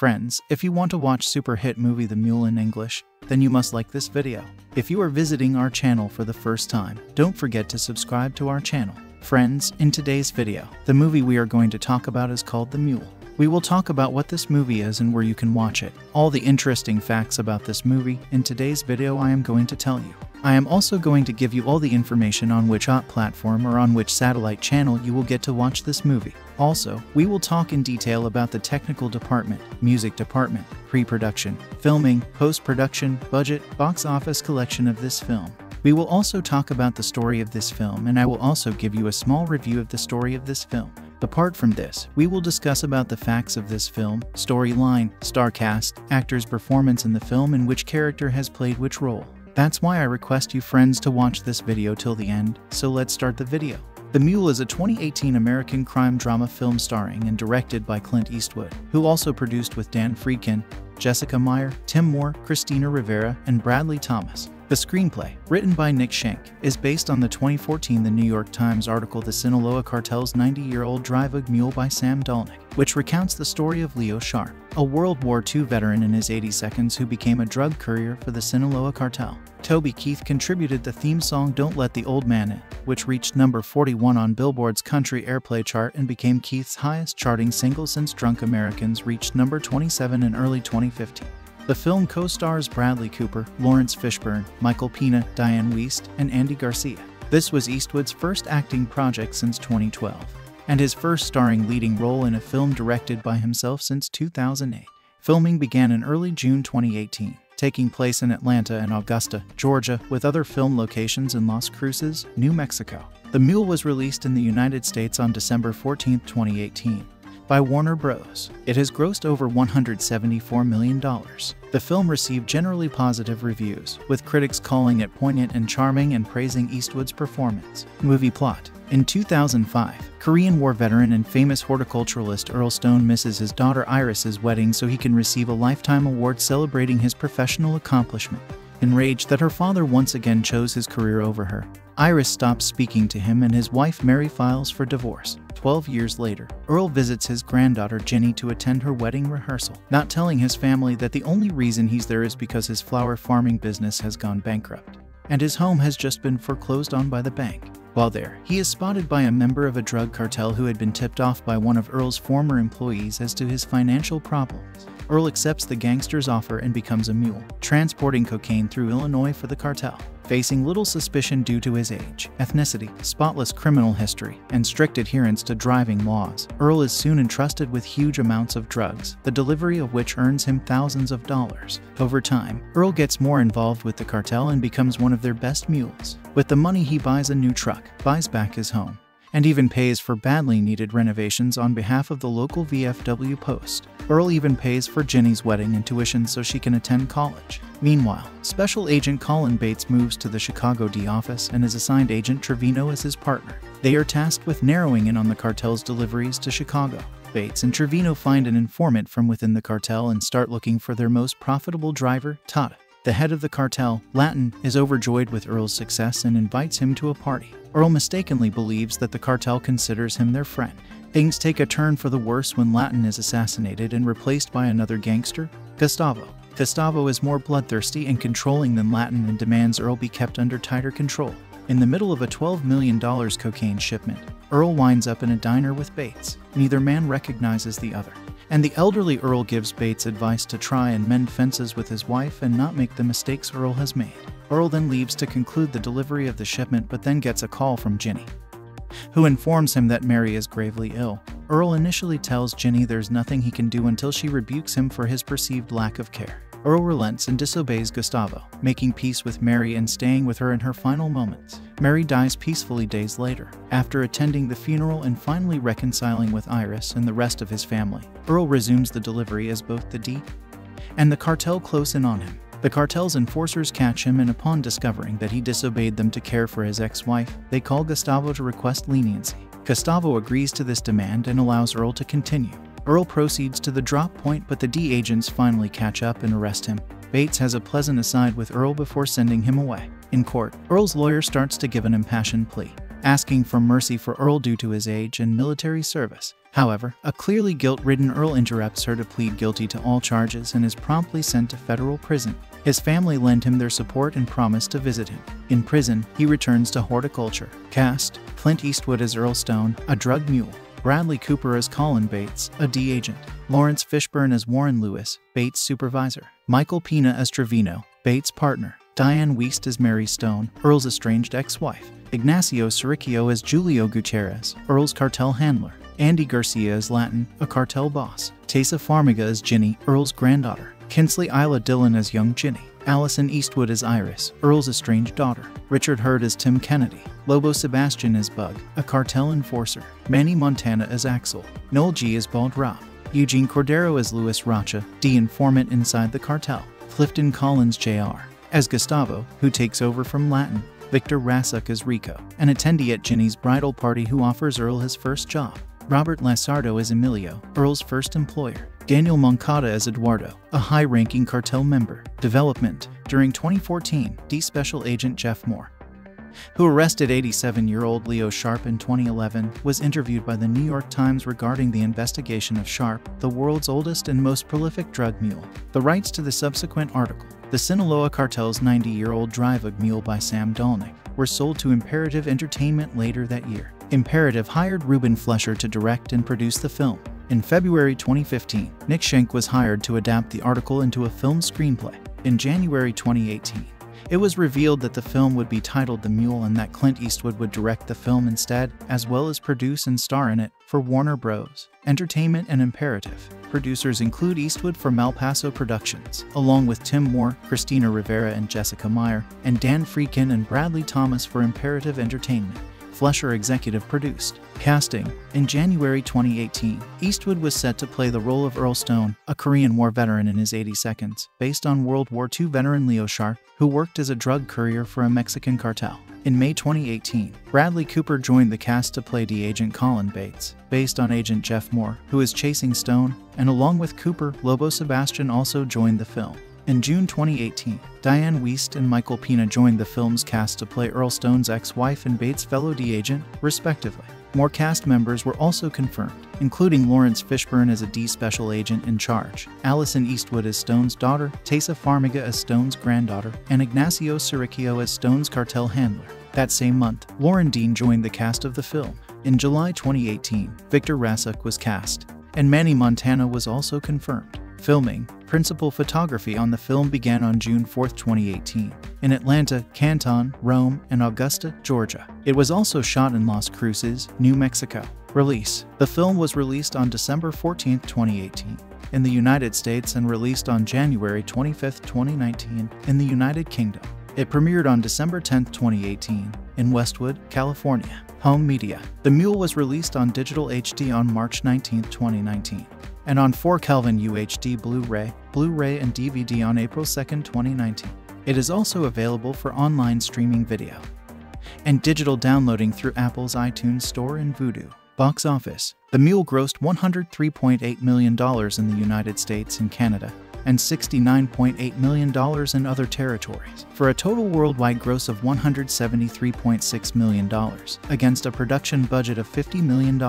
Friends, if you want to watch super hit movie The Mule in English, then you must like this video. If you are visiting our channel for the first time, don't forget to subscribe to our channel. Friends, in today's video, the movie we are going to talk about is called The Mule. We will talk about what this movie is and where you can watch it. All the interesting facts about this movie in today's video I am going to tell you. I am also going to give you all the information on which OTT platform or on which satellite channel you will get to watch this movie. Also, we will talk in detail about the technical department, music department, pre-production, filming, post-production, budget, box office collection of this film. We will also talk about the story of this film and I will also give you a small review of the story of this film. Apart from this, we will discuss about the facts of this film, storyline, star cast, actor's performance in the film and which character has played which role. That's why I request you friends to watch this video till the end, so let's start the video. The Mule is a 2018 American crime drama film starring and directed by Clint Eastwood, who also produced with Dan Friedkin, Jessica Meier, Tim Moore, Christina Rivera, and Bradley Thomas. The screenplay, written by Nick Schenk, is based on the 2014 The New York Times article The Sinaloa Cartel's 90-year-old Drive a Mule by Sam Dolnick, which recounts the story of Leo Sharp, a World War II veteran in his 80 seconds who became a drug courier for the Sinaloa Cartel. Toby Keith contributed the theme song Don't Let the Old Man In, which reached number 41 on Billboard's country airplay chart and became Keith's highest charting single since Drunk Americans reached number 27 in early 2015. The film co stars Bradley Cooper, Laurence Fishburne, Michael Pena, Dianne Wiest, and Andy Garcia. This was Eastwood's first acting project since 2012, and his first starring leading role in a film directed by himself since 2008. Filming began in early June 2018, taking place in Atlanta and Augusta, Georgia, with other film locations in Las Cruces, New Mexico. The Mule was released in the United States on December 14, 2018 by Warner Bros. It has grossed over $174 million. The film received generally positive reviews, with critics calling it poignant and charming and praising Eastwood's performance. Movie plot In 2005, Korean War veteran and famous horticulturalist Earl Stone misses his daughter Iris's wedding so he can receive a lifetime award celebrating his professional accomplishment. Enraged that her father once again chose his career over her, Iris stops speaking to him and his wife Mary files for divorce. Twelve years later, Earl visits his granddaughter Jenny to attend her wedding rehearsal, not telling his family that the only reason he's there is because his flower farming business has gone bankrupt, and his home has just been foreclosed on by the bank. While there, he is spotted by a member of a drug cartel who had been tipped off by one of Earl's former employees as to his financial problems. Earl accepts the gangster's offer and becomes a mule, transporting cocaine through Illinois for the cartel. Facing little suspicion due to his age, ethnicity, spotless criminal history, and strict adherence to driving laws, Earl is soon entrusted with huge amounts of drugs, the delivery of which earns him thousands of dollars. Over time, Earl gets more involved with the cartel and becomes one of their best mules. With the money, he buys a new truck, buys back his home, and even pays for badly needed renovations on behalf of the local VFW post. Earl even pays for Jenny's wedding and tuition so she can attend college. Meanwhile, Special Agent Colin Bates moves to the Chicago D office and is assigned Agent Trevino as his partner. They are tasked with narrowing in on the cartel's deliveries to Chicago. Bates and Trevino find an informant from within the cartel and start looking for their most profitable driver, Tata. The head of the cartel, Latin, is overjoyed with Earl's success and invites him to a party. Earl mistakenly believes that the cartel considers him their friend. Things take a turn for the worse when Latin is assassinated and replaced by another gangster, Gustavo. Gustavo is more bloodthirsty and controlling than Latin and demands Earl be kept under tighter control. In the middle of a $12 million cocaine shipment, Earl winds up in a diner with Bates. Neither man recognizes the other and the elderly Earl gives Bates advice to try and mend fences with his wife and not make the mistakes Earl has made. Earl then leaves to conclude the delivery of the shipment but then gets a call from Jenny, who informs him that Mary is gravely ill. Earl initially tells Jenny there's nothing he can do until she rebukes him for his perceived lack of care. Earl relents and disobeys Gustavo, making peace with Mary and staying with her in her final moments. Mary dies peacefully days later, after attending the funeral and finally reconciling with Iris and the rest of his family. Earl resumes the delivery as both the D and the cartel close in on him. The cartel's enforcers catch him, and upon discovering that he disobeyed them to care for his ex wife, they call Gustavo to request leniency. Gustavo agrees to this demand and allows Earl to continue. Earl proceeds to the drop point, but the D agents finally catch up and arrest him. Bates has a pleasant aside with Earl before sending him away. In court, Earl's lawyer starts to give an impassioned plea. asking for mercy for Earl due to his age and military service. However, a clearly guilt ridden Earl interrupts her to plead guilty to all charges and is promptly sent to federal prison. His family lend him their support and promise to visit him. In prison, he returns to horticulture. Cast Clint Eastwood as Earl Stone, a drug mule. Bradley Cooper as Colin Bates, a D agent. Laurence Fishburne as Warren Lewis, Bates' supervisor. Michael Pena as Trevino, Bates' partner. Dianne Wiest as Mary Stone, Earl's estranged ex wife. Ignacio Serricchio as Julio Gutierrez, Earl's cartel handler. Andy Garcia as Latin, a cartel boss. Taissa Farmiga as Ginny, Earl's granddaughter. Kinsley Isla Dillon as young Ginny. Allison Eastwood as Iris, Earl's estranged daughter. Richard Herd as Tim Kennedy. Lobo Sebastian as Bug, a cartel enforcer. Manny Montana as Axel. Noel G as Bald Rob. Eugene Cordero as Louis Rocha, D informant inside the cartel. Clifton Collins Jr. as Gustavo, who takes over from Latin. Victor Rasuk as Rico, an attendee at Ginny's bridal party who offers Earl his first job. Robert Lasardo as Emilio, Earl's first employer. Daniel Moncada as Eduardo, a high ranking cartel member. Development During 2014, D Special Agent Jeff Moore, who arrested 87 year old Leo Sharp in 2011, was interviewed by the New York Times regarding the investigation of Sharp, the world's oldest and most prolific drug mule. The rights to the subsequent article, The Sinaloa Cartel's 90 year old Drive a Mule by Sam Dolnick, were sold to Imperative Entertainment later that year. Imperative hired Ruben Fleischer to direct and produce the film. In February 2015, Nick Schenk was hired to adapt the article into a film screenplay. In January 2018, it was revealed that the film would be titled The Mule and that Clint Eastwood would direct the film instead, as well as produce and star in it for Warner Bros. Entertainment and Imperative. Producers include Eastwood for Malpaso Productions, along with Tim Moore, Christina Rivera and Jessica Meier, and Dan Friedkin and Bradley Thomas for Imperative Entertainment. Fleischer executive produced. Casting In January 2018, Eastwood was set to play the role of Earl Stone, a Korean War veteran in his 80 seconds, based on World War II veteran Leo Sharp, who worked as a drug courier for a Mexican cartel. In May 2018, Bradley Cooper joined the cast to play D Agent Colin Bates, based on Agent Jeff Moore, who is chasing Stone, and along with Cooper, Lobo Sebastian also joined the film. In June 2018, Dianne Wiest and Michael Pena joined the film's cast to play Earl Stone's ex wife and Bates' fellow D agent, respectively. More cast members were also confirmed, including Laurence Fishburne as a D special agent in charge, Allison Eastwood as Stone's daughter, Taissa Farmiga as Stone's granddaughter, and Ignacio Serricchio as Stone's cartel handler. That same month, Lauren Dean joined the cast of the film. In July 2018, Victor Rasuk was cast, and Manny Montana was also confirmed. Filming, principal photography on the film began on June 4, 2018, in Atlanta, Canton, Rome, and Augusta, Georgia. It was also shot in Las Cruces, New Mexico. Release The film was released on December 14, 2018, in the United States and released on January 25, 2019, in the United Kingdom. It premiered on December 10, 2018, in Westwood, California. Home Media. The Mule was released on digital HD on March 19, 2019 and on 4 Kelvin UHD Blu-ray, Blu-ray and DVD on April 2, 2019. It is also available for online streaming video and digital downloading through Apple's iTunes Store and Vudu. Box office. The Mule grossed $103.8 million in the United States and Canada and $69.8 million in other territories, for a total worldwide gross of $173.6 million, against a production budget of $50 million.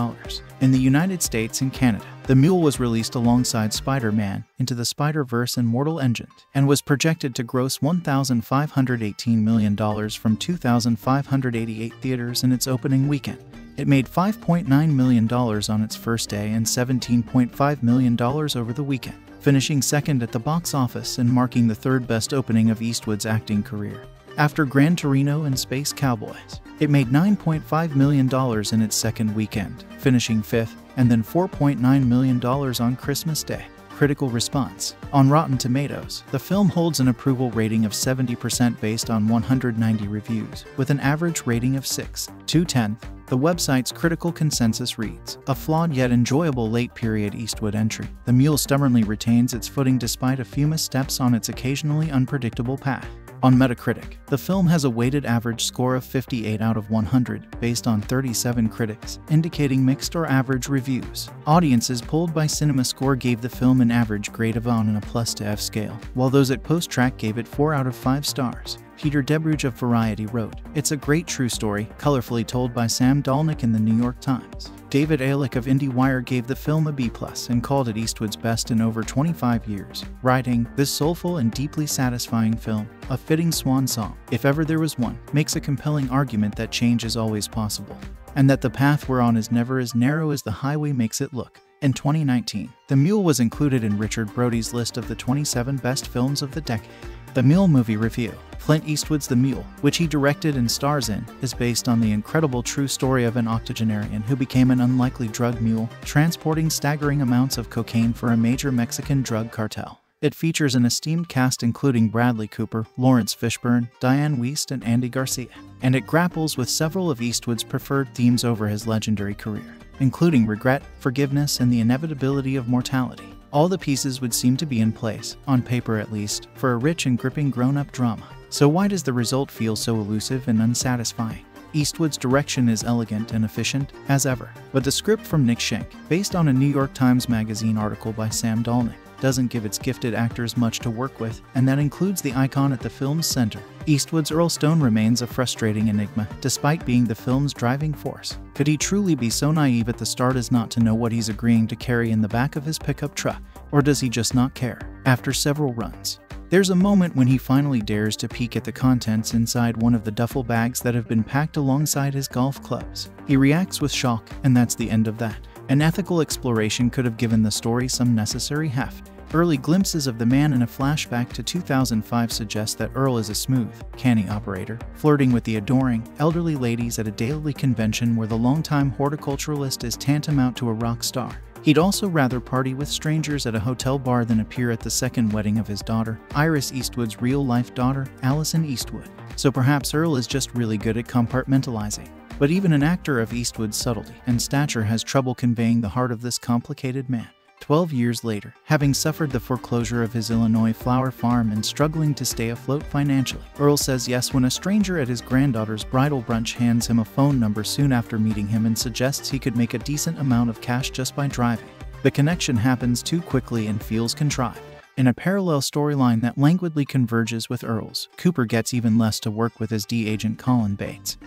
In the United States and Canada, The Mule was released alongside Spider Man into the Spider Verse and Mortal Engine and was projected to gross $1,518 million from 2,588 theaters in its opening weekend. It made $5.9 million on its first day and $17.5 million over the weekend, finishing second at the box office and marking the third best opening of Eastwood's acting career. After Gran Torino and Space Cowboys, it made $9.5 million in its second weekend, finishing fifth, and then $4.9 million on Christmas Day. Critical response. On Rotten Tomatoes, the film holds an approval rating of 70% based on 190 reviews, with an average rating of 6. 210. The website's critical consensus reads A flawed yet enjoyable late period Eastwood entry. The Mule stubbornly retains its footing despite a few missteps on its occasionally unpredictable path. On Metacritic, the film has a weighted average score of 58 out of 100 based on 37 critics, indicating mixed or average reviews. Audiences polled by CinemaScore gave the film an average grade of on and a plus to F scale, while those at PostTrak gave it 4 out of 5 stars. Peter Debruge of Variety wrote, It's a great true story, colorfully told by Sam Dolnick in the New York Times. David Ehrlich of IndieWire gave the film a B+, and called it Eastwood's best in over 25 years, writing, This soulful and deeply satisfying film, a fitting swan song, if ever there was one, makes a compelling argument that change is always possible, and that the path we're on is never as narrow as the highway makes it look. In 2019, The Mule was included in Richard Brody's list of the 27 best films of the decade. The Mule Movie Review Clint Eastwood's The Mule, which he directed and stars in, is based on the incredible true story of an octogenarian who became an unlikely drug mule, transporting staggering amounts of cocaine for a major Mexican drug cartel. It features an esteemed cast including Bradley Cooper, Laurence Fishburne, Dianne Wiest, and Andy Garcia, and it grapples with several of Eastwood's preferred themes over his legendary career, including regret, forgiveness, and the inevitability of mortality. All the pieces would seem to be in place, on paper at least, for a rich and gripping grown up drama. So, why does the result feel so elusive and unsatisfying? Eastwood's direction is elegant and efficient, as ever, but the script from Nick Schenk, based on a New York Times Magazine article by Sam Dolnick, doesn't give its gifted actors much to work with, and that includes the icon at the film's center. Eastwood's Earl Stone remains a frustrating enigma, despite being the film's driving force. Could he truly be so naive at the start as not to know what he's agreeing to carry in the back of his pickup truck? Or does he just not care? After several runs, there's a moment when he finally dares to peek at the contents inside one of the duffel bags that have been packed alongside his golf clubs. He reacts with shock, and that's the end of that. An ethical exploration could have given the story some necessary heft. Early glimpses of the man in a flashback to 2005 suggest that Earl is a smooth, canny operator, flirting with the adoring, elderly ladies at a daylily convention where the longtime horticulturalist is tantamount to a rock star. He'd also rather party with strangers at a hotel bar than appear at the second wedding of his daughter, Iris Eastwood's real life daughter, Allison Eastwood. So perhaps Earl is just really good at compartmentalizing. But even an actor of Eastwood's subtlety and stature has trouble conveying the heart of this complicated man. Twelve years later, having suffered the foreclosure of his Illinois flower farm and struggling to stay afloat financially, Earl says yes when a stranger at his granddaughter's bridal brunch hands him a phone number soon after meeting him and suggests he could make a decent amount of cash just by driving. The connection happens too quickly and feels contrived. In a parallel storyline that languidly converges with Earl's, Cooper gets even less to work with as D agent Colin Bates,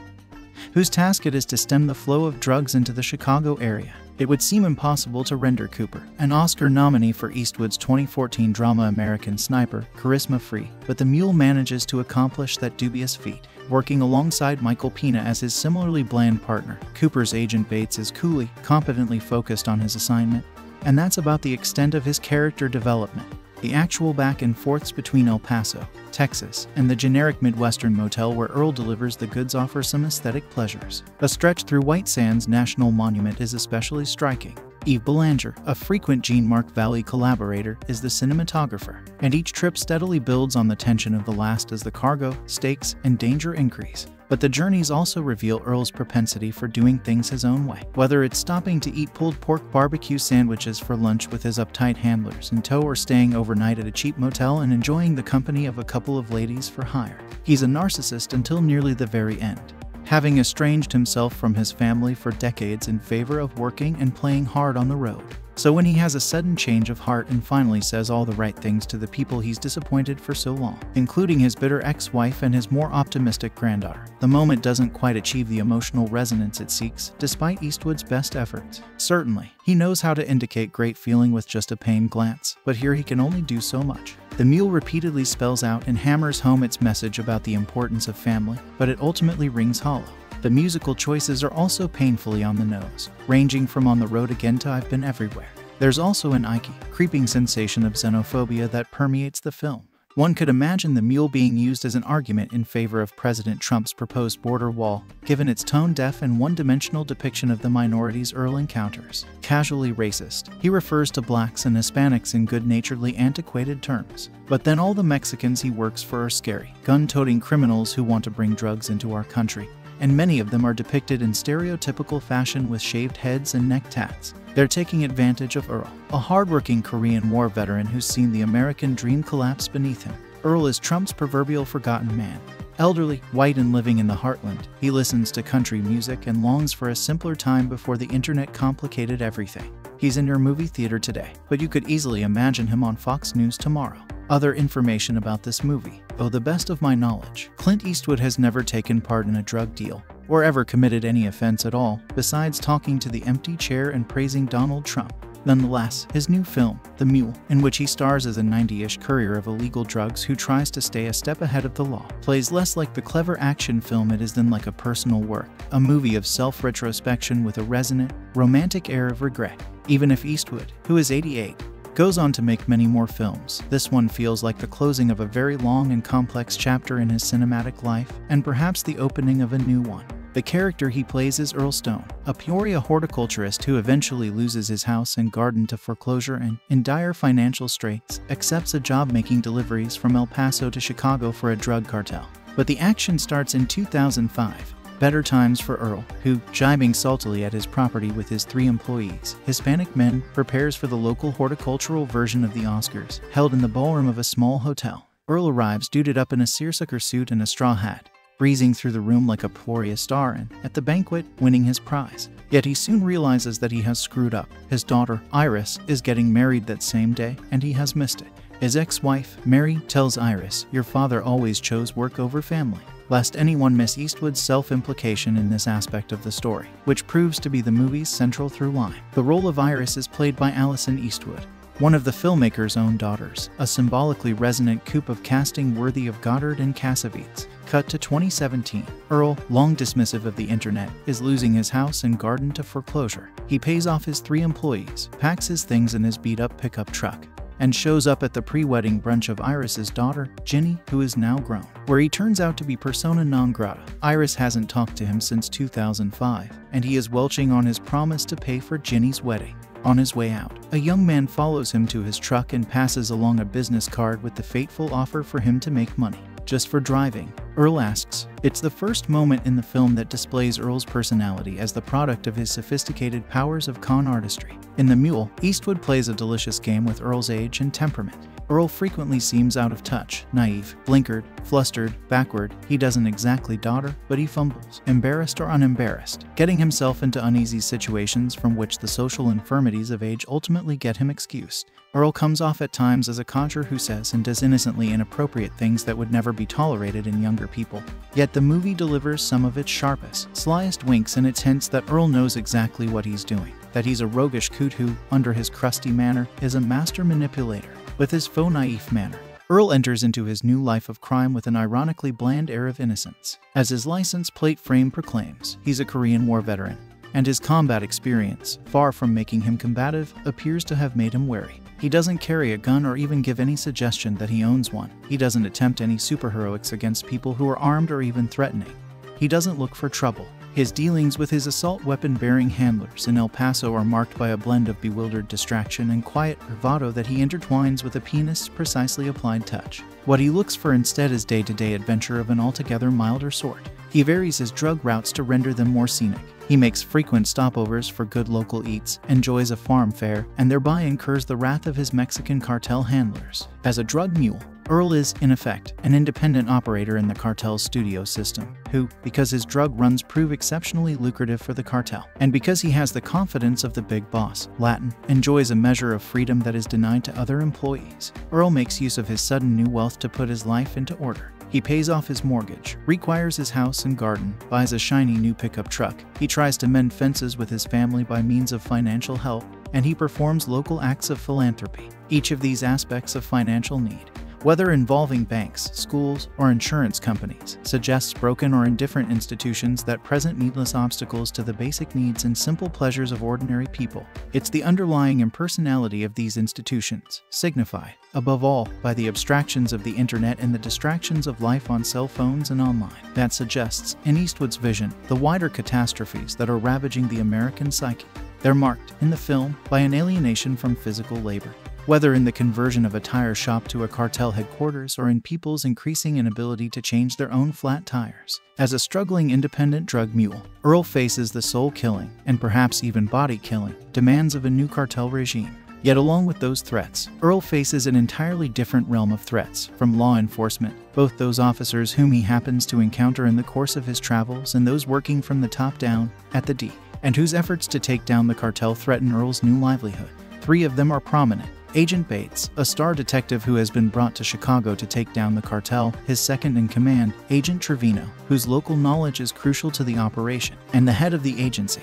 whose task it is to stem the flow of drugs into the Chicago area. It would seem impossible to render Cooper, an Oscar nominee for Eastwood's 2014 drama American Sniper, charisma free, but the mule manages to accomplish that dubious feat. Working alongside Michael Pena as his similarly bland partner, Cooper's agent Bates is coolly, competently focused on his assignment, and that's about the extent of his character development. The actual back and forths between El Paso, Texas, and the generic Midwestern motel where Earl delivers the goods offer some aesthetic pleasures. A stretch through White Sands National Monument is especially striking. Yves Belanger, a frequent Jean Marc Vallée collaborator, is the cinematographer, and each trip steadily builds on the tension of the last as the cargo, stakes, and danger increase. But the journeys also reveal Earl's propensity for doing things his own way. Whether it's stopping to eat pulled pork barbecue sandwiches for lunch with his uptight handlers in tow or staying overnight at a cheap motel and enjoying the company of a couple of ladies for hire. He's a narcissist until nearly the very end having estranged himself from his family for decades in favor of working and playing hard on the road. So when he has a sudden change of heart and finally says all the right things to the people he's disappointed for so long, including his bitter ex-wife and his more optimistic granddaughter, the moment doesn't quite achieve the emotional resonance it seeks, despite Eastwood's best efforts. Certainly, he knows how to indicate great feeling with just a pained glance, but here he can only do so much. The mule repeatedly spells out and hammers home its message about the importance of family, but it ultimately rings hollow. The musical choices are also painfully on the nose, ranging from On the Road Again to I've Been Everywhere. There's also an icky, creeping sensation of xenophobia that permeates the film. One could imagine the mule being used as an argument in favor of President Trump's proposed border wall, given its tone deaf and one dimensional depiction of the minorities Earl encounters. Casually racist, he refers to blacks and Hispanics in good naturedly antiquated terms. But then all the Mexicans he works for are scary, gun toting criminals who want to bring drugs into our country and many of them are depicted in stereotypical fashion with shaved heads and neck tats. They're taking advantage of Earl, a hardworking Korean War veteran who's seen the American dream collapse beneath him. Earl is Trump's proverbial forgotten man. Elderly, white, and living in the heartland, he listens to country music and longs for a simpler time before the internet complicated everything. He's in your movie theater today, but you could easily imagine him on Fox News tomorrow. Other information about this movie. Oh, the best of my knowledge, Clint Eastwood has never taken part in a drug deal or ever committed any offense at all, besides talking to the empty chair and praising Donald Trump. Nonetheless, his new film, The Mule, in which he stars as a 90 ish courier of illegal drugs who tries to stay a step ahead of the law, plays less like the clever action film it is than like a personal work, a movie of self retrospection with a resonant, romantic air of regret. Even if Eastwood, who is 88, goes on to make many more films. This one feels like the closing of a very long and complex chapter in his cinematic life, and perhaps the opening of a new one. The character he plays is Earl Stone, a Peoria horticulturist who eventually loses his house and garden to foreclosure and, in dire financial straits, accepts a job making deliveries from El Paso to Chicago for a drug cartel. But the action starts in 2005. Better times for Earl, who, jibing saltily at his property with his three employees, Hispanic men, prepares for the local horticultural version of the Oscars, held in the ballroom of a small hotel. Earl arrives duded up in a seersucker suit and a straw hat, breezing through the room like a Peoria star and, at the banquet, winning his prize. Yet he soon realizes that he has screwed up. His daughter, Iris, is getting married that same day, and he has missed it. His ex wife, Mary, tells Iris, Your father always chose work over family. Lest anyone miss Eastwood's self implication in this aspect of the story, which proves to be the movie's central through line. The role of Iris is played by Allison Eastwood, one of the filmmaker's own daughters, a symbolically resonant coup of casting worthy of Godard and Cassavetes. Cut to 2017. Earl, long dismissive of the internet, is losing his house and garden to foreclosure. He pays off his three employees, packs his things in his beat up pickup truck, and shows up at the pre wedding brunch of Iris's daughter, Ginny, who is now grown, where he turns out to be persona non grata. Iris hasn't talked to him since 2005, and he is welching on his promise to pay for Ginny's wedding. On his way out, a young man follows him to his truck and passes along a business card with the fateful offer for him to make money just for driving? Earl asks. It's the first moment in the film that displays Earl's personality as the product of his sophisticated powers of con artistry. In The Mule, Eastwood plays a delicious game with Earl's age and temperament. Earl frequently seems out of touch, naive, blinkered, flustered, backward. He doesn't exactly dodder, but he fumbles, embarrassed or unembarrassed, getting himself into uneasy situations from which the social infirmities of age ultimately get him excused. Earl comes off at times as a conjurer who says and does innocently inappropriate things that would never be tolerated in younger people. Yet the movie delivers some of its sharpest, slyest winks and its hints that Earl knows exactly what he's doing, that he's a roguish coot who, under his crusty manner, is a master manipulator. With his faux naif manner, Earl enters into his new life of crime with an ironically bland air of innocence. As his license plate frame proclaims, he's a Korean War veteran, and his combat experience, far from making him combative, appears to have made him wary. He doesn't carry a gun or even give any suggestion that he owns one. He doesn't attempt any superheroics against people who are armed or even threatening. He doesn't look for trouble. His dealings with his assault weapon bearing handlers in El Paso are marked by a blend of bewildered distraction and quiet bravado that he intertwines with a pianist's precisely applied touch. What he looks for instead is day to day adventure of an altogether milder sort. He varies his drug routes to render them more scenic. He makes frequent stopovers for good local eats, enjoys a farm fare, and thereby incurs the wrath of his Mexican cartel handlers. As a drug mule, Earl is, in effect, an independent operator in the cartel's studio system, who, because his drug runs prove exceptionally lucrative for the cartel, and because he has the confidence of the big boss, Latin, enjoys a measure of freedom that is denied to other employees. Earl makes use of his sudden new wealth to put his life into order. He pays off his mortgage, requires his house and garden, buys a shiny new pickup truck. He tries to mend fences with his family by means of financial help, and he performs local acts of philanthropy. Each of these aspects of financial need whether involving banks, schools, or insurance companies, suggests broken or indifferent institutions that present needless obstacles to the basic needs and simple pleasures of ordinary people. It's the underlying impersonality of these institutions, signified, above all, by the abstractions of the internet and the distractions of life on cell phones and online, that suggests, in Eastwood's vision, the wider catastrophes that are ravaging the American psyche. They're marked, in the film, by an alienation from physical labor, whether in the conversion of a tire shop to a cartel headquarters or in people's increasing inability to change their own flat tires. As a struggling independent drug mule, Earl faces the soul killing, and perhaps even body killing, demands of a new cartel regime. Yet, along with those threats, Earl faces an entirely different realm of threats from law enforcement, both those officers whom he happens to encounter in the course of his travels and those working from the top down at the D, and whose efforts to take down the cartel threaten Earl's new livelihood. Three of them are prominent. Agent Bates, a star detective who has been brought to Chicago to take down the cartel, his second in command, Agent Trevino, whose local knowledge is crucial to the operation, and the head of the agency,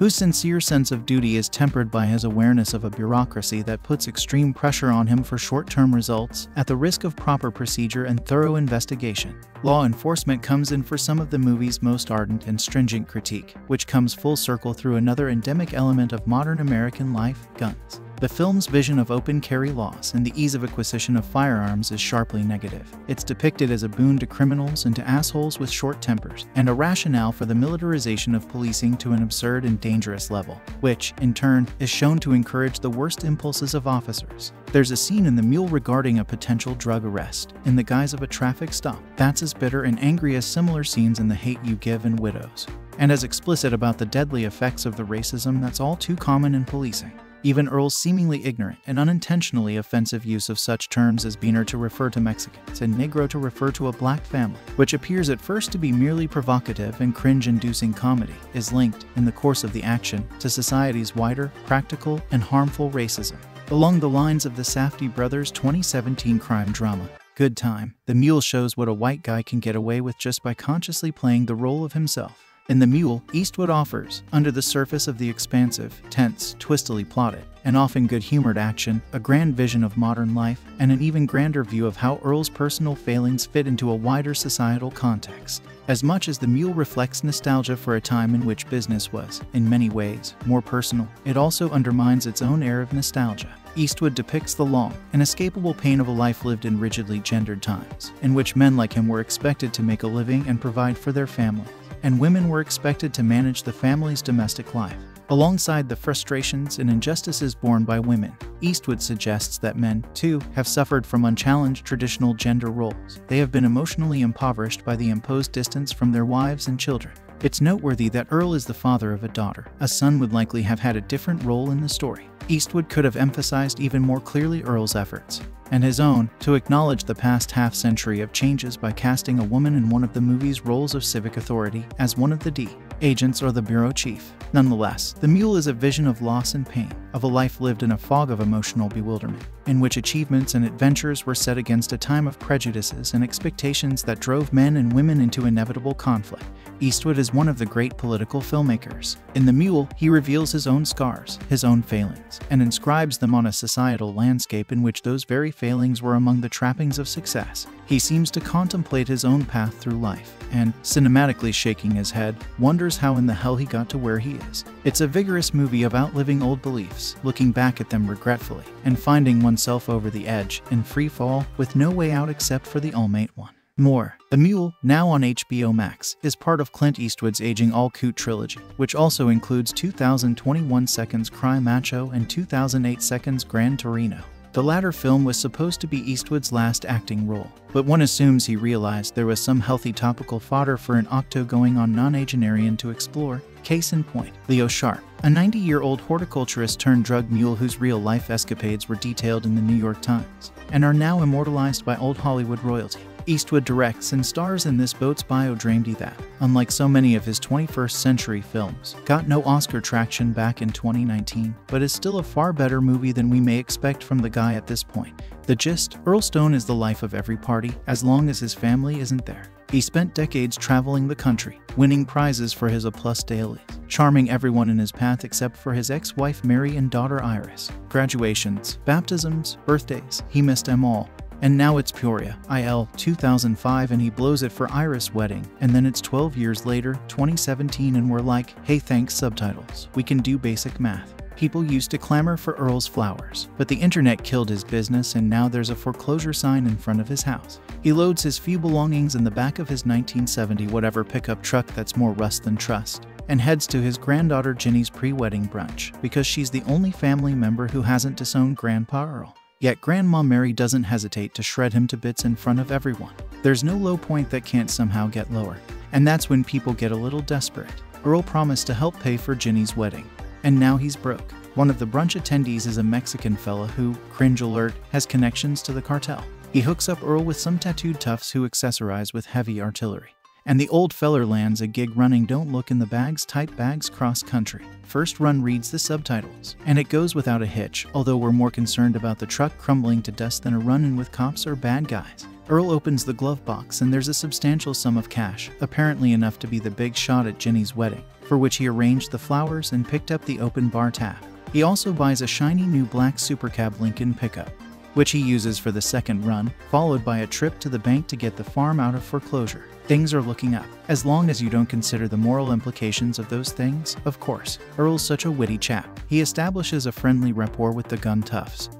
whose sincere sense of duty is tempered by his awareness of a bureaucracy that puts extreme pressure on him for short term results at the risk of proper procedure and thorough investigation. Law enforcement comes in for some of the movie's most ardent and stringent critique, which comes full circle through another endemic element of modern American life guns. The film's vision of open carry laws and the ease of acquisition of firearms is sharply negative. It's depicted as a boon to criminals and to assholes with short tempers, and a rationale for the militarization of policing to an absurd and dangerous level, which, in turn, is shown to encourage the worst impulses of officers. There's a scene in The Mule regarding a potential drug arrest, in the guise of a traffic stop, that's as bitter and angry as similar scenes in The Hate You Give and Widows, and as explicit about the deadly effects of the racism that's all too common in policing. Even Earl's seemingly ignorant and unintentionally offensive use of such terms as beaner to refer to Mexicans and negro to refer to a black family, which appears at first to be merely provocative and cringe inducing comedy, is linked, in the course of the action, to society's wider, practical, and harmful racism. Along the lines of the Safdie brothers' 2017 crime drama, Good Time, The Mule shows what a white guy can get away with just by consciously playing the role of himself. In The Mule, Eastwood offers, under the surface of the expansive, tense, twistily plotted, and often good humored action, a grand vision of modern life, and an even grander view of how Earl's personal failings fit into a wider societal context. As much as The Mule reflects nostalgia for a time in which business was, in many ways, more personal, it also undermines its own air of nostalgia. Eastwood depicts the long, inescapable pain of a life lived in rigidly gendered times, in which men like him were expected to make a living and provide for their family and women were expected to manage the family's domestic life. Alongside the frustrations and injustices borne by women, Eastwood suggests that men, too, have suffered from unchallenged traditional gender roles. They have been emotionally impoverished by the imposed distance from their wives and children. It's noteworthy that Earl is the father of a daughter. A son would likely have had a different role in the story. Eastwood could have emphasized even more clearly Earl's efforts, and his own, to acknowledge the past half century of changes by casting a woman in one of the movie's roles of civic authority as one of the D agents or the bureau chief. Nonetheless, The Mule is a vision of loss and pain, of a life lived in a fog of emotional bewilderment, in which achievements and adventures were set against a time of prejudices and expectations that drove men and women into inevitable conflict. Eastwood is one of the great political filmmakers. In The Mule, he reveals his own scars, his own failings, and inscribes them on a societal landscape in which those very failings were among the trappings of success. He seems to contemplate his own path through life, and, cinematically shaking his head, wonders how in the hell he got to where he is. It's a vigorous movie of outliving old beliefs, looking back at them regretfully, and finding oneself over the edge, in free fall, with no way out except for the all-mate one. More. The Mule, now on HBO Max, is part of Clint Eastwood's Aging All Coot trilogy, which also includes 2021 Seconds Cry Macho and 2008 Seconds Gran Torino. The latter film was supposed to be Eastwood's last acting role, but one assumes he realized there was some healthy topical fodder for an octo-going on nonagenarian to explore. Case in point, Leo Sharp, a 90-year-old horticulturist turned drug mule whose real-life escapades were detailed in the New York Times, and are now immortalized by old Hollywood royalty. Eastwood directs and stars in this boat's bio Dramedy that, unlike so many of his 21st century films, got no Oscar traction back in 2019, but is still a far better movie than we may expect from the guy at this point. The gist Earl Stone is the life of every party, as long as his family isn't there. He spent decades traveling the country, winning prizes for his A plus daylilies, charming everyone in his path except for his ex wife Mary and daughter Iris. Graduations, baptisms, birthdays, he missed them all, and now it's Peoria, IL 2005, and he blows it for Iris' wedding. And then it's 12 years later, 2017, and we're like, hey, thanks, subtitles. We can do basic math. People used to clamor for Earl's flowers, but the internet killed his business, and now there's a foreclosure sign in front of his house. He loads his few belongings in the back of his 1970 whatever pickup truck that's more rust than trust and heads to his granddaughter Ginny's pre wedding brunch because she's the only family member who hasn't disowned Grandpa Earl. Yet Grandma Mary doesn't hesitate to shred him to bits in front of everyone. There's no low point that can't somehow get lower. And that's when people get a little desperate. Earl promised to help pay for Ginny's wedding. And now he's broke. One of the brunch attendees is a Mexican fella who, cringe alert, has connections to the cartel. He hooks up Earl with some tattooed toughs who accessorize with heavy artillery. And the old feller lands a gig running Don't Look in the Bags type bags cross country. First run reads the subtitles, and it goes without a hitch, although we're more concerned about the truck crumbling to dust than a run in with cops or bad guys. Earl opens the glove box and there's a substantial sum of cash, apparently enough to be the big shot at Ginny's wedding, for which he arranged the flowers and picked up the open bar tab. He also buys a shiny new black supercab Lincoln pickup, which he uses for the second run, followed by a trip to the bank to get the farm out of foreclosure. Things are looking up, as long as you don't consider the moral implications of those things, of course. Earl's such a witty chap. He establishes a friendly rapport with the gun toughs,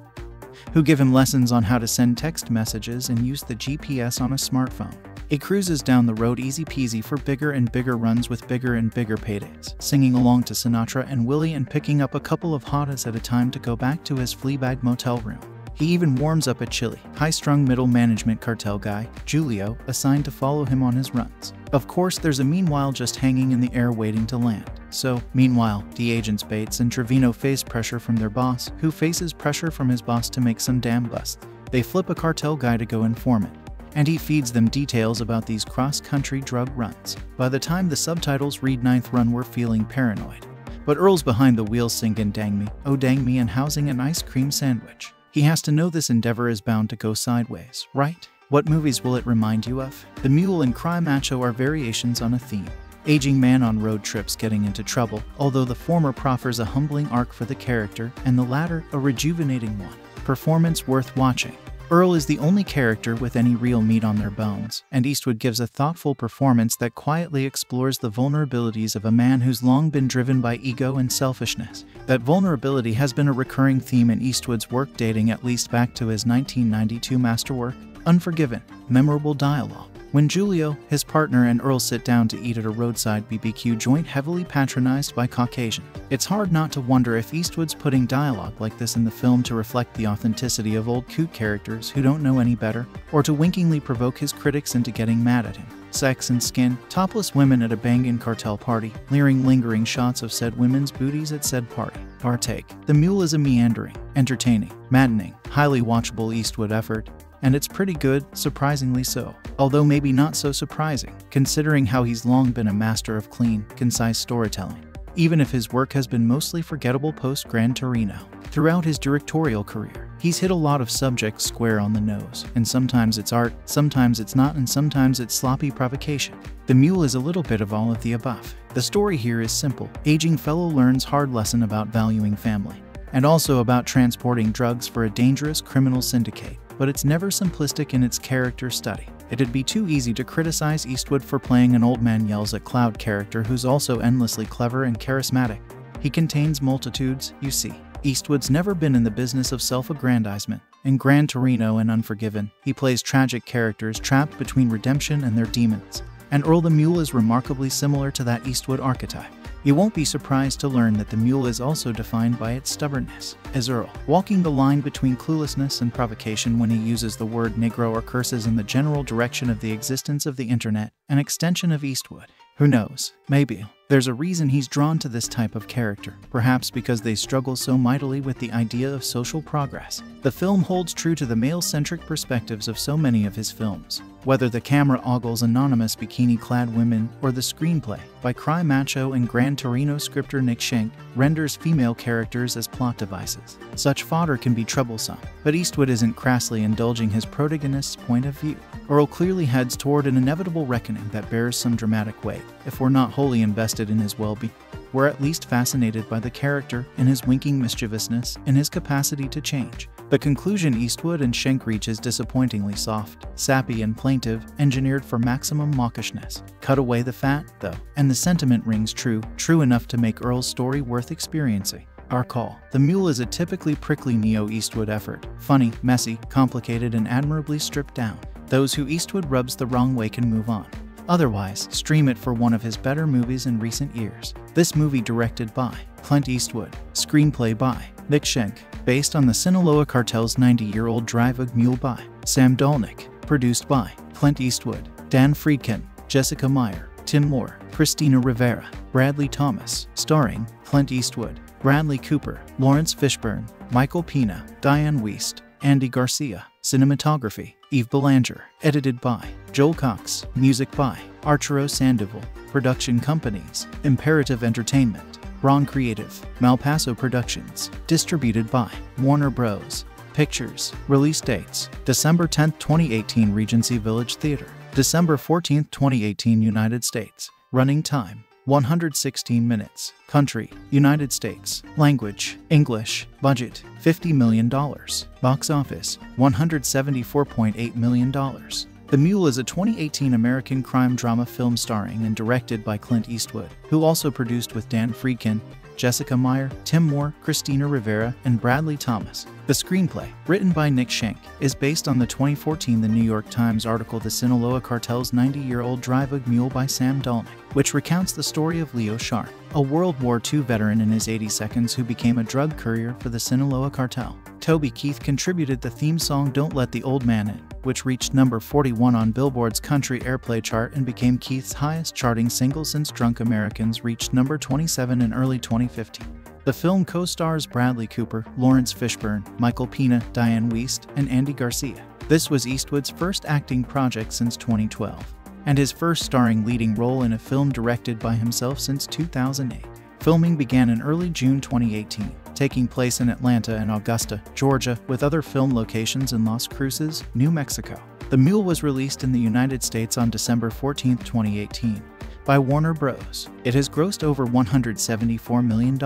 who give him lessons on how to send text messages and use the GPS on a smartphone. He cruises down the road easy peasy for bigger and bigger runs with bigger and bigger paydays, singing along to Sinatra and Willie and picking up a couple of hottas at a time to go back to his Fleabag motel room. He even warms up a chilly, high strung middle management cartel guy, Julio, assigned to follow him on his runs. Of course, there's a meanwhile just hanging in the air waiting to land. So, meanwhile, the agents Bates and Trevino face pressure from their boss, who faces pressure from his boss to make some damn bust. They flip a cartel guy to go informant, and he feeds them details about these cross country drug runs. By the time the subtitles read Ninth Run, we're feeling paranoid. But Earl's behind the wheel sinking dang me, oh dang me, and housing an ice cream sandwich. He has to know this endeavor is bound to go sideways, right? What movies will it remind you of? The Mule and Cry Macho are variations on a theme. Aging man on road trips getting into trouble, although the former proffers a humbling arc for the character, and the latter a rejuvenating one. Performance worth watching. Earl is the only character with any real meat on their bones, and Eastwood gives a thoughtful performance that quietly explores the vulnerabilities of a man who's long been driven by ego and selfishness. That vulnerability has been a recurring theme in Eastwood's work dating at least back to his 1992 masterwork, Unforgiven, memorable dialogue. When Julio, his partner, and Earl sit down to eat at a roadside BBQ joint heavily patronized by Caucasians, it's hard not to wonder if Eastwood's putting dialogue like this in the film to reflect the authenticity of old coot characters who don't know any better, or to winkingly provoke his critics into getting mad at him. Sex and skin, topless women at a bangin' cartel party, leering lingering shots of said women's booties at said party. Partake. The Mule is a meandering, entertaining, maddening, highly watchable Eastwood effort, and it's pretty good, surprisingly so. Although maybe not so surprising, considering how he's long been a master of clean, concise storytelling, even if his work has been mostly forgettable post Gran Torino. Throughout his directorial career, he's hit a lot of subjects square on the nose, and sometimes it's art, sometimes it's not, and sometimes it's sloppy provocation. The Mule is a little bit of all of the above. The story here is simple. Aging fellow learns hard lesson about valuing family, and also about transporting drugs for a dangerous criminal syndicate but it's never simplistic in its character study. It'd be too easy to criticize Eastwood for playing an old man yells at cloud character who's also endlessly clever and charismatic. He contains multitudes, you see. Eastwood's never been in the business of self aggrandizement. In Gran Torino and Unforgiven, he plays tragic characters trapped between redemption and their demons. And Earl the Mule is remarkably similar to that Eastwood archetype. You won't be surprised to learn that the mule is also defined by its stubbornness, as Earl, walking the line between cluelessness and provocation when he uses the word Negro or curses in the general direction of the existence of the internet, an extension of Eastwood. Who knows? Maybe. There's a reason he's drawn to this type of character, perhaps because they struggle so mightily with the idea of social progress. The film holds true to the male centric perspectives of so many of his films. Whether the camera ogles anonymous bikini clad women or the screenplay by Cry Macho and Gran Torino scripter Nick Schenk renders female characters as plot devices. Such fodder can be troublesome, but Eastwood isn't crassly indulging his protagonist's point of view. Earl clearly heads toward an inevitable reckoning that bears some dramatic weight if we're not wholly invested in his well being, we're at least fascinated by the character and his winking mischievousness and his capacity to change. The conclusion Eastwood and Schenk reach is disappointingly soft, sappy, and plaintive, engineered for maximum mawkishness. Cut away the fat, though, and the sentiment rings true, true enough to make Earl's story worth experiencing. Our call. The Mule is a typically prickly Neo Eastwood effort. Funny, messy, complicated, and admirably stripped down. Those who Eastwood rubs the wrong way can move on. Otherwise, stream it for one of his better movies in recent years. This movie directed by Clint Eastwood, screenplay by Nick Schenk, based on the Sinaloa Cartel's 90-year-old Drive a Mule by Sam Dolnick, produced by Clint Eastwood, Dan Friedkin, Jessica Meier, Tim Moore, Christina Rivera, Bradley Thomas, starring Clint Eastwood, Bradley Cooper, Laurence Fishburne, Michael Pena, Dianne Wiest, Andy Garcia. Cinematography, Yves Belanger. Edited by Joel Cox. Music by Arturo Sandoval. Production companies, Imperative Entertainment, Bron Creative, Malpaso Productions. Distributed by Warner Bros. Pictures. Release dates December 10, 2018, Regency Village Theater. December 14, 2018, United States. Running time 116 minutes. Country, United States. Language, English. Budget, $50 million. Box office, $174.8 million. The Mule is a 2018 American crime drama film starring and directed by Clint Eastwood, who also produced with Dan Friedkin, Jessica Meier, Tim Moore, Christina Rivera, and Bradley Thomas. The screenplay, written by Nick Schenk, is based on the 2014 The New York Times article The Sinaloa Cartel's 90 year old Drive a Mule by Sam Dolnick, which recounts the story of Leo Sharp, a World War II veteran in his 80 seconds who became a drug courier for the Sinaloa Cartel. Toby Keith contributed the theme song Don't Let the Old Man In, which reached number 41 on Billboard's country airplay chart and became Keith's highest charting single since Drunk Americans reached number 27 in early 2015. The film co stars Bradley Cooper, Laurence Fishburne, Michael Pena, Dianne Wiest, and Andy Garcia. This was Eastwood's first acting project since 2012, and his first starring leading role in a film directed by himself since 2008. Filming began in early June 2018, taking place in Atlanta and Augusta, Georgia, with other film locations in Las Cruces, New Mexico. The Mule was released in the United States on December 14, 2018, by Warner Bros. It has grossed over $174 million.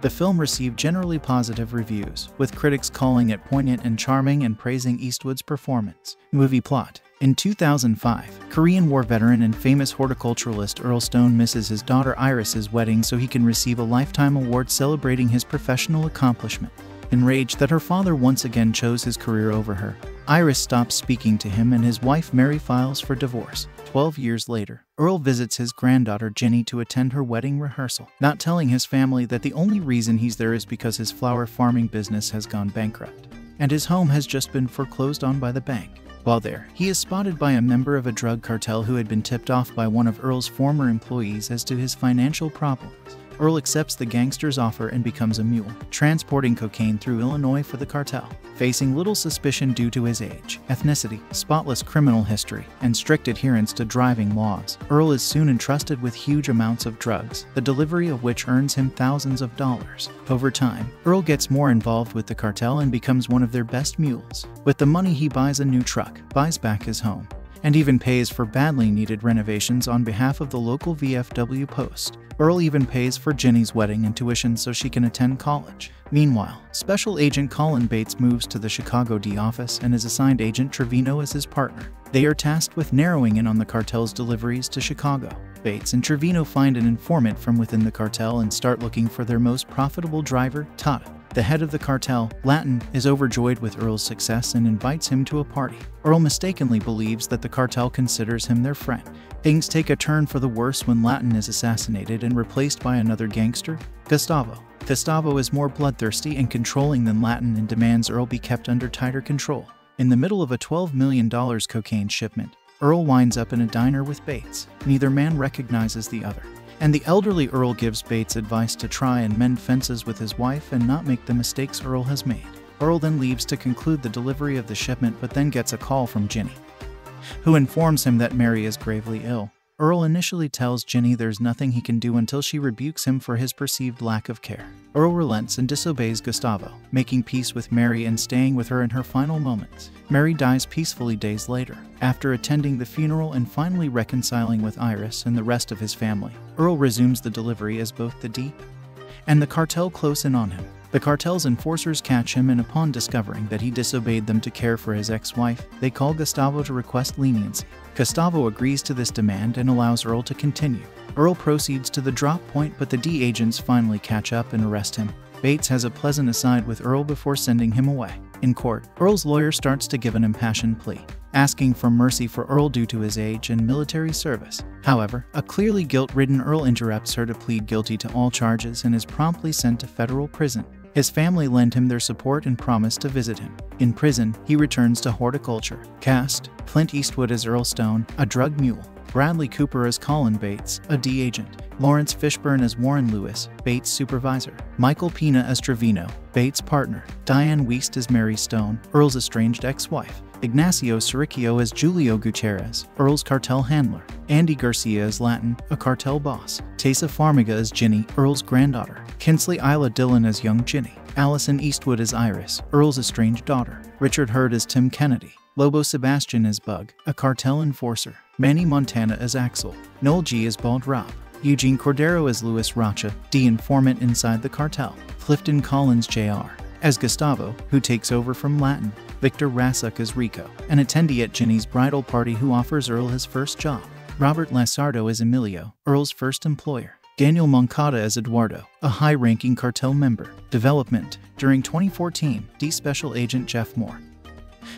The film received generally positive reviews, with critics calling it poignant and charming and praising Eastwood's performance. Movie plot in 2005, Korean War veteran and famous horticulturalist Earl Stone misses his daughter Iris's wedding so he can receive a lifetime award celebrating his professional accomplishment. Enraged that her father once again chose his career over her, Iris stops speaking to him and his wife Mary files for divorce. Twelve years later, Earl visits his granddaughter Ginny to attend her wedding rehearsal, not telling his family that the only reason he's there is because his flower farming business has gone bankrupt, and his home has just been foreclosed on by the bank. While there, he is spotted by a member of a drug cartel who had been tipped off by one of Earl's former employees as to his financial problems. Earl accepts the gangster's offer and becomes a mule, transporting cocaine through Illinois for the cartel. Facing little suspicion due to his age, ethnicity, spotless criminal history, and strict adherence to driving laws, Earl is soon entrusted with huge amounts of drugs, the delivery of which earns him thousands of dollars. Over time, Earl gets more involved with the cartel and becomes one of their best mules. With the money, he buys a new truck, buys back his home, and even pays for badly needed renovations on behalf of the local VFW post. Earl even pays for Ginny's wedding and tuition so she can attend college. Meanwhile, Special Agent Colin Bates moves to the Chicago D office and is assigned Agent Trevino as his partner. They are tasked with narrowing in on the cartel's deliveries to Chicago. Bates and Trevino find an informant from within the cartel and start looking for their most profitable driver, Tata. The head of the cartel, Latin, is overjoyed with Earl's success and invites him to a party. Earl mistakenly believes that the cartel considers him their friend. Things take a turn for the worse when Latin is assassinated and replaced by another gangster, Gustavo. Gustavo is more bloodthirsty and controlling than Latin and demands Earl be kept under tighter control. In the middle of a $12 million cocaine shipment, Earl winds up in a diner with Bates. Neither man recognizes the other and the elderly Earl gives Bates advice to try and mend fences with his wife and not make the mistakes Earl has made. Earl then leaves to conclude the delivery of the shipment but then gets a call from Ginny, who informs him that Mary is gravely ill. Earl initially tells Ginny there's nothing he can do until she rebukes him for his perceived lack of care. Earl relents and disobeys Gustavo, making peace with Mary and staying with her in her final moments. Mary dies peacefully days later, after attending the funeral and finally reconciling with Iris and the rest of his family. Earl resumes the delivery as both the deep and the cartel close in on him. The cartel's enforcers catch him, and upon discovering that he disobeyed them to care for his ex wife, they call Gustavo to request leniency. Gustavo agrees to this demand and allows Earl to continue. Earl proceeds to the drop point, but the D agents finally catch up and arrest him. Bates has a pleasant aside with Earl before sending him away. In court, Earl's lawyer starts to give an impassioned plea, asking for mercy for Earl due to his age and military service. However, a clearly guilt ridden Earl interrupts her to plead guilty to all charges and is promptly sent to federal prison. His family lend him their support and promise to visit him. In prison, he returns to horticulture. Cast Clint Eastwood as Earl Stone, a drug mule. Bradley Cooper as Colin Bates, a D agent, Laurence Fishburne as Warren Lewis, Bates' supervisor, Michael Pena as Trevino, Bates' partner, Dianne Wiest as Mary Stone, Earl's estranged ex-wife, Ignacio Serricchio as Julio Gutierrez, Earl's cartel handler, Andy Garcia as Latin, a cartel boss, Taissa Farmiga as Ginny, Earl's granddaughter, Kinsley Isla Dillon as young Ginny, Allison Eastwood as Iris, Earl's estranged daughter, Richard Herd as Tim Kennedy, Lobo Sebastian as Bug, a cartel enforcer, Manny Montana as Axel, Noel G as Bald Rob, Eugene Cordero as Louis Rocha, D informant inside the cartel, Clifton Collins Jr. as Gustavo, who takes over from Latin, Victor Rasuk as Rico, an attendee at Ginny's bridal party who offers Earl his first job, Robert Lasardo as Emilio, Earl's first employer, Daniel Moncada as Eduardo, a high ranking cartel member. Development During 2014, D Special Agent Jeff Moore,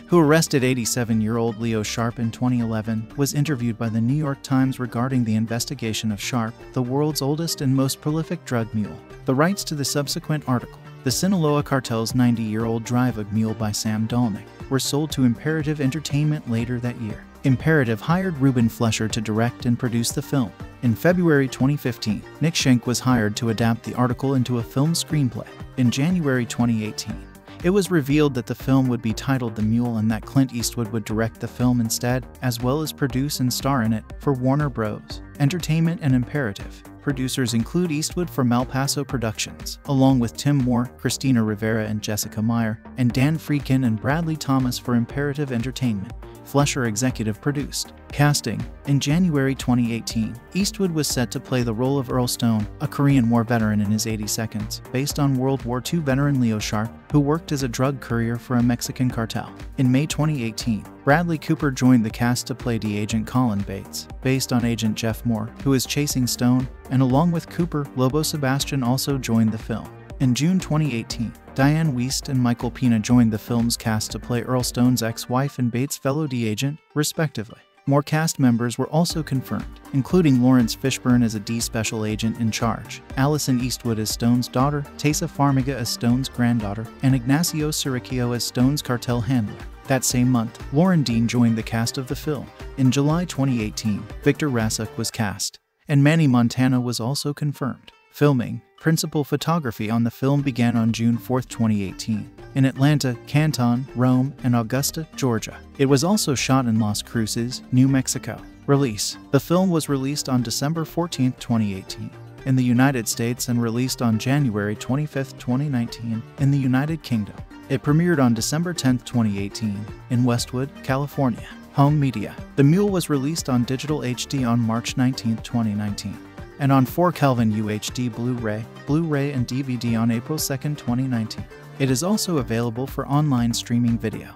who arrested 87 year old Leo Sharp in 2011, was interviewed by the New York Times regarding the investigation of Sharp, the world's oldest and most prolific drug mule. The rights to the subsequent article, The Sinaloa Cartel's 90 year old Drive a Mule by Sam Dolnick, were sold to Imperative Entertainment later that year. Imperative hired Ruben Fleischer to direct and produce the film. In February 2015, Nick Schenk was hired to adapt the article into a film screenplay. In January 2018, it was revealed that the film would be titled The Mule and that Clint Eastwood would direct the film instead, as well as produce and star in it for Warner Bros. Entertainment and Imperative. Producers include Eastwood from Malpaso Productions, along with Tim Moore, Christina Rivera and Jessica Meier, and Dan Friedkin and Bradley Thomas for Imperative Entertainment. Fleischer executive produced. Casting In January 2018, Eastwood was set to play the role of Earl Stone, a Korean War veteran in his 80 seconds, based on World War II veteran Leo Sharp, who worked as a drug courier for a Mexican cartel. In May 2018, Bradley Cooper joined the cast to play the agent Colin Bates, based on agent Jeff Moore, who is chasing Stone, and along with Cooper, Lobo Sebastian also joined the film. In June 2018, Dianne Wiest and Michael Pena joined the film's cast to play Earl Stone's ex-wife and Bates' fellow D agent, respectively. More cast members were also confirmed, including Laurence Fishburne as a D special agent in charge, Allison Eastwood as Stone's daughter, Taissa Farmiga as Stone's granddaughter, and Ignacio Serricchio as Stone's cartel handler. That same month, Lauren Dean joined the cast of the film. In July 2018, Victor Rasuk was cast, and Manny Montana was also confirmed. Filming, principal photography on the film began on June 4, 2018, in Atlanta, Canton, Rome, and Augusta, Georgia. It was also shot in Las Cruces, New Mexico. Release The film was released on December 14, 2018, in the United States and released on January 25, 2019, in the United Kingdom. It premiered on December 10, 2018, in Westwood, California. Home Media. The Mule was released on digital HD on March 19, 2019 and on 4 Kelvin UHD Blu-ray, Blu-ray and DVD on April 2, 2019. It is also available for online streaming video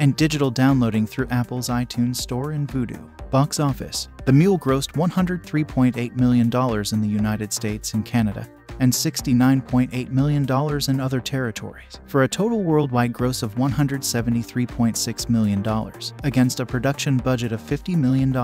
and digital downloading through Apple's iTunes Store and Vudu. Box office. The Mule grossed $103.8 million in the United States and Canada and $69.8 million in other territories, for a total worldwide gross of $173.6 million, against a production budget of $50 million.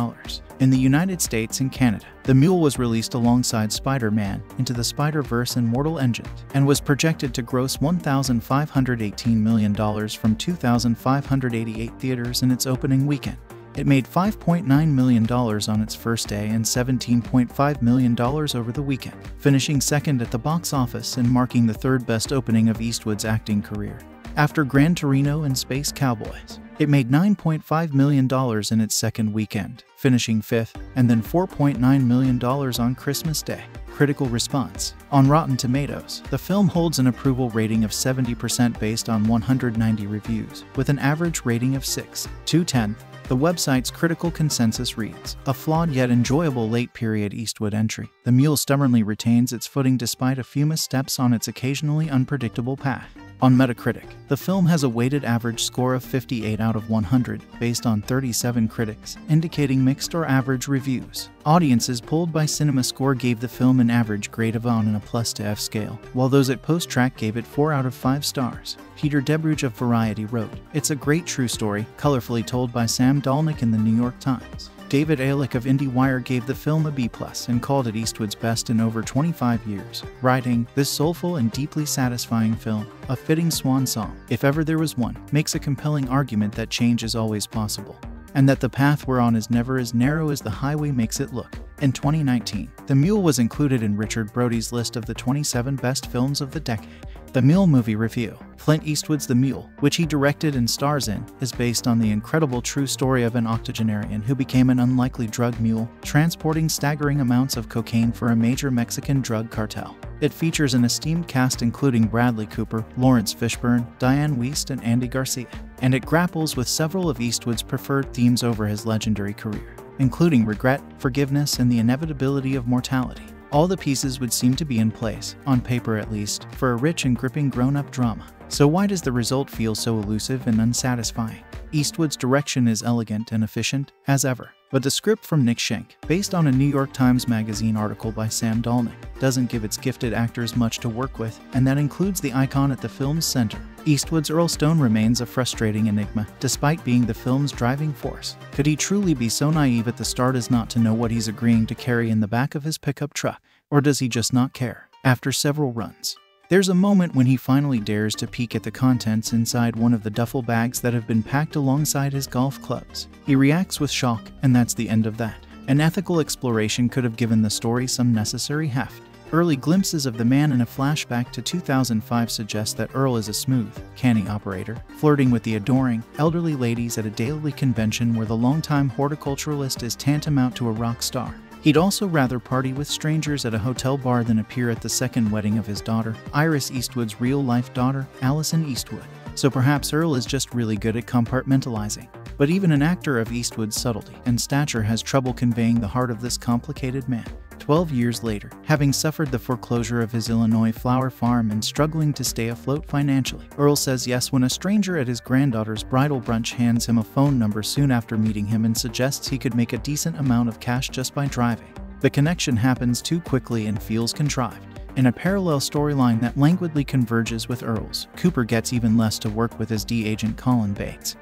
In the United States and Canada, The Mule was released alongside Spider Man Into the Spider Verse and Mortal Engines, and was projected to gross $1,518 million from 2,588 theaters in its opening weekend. It made $5.9 million on its first day and $17.5 million over the weekend, finishing second at the box office and marking the third best opening of Eastwood's acting career. After Gran Torino and Space Cowboys, it made $9.5 million in its second weekend, finishing fifth, and then $4.9 million on Christmas Day. Critical response On Rotten Tomatoes, the film holds an approval rating of 70% based on 190 reviews, with an average rating of 6 to 10. The website's critical consensus reads A flawed yet enjoyable late period Eastwood entry. The Mule stubbornly retains its footing despite a few missteps on its occasionally unpredictable path. On Metacritic, the film has a weighted average score of 58 out of 100 based on 37 critics, indicating mixed or average reviews. Audiences polled by CinemaScore gave the film an average grade of on and a plus to F scale, while those at PostTrak gave it 4 out of 5 stars. Peter Debruge of Variety wrote, It's a great true story, colorfully told by Sam Dolnick in the New York Times. David Ehrlich of IndieWire gave the film a B plus and called it Eastwood's best in over 25 years, writing, This soulful and deeply satisfying film, a fitting swan song, if ever there was one, makes a compelling argument that change is always possible. and that the path we're on is never as narrow as the highway makes it look. In 2019, The Mule was included in Richard Brody's list of the 27 best films of the decade. The Mule Movie Review Clint Eastwood's The Mule, which he directed and stars in, is based on the incredible true story of an octogenarian who became an unlikely drug mule, transporting staggering amounts of cocaine for a major Mexican drug cartel. It features an esteemed cast including Bradley Cooper, Laurence Fishburne, Dianne Wiest, and Andy Garcia, and it grapples with several of Eastwood's preferred themes over his legendary career, including regret, forgiveness, and the inevitability of mortality. All the pieces would seem to be in place, on paper at least, for a rich and gripping grown up drama. So, why does the result feel so elusive and unsatisfying? Eastwood's direction is elegant and efficient, as ever. But the script from Nick Schenk, based on a New York Times Magazine article by Sam Dolnick, doesn't give its gifted actors much to work with, and that includes the icon at the film's center. Eastwood's Earl Stone remains a frustrating enigma, despite being the film's driving force. Could he truly be so naive at the start as not to know what he's agreeing to carry in the back of his pickup truck? Or does he just not care? After several runs, there's a moment when he finally dares to peek at the contents inside one of the duffel bags that have been packed alongside his golf clubs. He reacts with shock, and that's the end of that. An ethical exploration could have given the story some necessary heft. Early glimpses of the man in a flashback to 2005 suggest that Earl is a smooth, canny operator, flirting with the adoring, elderly ladies at a daylily convention where the longtime horticulturalist is tantamount to a rock star. He'd also rather party with strangers at a hotel bar than appear at the second wedding of his daughter, Iris Eastwood's real life daughter, Allison Eastwood. So perhaps Earl is just really good at compartmentalizing. But even an actor of Eastwood's subtlety and stature has trouble conveying the heart of this complicated man. 12 years later, having suffered the foreclosure of his Illinois flower farm and struggling to stay afloat financially, Earl says yes when a stranger at his granddaughter's bridal brunch hands him a phone number soon after meeting him and suggests he could make a decent amount of cash just by driving. The connection happens too quickly and feels contrived. In a parallel storyline that languidly converges with Earl's, Cooper gets even less to work with as D agent Colin Bates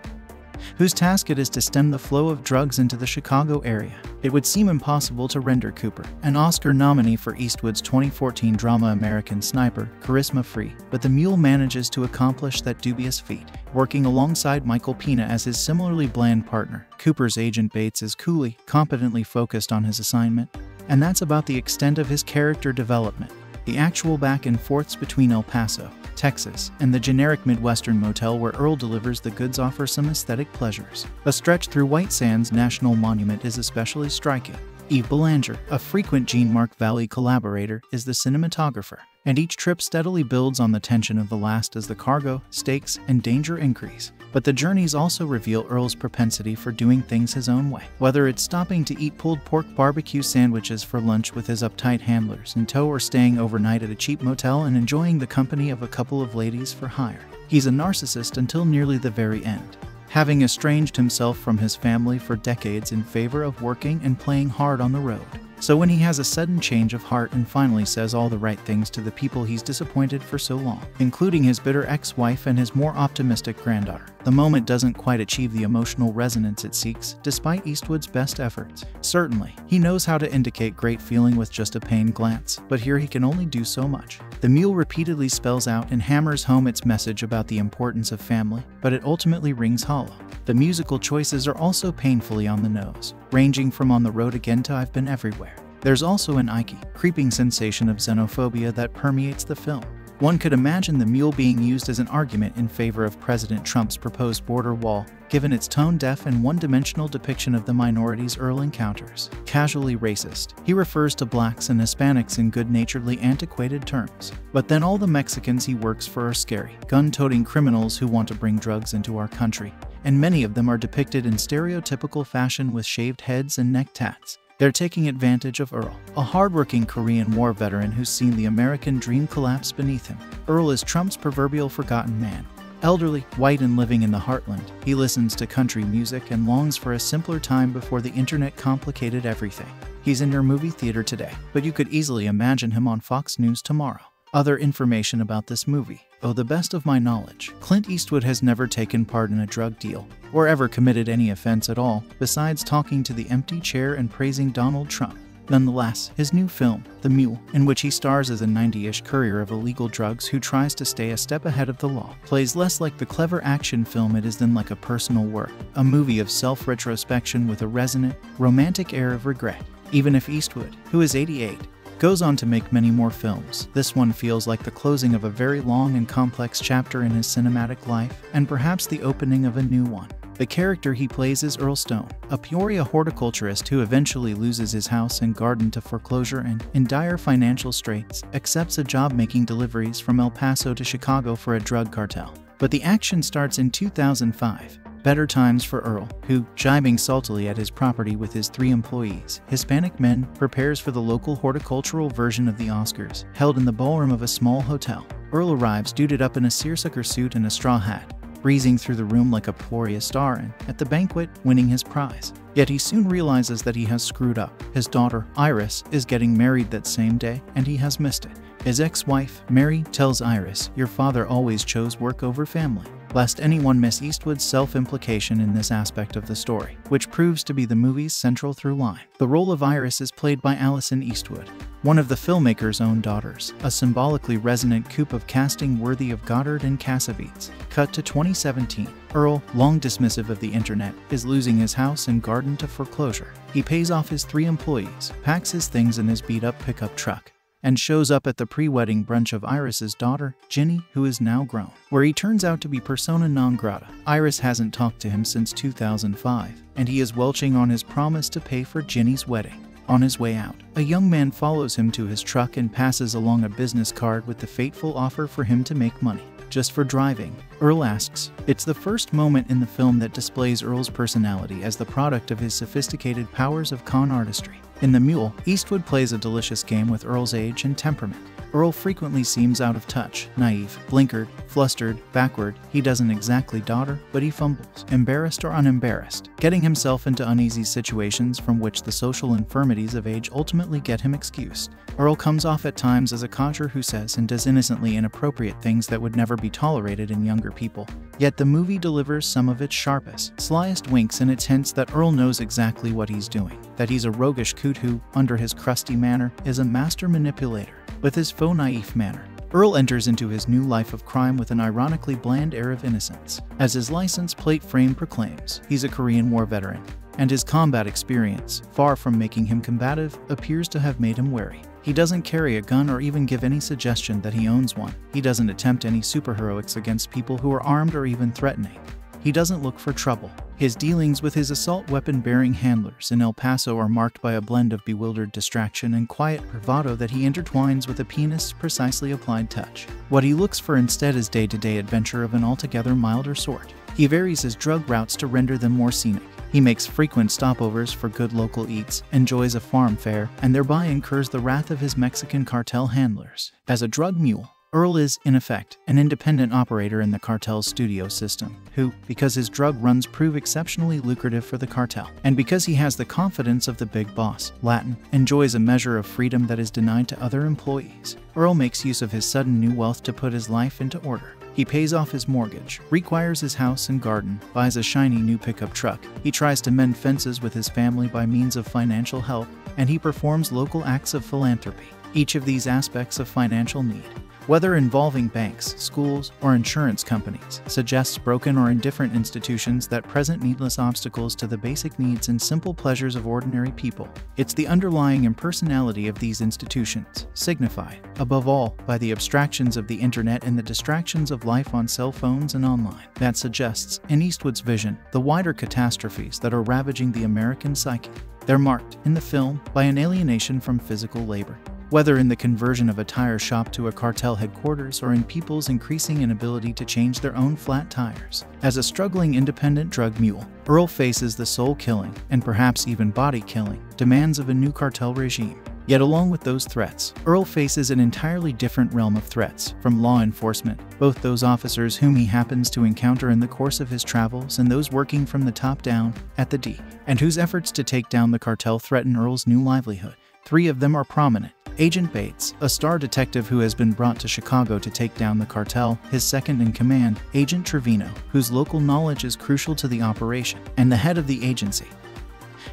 whose task it is to stem the flow of drugs into the Chicago area. It would seem impossible to render Cooper, an Oscar nominee for Eastwood's 2014 drama American Sniper, charisma free, but the mule manages to accomplish that dubious feat. Working alongside Michael Pena as his similarly bland partner, Cooper's agent Bates is coolly, competently focused on his assignment, and that's about the extent of his character development. The actual back and forths between El Paso, Texas, and the generic Midwestern motel where Earl delivers the goods offer some aesthetic pleasures. A stretch through White Sands National Monument is especially striking. Yves Belanger, a frequent Jean Marc Vallée collaborator, is the cinematographer, and each trip steadily builds on the tension of the last as the cargo, stakes, and danger increase. But the journeys also reveal Earl's propensity for doing things his own way. Whether it's stopping to eat pulled pork barbecue sandwiches for lunch with his uptight handlers in tow or staying overnight at a cheap motel and enjoying the company of a couple of ladies for hire. He's a narcissist until nearly the very end having estranged himself from his family for decades in favor of working and playing hard on the road. So when he has a sudden change of heart and finally says all the right things to the people he's disappointed for so long, including his bitter ex-wife and his more optimistic granddaughter, the moment doesn't quite achieve the emotional resonance it seeks, despite Eastwood's best efforts. Certainly, he knows how to indicate great feeling with just a pained glance, but here he can only do so much. The mule repeatedly spells out and hammers home its message about the importance of family, but it ultimately rings hollow. The musical choices are also painfully on the nose, ranging from On the Road Again to I've Been Everywhere. There's also an icky, creeping sensation of xenophobia that permeates the film. One could imagine the mule being used as an argument in favor of President Trump's proposed border wall, given its tone deaf and one dimensional depiction of the minorities Earl encounters. Casually racist, he refers to blacks and Hispanics in good naturedly antiquated terms. But then all the Mexicans he works for are scary, gun toting criminals who want to bring drugs into our country, and many of them are depicted in stereotypical fashion with shaved heads and neck tats. They're taking advantage of Earl, a hardworking Korean War veteran who's seen the American dream collapse beneath him. Earl is Trump's proverbial forgotten man. Elderly, white, and living in the heartland, he listens to country music and longs for a simpler time before the internet complicated everything. He's in your movie theater today, but you could easily imagine him on Fox News tomorrow. Other information about this movie. Oh, the best of my knowledge, Clint Eastwood has never taken part in a drug deal, or ever committed any offense at all, besides talking to the empty chair and praising Donald Trump. Nonetheless, his new film, The Mule, in which he stars as a 90 ish courier of illegal drugs who tries to stay a step ahead of the law, plays less like the clever action film it is than like a personal work, a movie of self retrospection with a resonant, romantic air of regret. Even if Eastwood, who is 88, goes on to make many more films. This one feels like the closing of a very long and complex chapter in his cinematic life, and perhaps the opening of a new one. The character he plays is Earl Stone, a Peoria horticulturist who eventually loses his house and garden to foreclosure and, in dire financial straits, accepts a job making deliveries from El Paso to Chicago for a drug cartel. But the action starts in 2005. Better times for Earl, who, jibing saltily at his property with his three employees, Hispanic men, prepares for the local horticultural version of the Oscars, held in the ballroom of a small hotel. Earl arrives duded up in a seersucker suit and a straw hat, breezing through the room like a Peoria star and, at the banquet, winning his prize. Yet he soon realizes that he has screwed up. His daughter, Iris, is getting married that same day, and he has missed it. His ex wife, Mary, tells Iris, Your father always chose work over family lest anyone miss Eastwood's self implication in this aspect of the story, which proves to be the movie's central through line. The role of Iris is played by Allison Eastwood, one of the filmmaker's own daughters, a symbolically resonant coup of casting worthy of Godard and Cassavetes. Cut to 2017. Earl, long dismissive of the internet, is losing his house and garden to foreclosure. He pays off his three employees, packs his things in his beat up pickup truck, and shows up at the pre wedding brunch of Iris's daughter, Ginny, who is now grown, where he turns out to be persona non grata. Iris hasn't talked to him since 2005, and he is welching on his promise to pay for Ginny's wedding. On his way out, a young man follows him to his truck and passes along a business card with the fateful offer for him to make money just for driving? Earl asks. It's the first moment in the film that displays Earl's personality as the product of his sophisticated powers of con artistry. In The Mule, Eastwood plays a delicious game with Earl's age and temperament. Earl frequently seems out of touch, naive, blinkered, flustered, backward. He doesn't exactly dodder, but he fumbles, embarrassed or unembarrassed, getting himself into uneasy situations from which the social infirmities of age ultimately get him excused. Earl comes off at times as a codger who says and does innocently inappropriate things that would never be tolerated in younger people. Yet the movie delivers some of its sharpest, slyest winks in its hints that Earl knows exactly what he's doing, that he's a roguish coot who, under his crusty manner, is a master manipulator with his faux naif manner. Earl enters into his new life of crime with an ironically bland air of innocence. As his license plate frame proclaims, he's a Korean War veteran, and his combat experience, far from making him combative, appears to have made him wary. He doesn't carry a gun or even give any suggestion that he owns one. He doesn't attempt any superheroics against people who are armed or even threatening. He doesn't look for trouble. His dealings with his assault weapon bearing handlers in El Paso are marked by a blend of bewildered distraction and quiet bravado that he intertwines with a pianist's precisely applied touch. What he looks for instead is day to day adventure of an altogether milder sort. He varies his drug routes to render them more scenic. He makes frequent stopovers for good local eats, enjoys a farm fare, and thereby incurs the wrath of his Mexican cartel handlers. As a drug mule, Earl is, in effect, an independent operator in the cartel's studio system, who, because his drug runs prove exceptionally lucrative for the cartel, and because he has the confidence of the big boss, Latin, enjoys a measure of freedom that is denied to other employees. Earl makes use of his sudden new wealth to put his life into order. He pays off his mortgage, requires his house and garden, buys a shiny new pickup truck. He tries to mend fences with his family by means of financial help, and he performs local acts of philanthropy. Each of these aspects of financial need whether involving banks, schools, or insurance companies, suggests broken or indifferent institutions that present needless obstacles to the basic needs and simple pleasures of ordinary people. It's the underlying impersonality of these institutions, signified, above all, by the abstractions of the internet and the distractions of life on cell phones and online, that suggests, in Eastwood's vision, the wider catastrophes that are ravaging the American psyche. They're marked, in the film, by an alienation from physical labor, whether in the conversion of a tire shop to a cartel headquarters or in people's increasing inability to change their own flat tires. As a struggling independent drug mule, Earl faces the soul killing, and perhaps even body killing, demands of a new cartel regime. Yet, along with those threats, Earl faces an entirely different realm of threats from law enforcement, both those officers whom he happens to encounter in the course of his travels and those working from the top down at the D, and whose efforts to take down the cartel threaten Earl's new livelihood. Three of them are prominent Agent Bates, a star detective who has been brought to Chicago to take down the cartel, his second in command, Agent Trevino, whose local knowledge is crucial to the operation, and the head of the agency,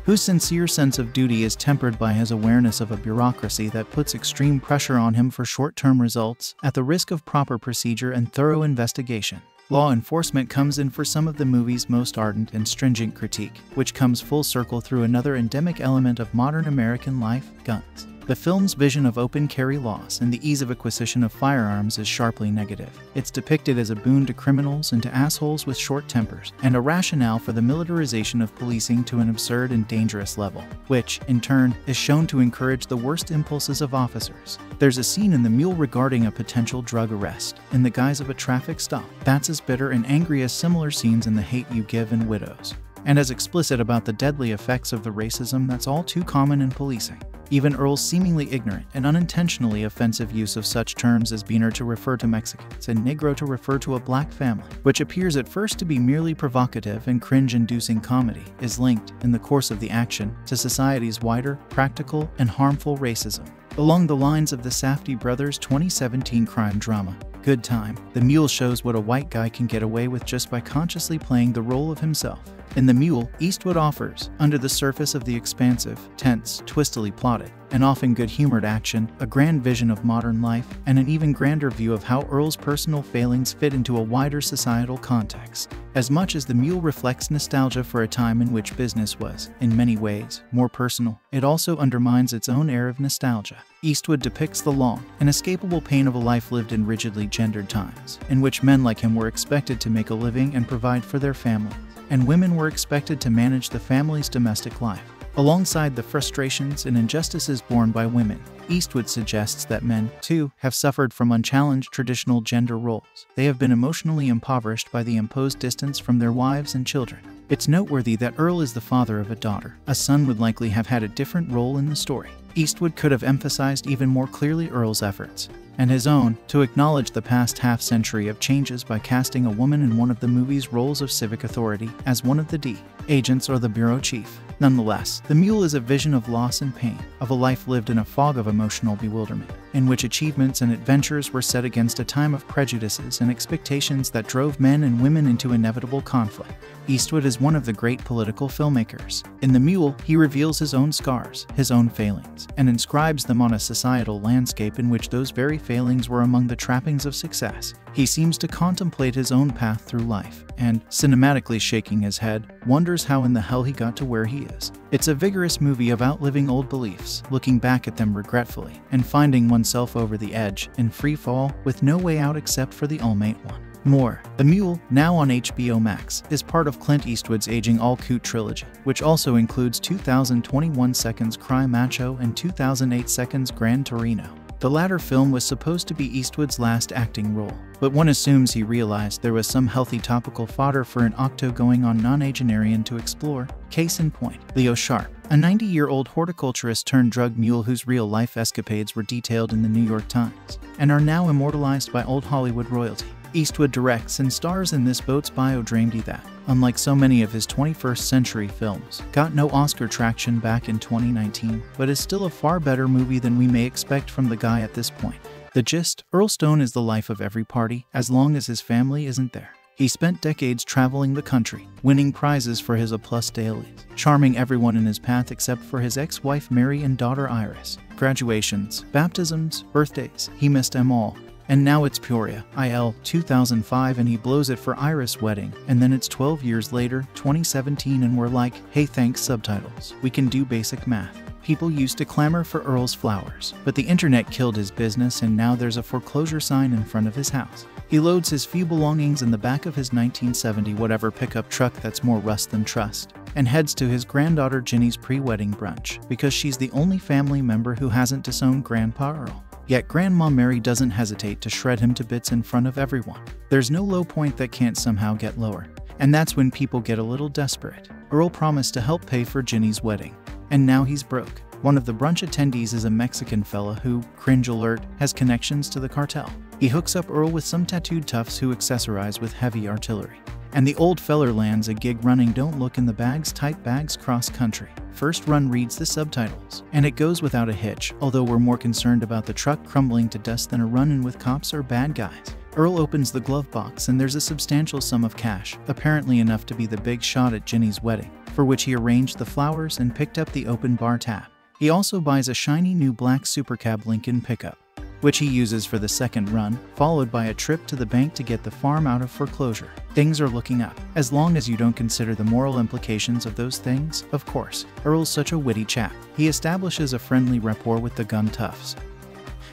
whose sincere sense of duty is tempered by his awareness of a bureaucracy that puts extreme pressure on him for short term results at the risk of proper procedure and thorough investigation. Law enforcement comes in for some of the movie's most ardent and stringent critique, which comes full circle through another endemic element of modern American life guns. The film's vision of open carry laws and the ease of acquisition of firearms is sharply negative. It's depicted as a boon to criminals and to assholes with short tempers, and a rationale for the militarization of policing to an absurd and dangerous level, which, in turn, is shown to encourage the worst impulses of officers. There's a scene in The Mule regarding a potential drug arrest, in the guise of a traffic stop. That's as bitter and angry as similar scenes in The Hate You Give and Widows and as explicit about the deadly effects of the racism that's all too common in policing. Even Earl's seemingly ignorant and unintentionally offensive use of such terms as beaner to refer to Mexicans and negro to refer to a black family, which appears at first to be merely provocative and cringe-inducing comedy, is linked, in the course of the action, to society's wider, practical, and harmful racism. Along the lines of the Safdie brothers' 2017 crime drama, Good Time, The Mule shows what a white guy can get away with just by consciously playing the role of himself. In The Mule, Eastwood offers, under the surface of the expansive, tense, twistily plotted, and often good humored action, a grand vision of modern life, and an even grander view of how Earl's personal failings fit into a wider societal context. As much as The Mule reflects nostalgia for a time in which business was, in many ways, more personal, it also undermines its own air of nostalgia. Eastwood depicts the long, inescapable pain of a life lived in rigidly gendered times, in which men like him were expected to make a living and provide for their families and women were expected to manage the family's domestic life. Alongside the frustrations and injustices borne by women, Eastwood suggests that men, too, have suffered from unchallenged traditional gender roles. They have been emotionally impoverished by the imposed distance from their wives and children. It's noteworthy that Earl is the father of a daughter. A son would likely have had a different role in the story. Eastwood could have emphasized even more clearly Earl's efforts, and his own, to acknowledge the past half century of changes by casting a woman in one of the movie's roles of civic authority as one of the D agents or the bureau chief. Nonetheless, The Mule is a vision of loss and pain, of a life lived in a fog of emotional bewilderment, in which achievements and adventures were set against a time of prejudices and expectations that drove men and women into inevitable conflict. Eastwood is one of the great political filmmakers. In The Mule, he reveals his own scars, his own failings, and inscribes them on a societal landscape in which those very failings were among the trappings of success. He seems to contemplate his own path through life, and, cinematically shaking his head, wonders how in the hell he got to where he is. It's a vigorous movie of outliving old beliefs, looking back at them regretfully, and finding oneself over the edge, in free fall, with no way out except for the all-mate one. More. The Mule, now on HBO Max, is part of Clint Eastwood's aging All Coot trilogy, which also includes 2021 Seconds Cry Macho and 2008 Seconds Gran Torino. The latter film was supposed to be Eastwood's last acting role, but one assumes he realized there was some healthy topical fodder for an octo-going on nonagenarian to explore. Case in point, Leo Sharp, a 90-year-old horticulturist turned drug mule whose real-life escapades were detailed in the New York Times, and are now immortalized by old Hollywood royalty. Eastwood directs and stars in this boat's bio Dreamed that, unlike so many of his 21st century films, got no Oscar traction back in 2019, but is still a far better movie than we may expect from the guy at this point. The gist Earl Stone is the life of every party, as long as his family isn't there. He spent decades traveling the country, winning prizes for his A-plus daylilies, charming everyone in his path except for his ex-wife Mary and daughter Iris. Graduations, baptisms, birthdays, he missed them all, and now it's Peoria, IL 2005, and he blows it for Iris' wedding. And then it's 12 years later, 2017, and we're like, hey, thanks, subtitles. We can do basic math. People used to clamor for Earl's flowers, but the internet killed his business, and now there's a foreclosure sign in front of his house. He loads his few belongings in the back of his 1970 whatever pickup truck that's more rust than trust, and heads to his granddaughter Ginny's pre wedding brunch because she's the only family member who hasn't disowned Grandpa Earl. Yet Grandma Mary doesn't hesitate to shred him to bits in front of everyone. There's no low point that can't somehow get lower. And that's when people get a little desperate. Earl promised to help pay for Ginny's wedding. And now he's broke. One of the brunch attendees is a Mexican fella who, cringe alert, has connections to the cartel. He hooks up Earl with some tattooed toughs who accessorize with heavy artillery. And the old feller lands a gig running Don't Look in the Bags Tight Bags Cross Country. First run reads the subtitles, and it goes without a hitch, although we're more concerned about the truck crumbling to dust than a run in with cops or bad guys. Earl opens the glove box and there's a substantial sum of cash, apparently enough to be the big shot at Ginny's wedding, for which he arranged the flowers and picked up the open bar tab. He also buys a shiny new black supercab Lincoln pickup, which he uses for the second run, followed by a trip to the bank to get the farm out of foreclosure. Things are looking up, as long as you don't consider the moral implications of those things, of course. Earl's such a witty chap. He establishes a friendly rapport with the gun toughs,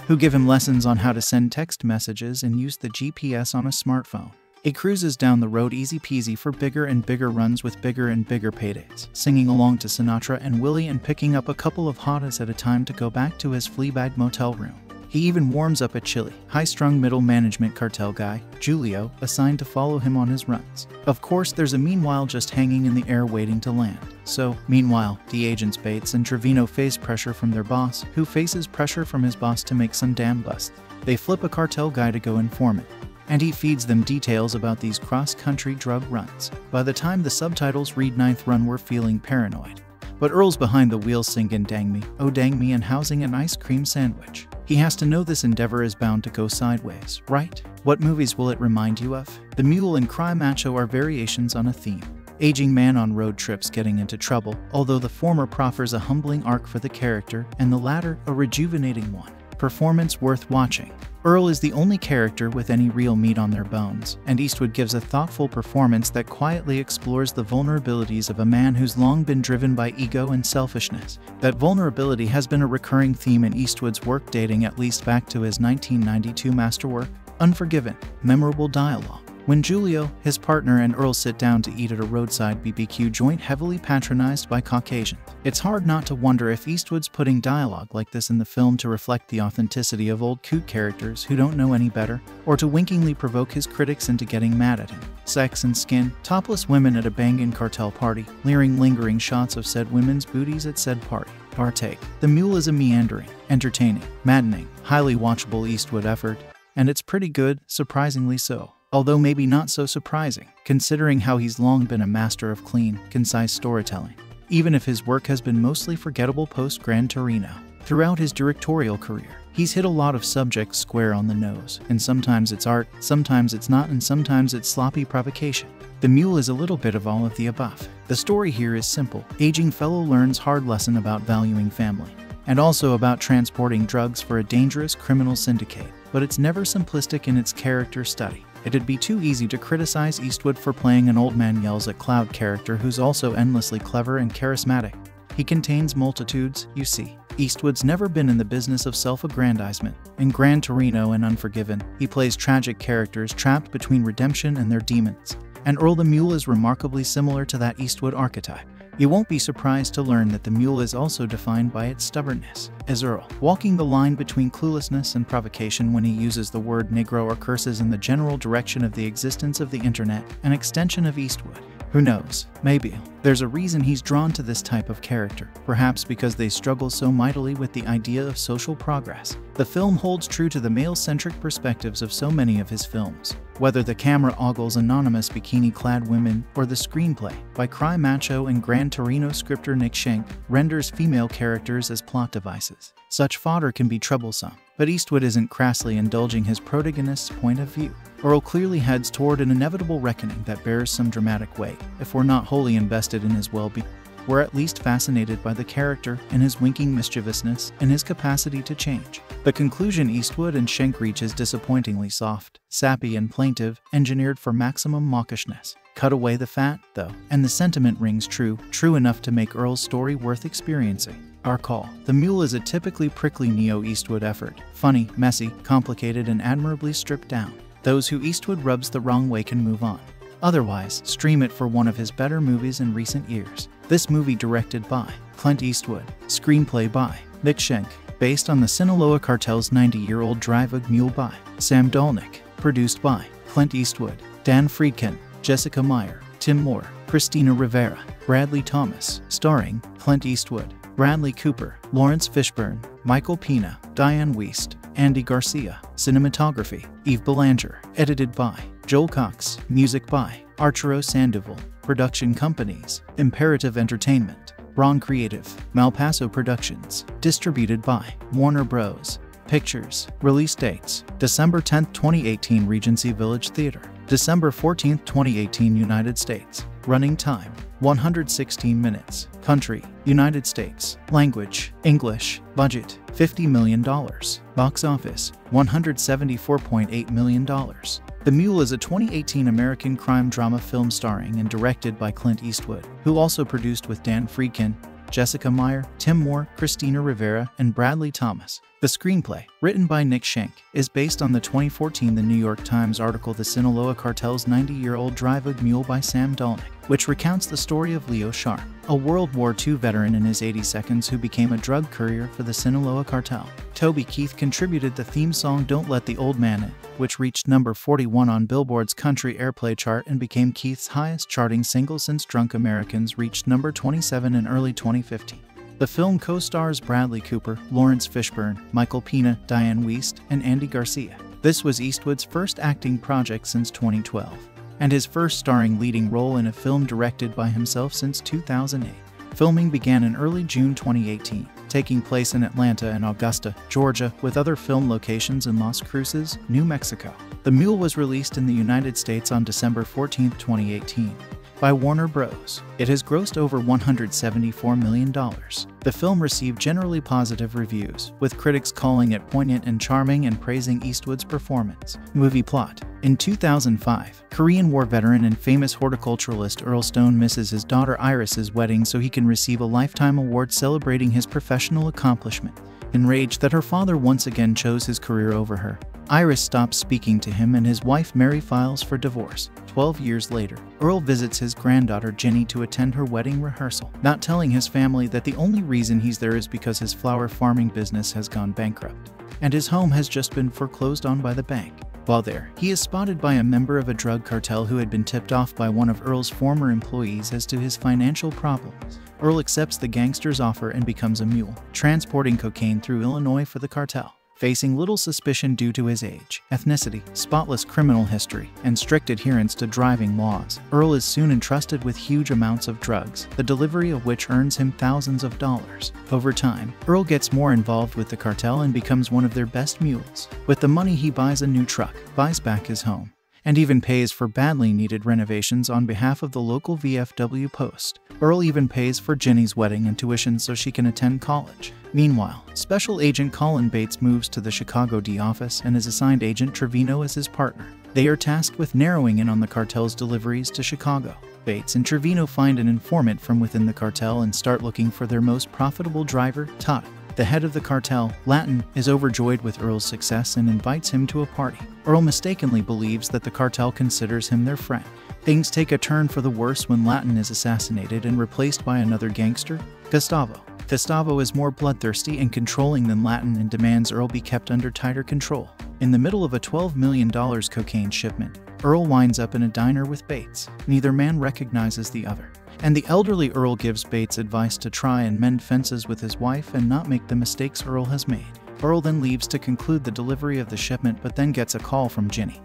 who give him lessons on how to send text messages and use the GPS on a smartphone. He cruises down the road easy peasy for bigger and bigger runs with bigger and bigger paydays, singing along to Sinatra and Willie and picking up a couple of hottas at a time to go back to his Fleabag motel room. He even warms up a chilly, high strung middle management cartel guy, Julio, assigned to follow him on his runs. Of course, there's a meanwhile just hanging in the air waiting to land. So, meanwhile, the agents Bates and Trevino face pressure from their boss, who faces pressure from his boss to make some damn bust. They flip a cartel guy to go informant, and he feeds them details about these cross country drug runs. By the time the subtitles read Ninth Run, we're feeling paranoid. But Earl's behind the wheel singing Dang Me, Oh Dang Me, and housing an ice cream sandwich. He has to know this endeavor is bound to go sideways, right? What movies will it remind you of? The Mule and Cry Macho are variations on a theme. Aging man on road trips getting into trouble, although the former proffers a humbling arc for the character and the latter a rejuvenating one. Performance worth watching. Earl is the only character with any real meat on their bones, and Eastwood gives a thoughtful performance that quietly explores the vulnerabilities of a man who's long been driven by ego and selfishness. That vulnerability has been a recurring theme in Eastwood's work dating at least back to his 1992 masterwork, Unforgiven, memorable dialogue. When Julio, his partner, and Earl sit down to eat at a roadside BBQ joint heavily patronized by Caucasians, it's hard not to wonder if Eastwood's putting dialogue like this in the film to reflect the authenticity of old coot characters who don't know any better, or to winkingly provoke his critics into getting mad at him. Sex and skin, topless women at a bangin' cartel party, leering lingering shots of said women's booties at said party. Our take. The Mule is a meandering, entertaining, maddening, highly watchable Eastwood effort, and it's pretty good, surprisingly so although maybe not so surprising, considering how he's long been a master of clean, concise storytelling, even if his work has been mostly forgettable post Gran Torino. Throughout his directorial career, he's hit a lot of subjects square on the nose, and sometimes it's art, sometimes it's not, and sometimes it's sloppy provocation. The Mule is a little bit of all of the above. The story here is simple. Aging fellow learns hard lesson about valuing family, and also about transporting drugs for a dangerous criminal syndicate, but it's never simplistic in its character study. It'd be too easy to criticize Eastwood for playing an old man yells at cloud character who's also endlessly clever and charismatic. He contains multitudes, you see. Eastwood's never been in the business of self aggrandizement. In Gran Torino and Unforgiven, he plays tragic characters trapped between redemption and their demons. And Earl the Mule is remarkably similar to that Eastwood archetype. You won't be surprised to learn that the mule is also defined by its stubbornness, as Earl, walking the line between cluelessness and provocation when he uses the word Negro or curses in the general direction of the existence of the internet, an extension of Eastwood. Who knows? Maybe. There's a reason he's drawn to this type of character, perhaps because they struggle so mightily with the idea of social progress. The film holds true to the male centric perspectives of so many of his films. Whether the camera ogles anonymous bikini clad women or the screenplay by Cry Macho and Gran Torino scripter Nick Schenk renders female characters as plot devices. Such fodder can be troublesome, but Eastwood isn't crassly indulging his protagonist's point of view. Earl clearly heads toward an inevitable reckoning that bears some dramatic weight. If we're not wholly invested in his well being, we're at least fascinated by the character and his winking mischievousness and his capacity to change. The conclusion Eastwood and Schenk reach is disappointingly soft, sappy, and plaintive, engineered for maximum mawkishness. Cut away the fat, though, and the sentiment rings true, true enough to make Earl's story worth experiencing. Our call. The Mule is a typically prickly Neo Eastwood effort. Funny, messy, complicated, and admirably stripped down. Those who Eastwood rubs the wrong way can move on. Otherwise, stream it for one of his better movies in recent years. This movie directed by Clint Eastwood, screenplay by Nick Schenk, based on the Sinaloa cartel's 90-year-old Drive a Mule by. Sam Dolnick, produced by Clint Eastwood, Dan Friedkin, Jessica Meier, Tim Moore, Christina Rivera, Bradley Thomas, starring Clint Eastwood, Bradley Cooper, Laurence Fishburne, Michael Pena, Dianne Wiest, Andy Garcia, cinematography, Yves Belanger, edited by Joel Cox, music by Arturo Sandoval, production companies, Imperative Entertainment, Bron Creative, Malpaso Productions, distributed by Warner Bros. Pictures. Release dates December 10, 2018, Regency Village Theater. December 14, 2018, United States. Running time 116 minutes. Country United States. Language English. Budget $50 million. Box office $174.8 million. The Mule is a 2018 American crime drama film starring and directed by Clint Eastwood, who also produced with Dan Friedkin, Jessica Meier, Tim Moore, Christina Rivera, and Bradley Thomas. The screenplay, written by Nick Schenk, is based on the 2014 The New York Times article The Sinaloa Cartel's 90 year old Drive a Mule by Sam Dolnick, which recounts the story of Leo Sharp, a World War II veteran in his 80 seconds who became a drug courier for the Sinaloa Cartel. Toby Keith contributed the theme song Don't Let the Old Man In, which reached number 41 on Billboard's country airplay chart and became Keith's highest charting single since Drunk Americans reached number 27 in early 2015. The film co stars Bradley Cooper, Laurence Fishburne, Michael Pena, Dianne Wiest, and Andy Garcia. This was Eastwood's first acting project since 2012, and his first starring leading role in a film directed by himself since 2008. Filming began in early June 2018, taking place in Atlanta and Augusta, Georgia, with other film locations in Las Cruces, New Mexico. The Mule was released in the United States on December 14, 2018 by Warner Bros. It has grossed over $174 million. The film received generally positive reviews, with critics calling it poignant and charming and praising Eastwood's performance. Movie plot In 2005, Korean War veteran and famous horticulturalist Earl Stone misses his daughter Iris's wedding so he can receive a lifetime award celebrating his professional accomplishment. Enraged that her father once again chose his career over her, Iris stops speaking to him and his wife Mary files for divorce. Twelve years later, Earl visits his granddaughter Jenny to attend her wedding rehearsal, not telling his family that the only reason he's there is because his flower farming business has gone bankrupt, and his home has just been foreclosed on by the bank. While there, he is spotted by a member of a drug cartel who had been tipped off by one of Earl's former employees as to his financial problems. Earl accepts the gangster's offer and becomes a mule, transporting cocaine through Illinois for the cartel facing little suspicion due to his age, ethnicity, spotless criminal history, and strict adherence to driving laws. Earl is soon entrusted with huge amounts of drugs, the delivery of which earns him thousands of dollars. Over time, Earl gets more involved with the cartel and becomes one of their best mules. With the money, he buys a new truck, buys back his home, and even pays for badly needed renovations on behalf of the local VFW post. Earl even pays for Jenny's wedding and tuition so she can attend college. Meanwhile, Special Agent Colin Bates moves to the Chicago D office and is assigned Agent Trevino as his partner. They are tasked with narrowing in on the cartel's deliveries to Chicago. Bates and Trevino find an informant from within the cartel and start looking for their most profitable driver, Todd. The head of the cartel, Laton, is overjoyed with Earl's success and invites him to a party. Earl mistakenly believes that the cartel considers him their friend. Things take a turn for the worse when Laton is assassinated and replaced by another gangster, Gustavo. Gustavo is more bloodthirsty and controlling than Laton and demands Earl be kept under tighter control. In the middle of a $12 million cocaine shipment, Earl winds up in a diner with Bates. Neither man recognizes the other. And the elderly Earl gives Bates advice to try and mend fences with his wife and not make the mistakes Earl has made. Earl then leaves to conclude the delivery of the shipment but then gets a call from Ginny,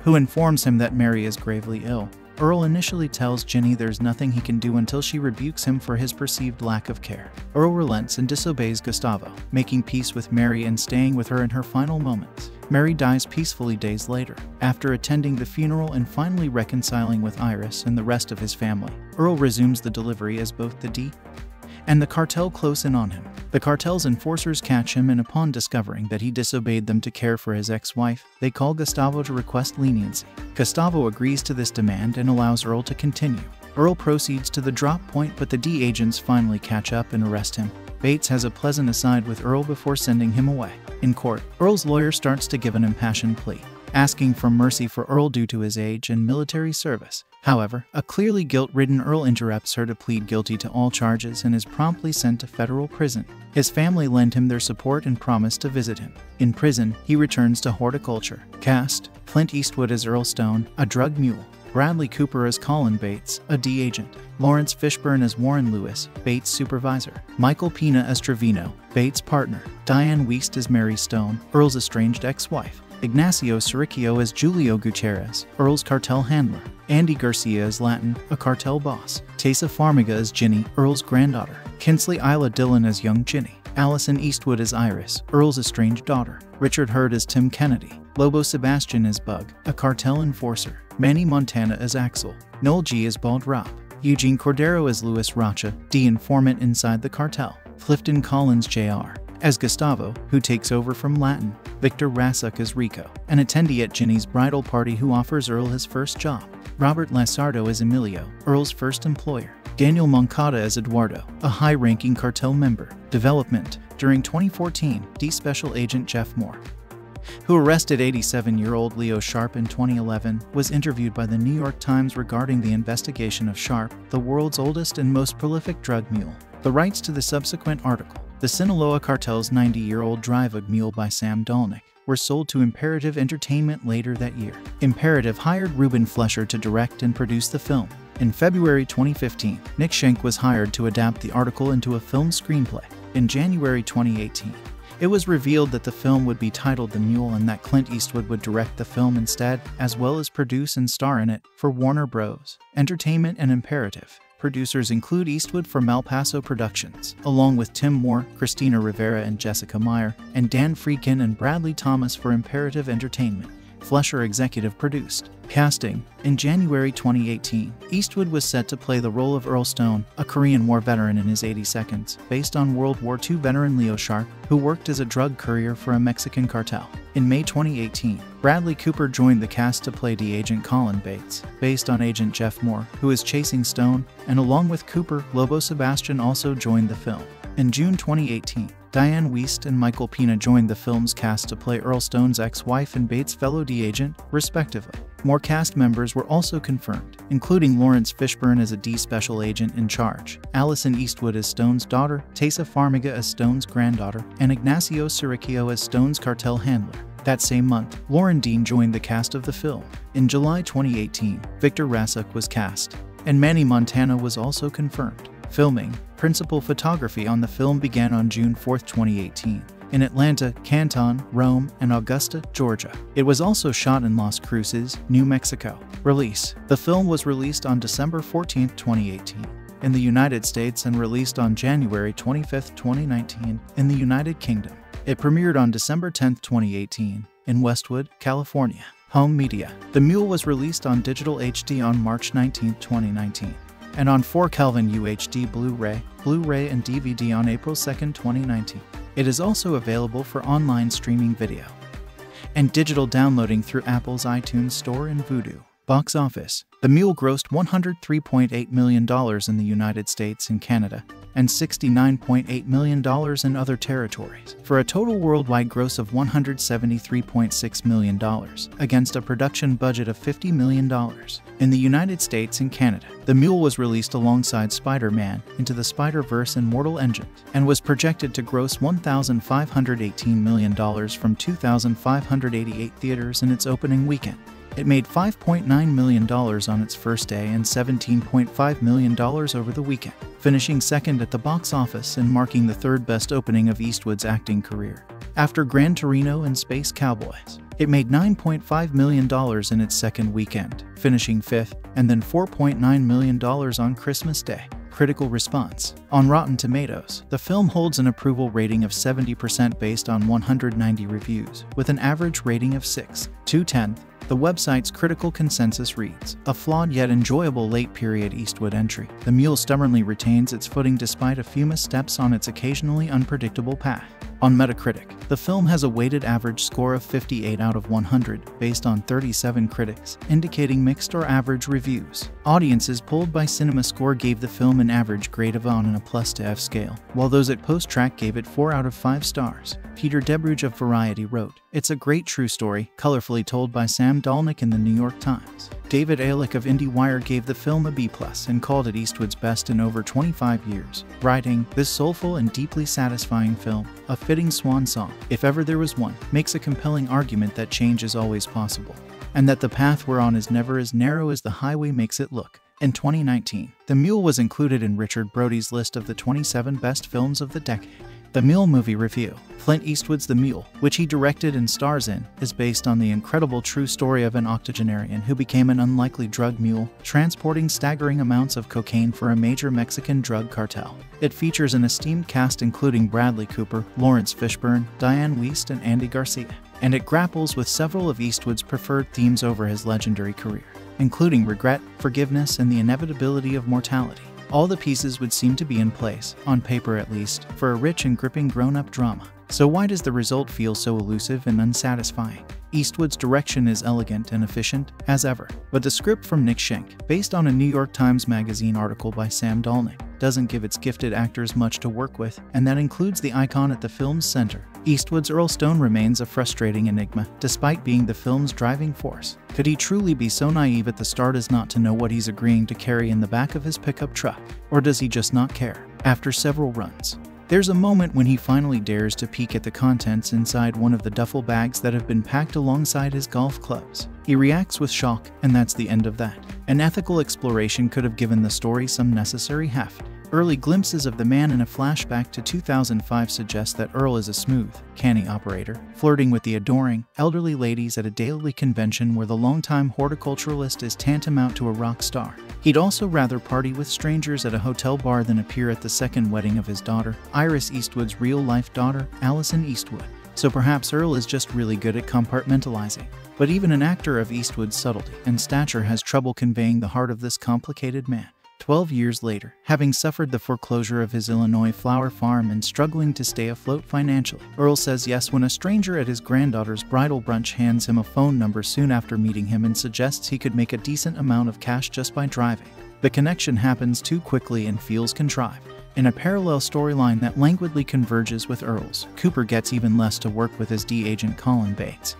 who informs him that Mary is gravely ill. Earl initially tells Ginny there's nothing he can do until she rebukes him for his perceived lack of care. Earl relents and disobeys Gustavo, making peace with Mary and staying with her in her final moments. Mary dies peacefully days later, after attending the funeral and finally reconciling with Iris and the rest of his family. Earl resumes the delivery as both the D and the cartel close in on him. The cartel's enforcers catch him, and upon discovering that he disobeyed them to care for his ex wife, they call Gustavo to request leniency. Gustavo agrees to this demand and allows Earl to continue. Earl proceeds to the drop point, but the D agents finally catch up and arrest him. Bates has a pleasant aside with Earl before sending him away. In court, Earl's lawyer starts to give an impassioned plea, asking for mercy for Earl due to his age and military service. However, a clearly guilt ridden Earl interrupts her to plead guilty to all charges and is promptly sent to federal prison. His family lend him their support and promise to visit him. In prison, he returns to horticulture. Cast Clint Eastwood as Earl Stone, a drug mule. Bradley Cooper as Colin Bates, a D agent. Laurence Fishburne as Warren Lewis, Bates' supervisor. Michael Pena as Trevino, Bates' partner. Dianne Wiest as Mary Stone, Earl's estranged ex wife. Ignacio Serricchio as Julio Gutierrez, Earl's cartel handler. Andy Garcia as Laton, a cartel boss. Taissa Farmiga as Ginny, Earl's granddaughter. Kinsley Isla Dillon as young Ginny. Allison Eastwood as Iris, Earl's estranged daughter. Richard Herd as Tim Kennedy. Lobo Sebastian as Bug, a cartel enforcer. Manny Montana as Axel. Noel G as Bald Rob. Eugene Cordero as Louis Rocha, the informant inside the cartel. Clifton Collins Jr. as Gustavo, who takes over from Laton. Victor Rasuk as Rico, an attendee at Ginny's bridal party who offers Earl his first job. Robert Lasardo as Emilio, Earl's first employer. Daniel Moncada as Eduardo, a high ranking cartel member. Development During 2014, D Special Agent Jeff Moore, who arrested 87 year old Leo Sharp in 2011, was interviewed by the New York Times regarding the investigation of Sharp, the world's oldest and most prolific drug mule. The rights to the subsequent article, The Sinaloa Cartel's 90 year old Drive Mule by Sam Dolnick, were sold to Imperative Entertainment later that year. Imperative hired Ruben Fleischer to direct and produce the film. In February 2015, Nick Schenk was hired to adapt the article into a film screenplay. In January 2018, it was revealed that the film would be titled The Mule and that Clint Eastwood would direct the film instead, as well as produce and star in it for Warner Bros. Entertainment and Imperative. Producers include Eastwood for Malpaso Productions, along with Tim Moore, Christina Rivera and Jessica Meyer, and Dan Friedkin and Bradley Thomas for Imperative Entertainment. Fleischer executive produced. Casting In January 2018, Eastwood was set to play the role of Earl Stone, a Korean War veteran in his 80 seconds, based on World War II veteran Leo Sharp, who worked as a drug courier for a Mexican cartel. In May 2018, Bradley Cooper joined the cast to play the agent Colin Bates, based on agent Jeff Moore, who is chasing Stone, and along with Cooper, Lobo Sebastian also joined the film. In June 2018, Dianne Wiest and Michael Pena joined the film's cast to play Earl Stone's ex-wife and Bates' fellow D agent, respectively. More cast members were also confirmed, including Laurence Fishburne as a D special agent in charge, Allison Eastwood as Stone's daughter, Taissa Farmiga as Stone's granddaughter, and Ignacio Serricchio as Stone's cartel handler. That same month, Lauren Dean joined the cast of the film. In July 2018, Victor Rasuk was cast, and Manny Montana was also confirmed. Filming, principal photography on the film began on June 4, 2018, in Atlanta, Canton, Rome, and Augusta, Georgia. It was also shot in Las Cruces, New Mexico. Release The film was released on December 14, 2018 in the United States and released on January 25, 2019 in the United Kingdom. It premiered on December 10, 2018 in Westwood, California. Home Media. The Mule was released on digital HD on March 19, 2019 and on 4 Kelvin UHD Blu-ray, Blu-ray and DVD on April 2, 2019. It is also available for online streaming video and digital downloading through Apple's iTunes Store and Vudu. Box office. The Mule grossed $103.8 million in the United States and Canada and $69.8 million in other territories, for a total worldwide gross of $173.6 million, against a production budget of $50 million. In the United States and Canada, The Mule was released alongside Spider Man Into the Spider Verse and Mortal Engines, and was projected to gross $1,518 million from 2,588 theaters in its opening weekend. It made $5.9 million on its first day and $17.5 million over the weekend, finishing second at the box office and marking the third best opening of Eastwood's acting career. After Gran Torino and Space Cowboys, it made $9.5 million in its second weekend, finishing fifth, and then $4.9 million on Christmas Day. Critical response. On Rotten Tomatoes, the film holds an approval rating of 70% based on 190 reviews, with an average rating of 6. 210 the website's critical consensus reads A flawed yet enjoyable late period Eastwood entry. The mule stubbornly retains its footing despite a few missteps on its occasionally unpredictable path. On Metacritic, the film has a weighted average score of 58 out of 100 based on 37 critics, indicating mixed or average reviews. Audiences polled by CinemaScore gave the film an average grade of on and a plus to F scale, while those at PostTrak gave it 4 out of 5 stars. Peter Debruge of Variety wrote, It's a great true story, colorfully told by Sam Dolnick in the New York Times. David Ehrlich of IndieWire gave the film a B+, and called it Eastwood's best in over 25 years, writing, This soulful and deeply satisfying film, a fitting swan song, if ever there was one, makes a compelling argument that change is always possible, and that the path we're on is never as narrow as the highway makes it look. In 2019, The Mule was included in Richard Brody's list of the 27 best films of the decade. The Mule Movie Review Clint Eastwood's The Mule, which he directed and stars in, is based on the incredible true story of an octogenarian who became an unlikely drug mule, transporting staggering amounts of cocaine for a major Mexican drug cartel. It features an esteemed cast including Bradley Cooper, Laurence Fishburne, Dianne Wiest, and Andy Garcia, and it grapples with several of Eastwood's preferred themes over his legendary career, including regret, forgiveness, and the inevitability of mortality. All the pieces would seem to be in place, on paper at least, for a rich and gripping grown up drama. So, why does the result feel so elusive and unsatisfying? Eastwood's direction is elegant and efficient, as ever, but the script from Nick Schenk, based on a New York Times Magazine article by Sam Dolnick, doesn't give its gifted actors much to work with, and that includes the icon at the film's center. Eastwood's Earl Stone remains a frustrating enigma, despite being the film's driving force. Could he truly be so naive at the start as not to know what he's agreeing to carry in the back of his pickup truck? Or does he just not care? After several runs, there's a moment when he finally dares to peek at the contents inside one of the duffel bags that have been packed alongside his golf clubs. He reacts with shock, and that's the end of that. An ethical exploration could have given the story some necessary heft. Early glimpses of the man in a flashback to 2005 suggest that Earl is a smooth, canny operator, flirting with the adoring, elderly ladies at a daylily convention where the longtime horticulturalist is tantamount to a rock star. He'd also rather party with strangers at a hotel bar than appear at the second wedding of his daughter, Iris Eastwood's real life daughter, Allison Eastwood. So perhaps Earl is just really good at compartmentalizing. But even an actor of Eastwood's subtlety and stature has trouble conveying the heart of this complicated man. Twelve years later, having suffered the foreclosure of his Illinois flower farm and struggling to stay afloat financially, Earl says yes when a stranger at his granddaughter's bridal brunch hands him a phone number soon after meeting him and suggests he could make a decent amount of cash just by driving. The connection happens too quickly and feels contrived. In a parallel storyline that languidly converges with Earl's, Cooper gets even less to work with as D agent Colin Bates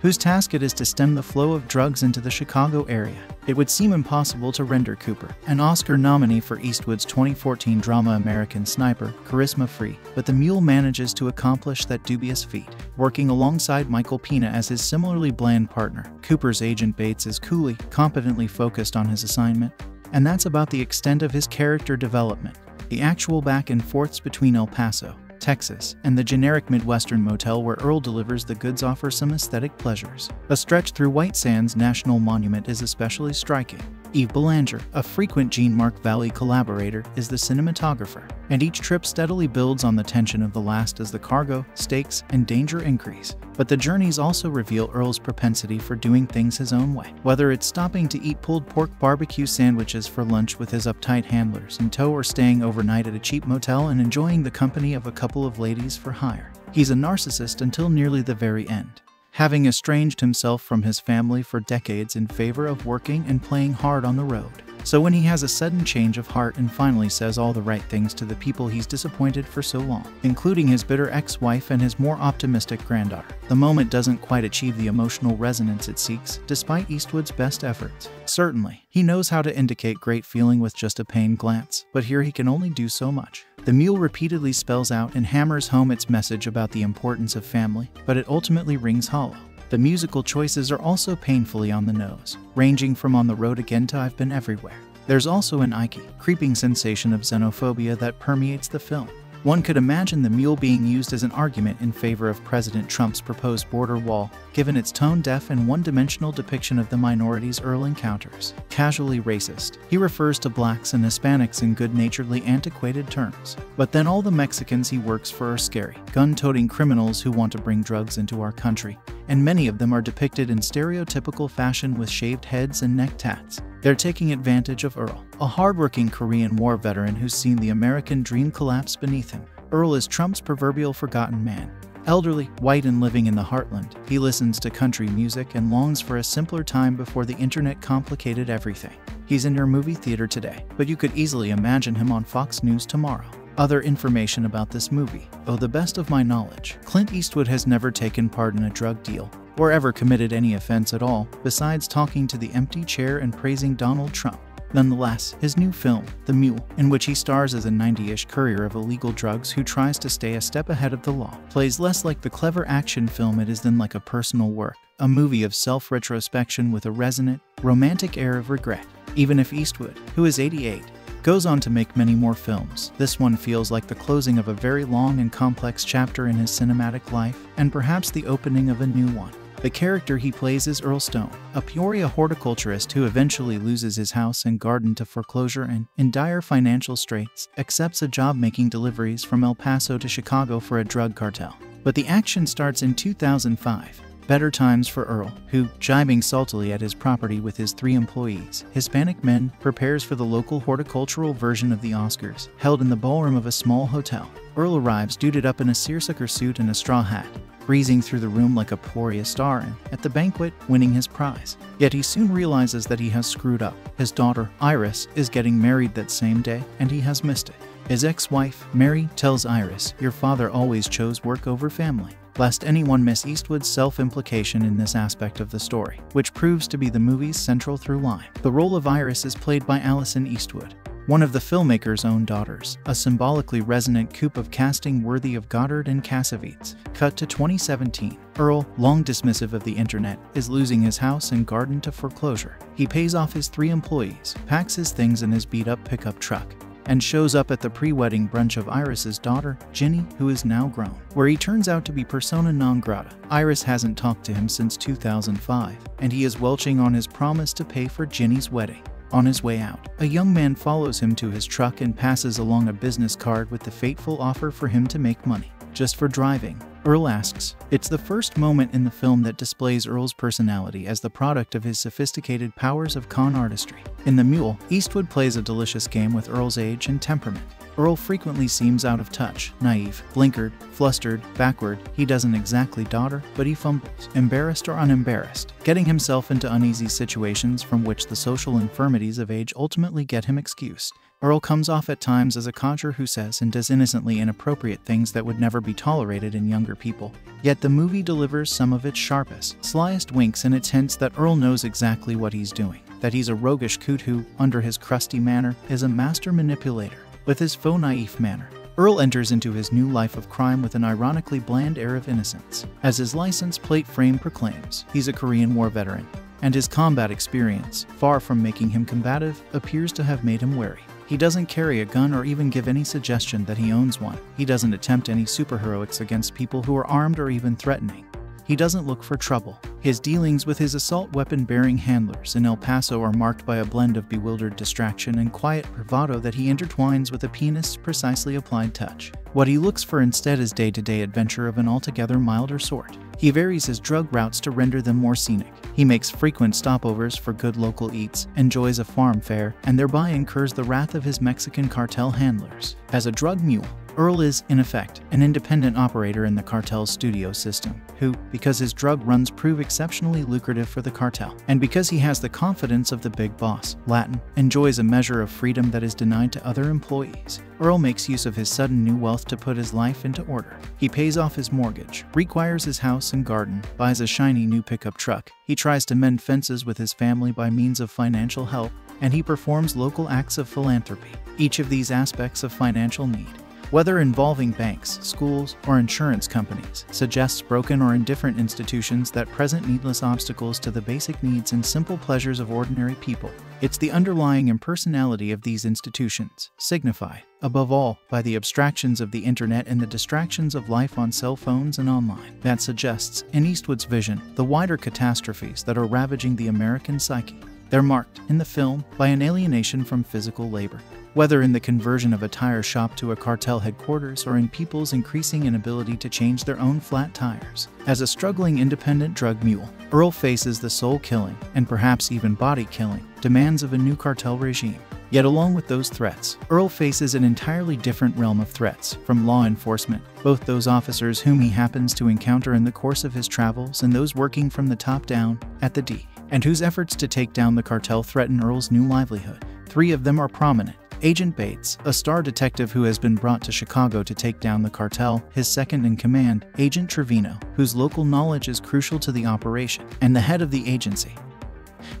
whose task it is to stem the flow of drugs into the Chicago area. It would seem impossible to render Cooper, an Oscar nominee for Eastwood's 2014 drama American Sniper, charisma free, but the mule manages to accomplish that dubious feat. Working alongside Michael Pena as his similarly bland partner, Cooper's agent Bates is coolly, competently focused on his assignment, and that's about the extent of his character development. The actual back and forths between El Paso, Texas, and the generic Midwestern motel where Earl delivers the goods offer some aesthetic pleasures. A stretch through White Sands National Monument is especially striking. Yves Belanger, a frequent Jean Marc Vallée collaborator, is the cinematographer, and each trip steadily builds on the tension of the last as the cargo, stakes, and danger increase. But the journeys also reveal Earl's propensity for doing things his own way, whether it's stopping to eat pulled pork barbecue sandwiches for lunch with his uptight handlers in tow or staying overnight at a cheap motel and enjoying the company of a couple of ladies for hire. He's a narcissist until nearly the very end having estranged himself from his family for decades in favor of working and playing hard on the road. So when he has a sudden change of heart and finally says all the right things to the people he's disappointed for so long, including his bitter ex-wife and his more optimistic granddaughter, the moment doesn't quite achieve the emotional resonance it seeks, despite Eastwood's best efforts. Certainly, he knows how to indicate great feeling with just a pained glance, but here he can only do so much. The mule repeatedly spells out and hammers home its message about the importance of family, but it ultimately rings hollow. The musical choices are also painfully on the nose, ranging from On the Road Again to I've Been Everywhere. There's also an icky, creeping sensation of xenophobia that permeates the film. One could imagine the mule being used as an argument in favor of President Trump's proposed border wall, given its tone deaf and one dimensional depiction of the minorities Earl encounters. Casually racist, he refers to blacks and Hispanics in good naturedly antiquated terms. But then all the Mexicans he works for are scary, gun toting criminals who want to bring drugs into our country, and many of them are depicted in stereotypical fashion with shaved heads and neck tats. They're taking advantage of Earl, a hardworking Korean War veteran who's seen the American dream collapse beneath him. Earl is Trump's proverbial forgotten man. Elderly, white, and living in the heartland, he listens to country music and longs for a simpler time before the internet complicated everything. He's in your movie theater today, but you could easily imagine him on Fox News tomorrow. Other information about this movie. Oh, the best of my knowledge, Clint Eastwood has never taken part in a drug deal, or ever committed any offense at all, besides talking to the empty chair and praising Donald Trump. Nonetheless, his new film, The Mule, in which he stars as a 90 ish courier of illegal drugs who tries to stay a step ahead of the law, plays less like the clever action film it is than like a personal work, a movie of self retrospection with a resonant, romantic air of regret. Even if Eastwood, who is 88, goes on to make many more films. This one feels like the closing of a very long and complex chapter in his cinematic life, and perhaps the opening of a new one. The character he plays is Earl Stone, a Peoria horticulturist who eventually loses his house and garden to foreclosure and, in dire financial straits, accepts a job making deliveries from El Paso to Chicago for a drug cartel. But the action starts in 2005. Better times for Earl, who, jibing saltily at his property with his three employees, Hispanic men, prepares for the local horticultural version of the Oscars, held in the ballroom of a small hotel. Earl arrives duded up in a seersucker suit and a straw hat, breezing through the room like a Peoria star at the banquet, winning his prize. Yet he soon realizes that he has screwed up. His daughter, Iris, is getting married that same day, and he has missed it. His ex wife, Mary, tells Iris, Your father always chose work over family, lest anyone miss Eastwood's self implication in this aspect of the story, which proves to be the movie's central through line. The role of Iris is played by Allison Eastwood, one of the filmmaker's own daughters, a symbolically resonant coup of casting worthy of Godard and Cassavetes. Cut to 2017. Earl, long dismissive of the internet, is losing his house and garden to foreclosure. He pays off his three employees, packs his things in his beat up pickup truck, and shows up at the pre-wedding brunch of Iris's daughter, Ginny, who is now grown, where he turns out to be persona non grata. Iris hasn't talked to him since 2005, and he is welching on his promise to pay for Ginny's wedding. On his way out, a young man follows him to his truck and passes along a business card with the fateful offer for him to make money, just for driving. Earl asks. It's the first moment in the film that displays Earl's personality as the product of his sophisticated powers of con artistry. In The Mule, Eastwood plays a delicious game with Earl's age and temperament. Earl frequently seems out of touch, naive, blinkered, flustered, backward. He doesn't exactly dodder, but he fumbles, embarrassed or unembarrassed, getting himself into uneasy situations from which the social infirmities of age ultimately get him excused. Earl comes off at times as a codger who says and does innocently inappropriate things that would never be tolerated in younger people. Yet the movie delivers some of its sharpest, slyest winks in its hints that Earl knows exactly what he's doing, that he's a roguish coot who, under his crusty manner, is a master manipulator with his faux naif manner. Earl enters into his new life of crime with an ironically bland air of innocence. As his license plate frame proclaims, he's a Korean War veteran, and his combat experience, far from making him combative, appears to have made him wary. He doesn't carry a gun or even give any suggestion that he owns one. He doesn't attempt any superheroics against people who are armed or even threatening. He doesn't look for trouble. His dealings with his assault weapon bearing handlers in El Paso are marked by a blend of bewildered distraction and quiet bravado that he intertwines with a pianist's precisely applied touch. What he looks for instead is day to day adventure of an altogether milder sort. He varies his drug routes to render them more scenic. He makes frequent stopovers for good local eats, enjoys a farm fare, and thereby incurs the wrath of his Mexican cartel handlers. As a drug mule, Earl is, in effect, an independent operator in the cartel's studio system, who, because his drug runs prove exceptionally lucrative for the cartel, and because he has the confidence of the big boss, Laton, enjoys a measure of freedom that is denied to other employees. Earl makes use of his sudden new wealth to put his life into order. He pays off his mortgage, requires his house and garden, buys a shiny new pickup truck. He tries to mend fences with his family by means of financial help, and he performs local acts of philanthropy. Each of these aspects of financial need whether involving banks, schools, or insurance companies, suggests broken or indifferent institutions that present needless obstacles to the basic needs and simple pleasures of ordinary people. It's the underlying impersonality of these institutions, signified, above all, by the abstractions of the internet and the distractions of life on cell phones and online, that suggests, in Eastwood's vision, the wider catastrophes that are ravaging the American psyche. They're marked, in the film, by an alienation from physical labor, whether in the conversion of a tire shop to a cartel headquarters or in people's increasing inability to change their own flat tires. As a struggling independent drug mule, Earl faces the soul killing, and perhaps even body killing, demands of a new cartel regime. Yet, along with those threats, Earl faces an entirely different realm of threats from law enforcement, both those officers whom he happens to encounter in the course of his travels and those working from the top down at the D, and whose efforts to take down the cartel threaten Earl's new livelihood. Three of them are prominent Agent Bates, a star detective who has been brought to Chicago to take down the cartel, his second in command, Agent Trevino, whose local knowledge is crucial to the operation, and the head of the agency,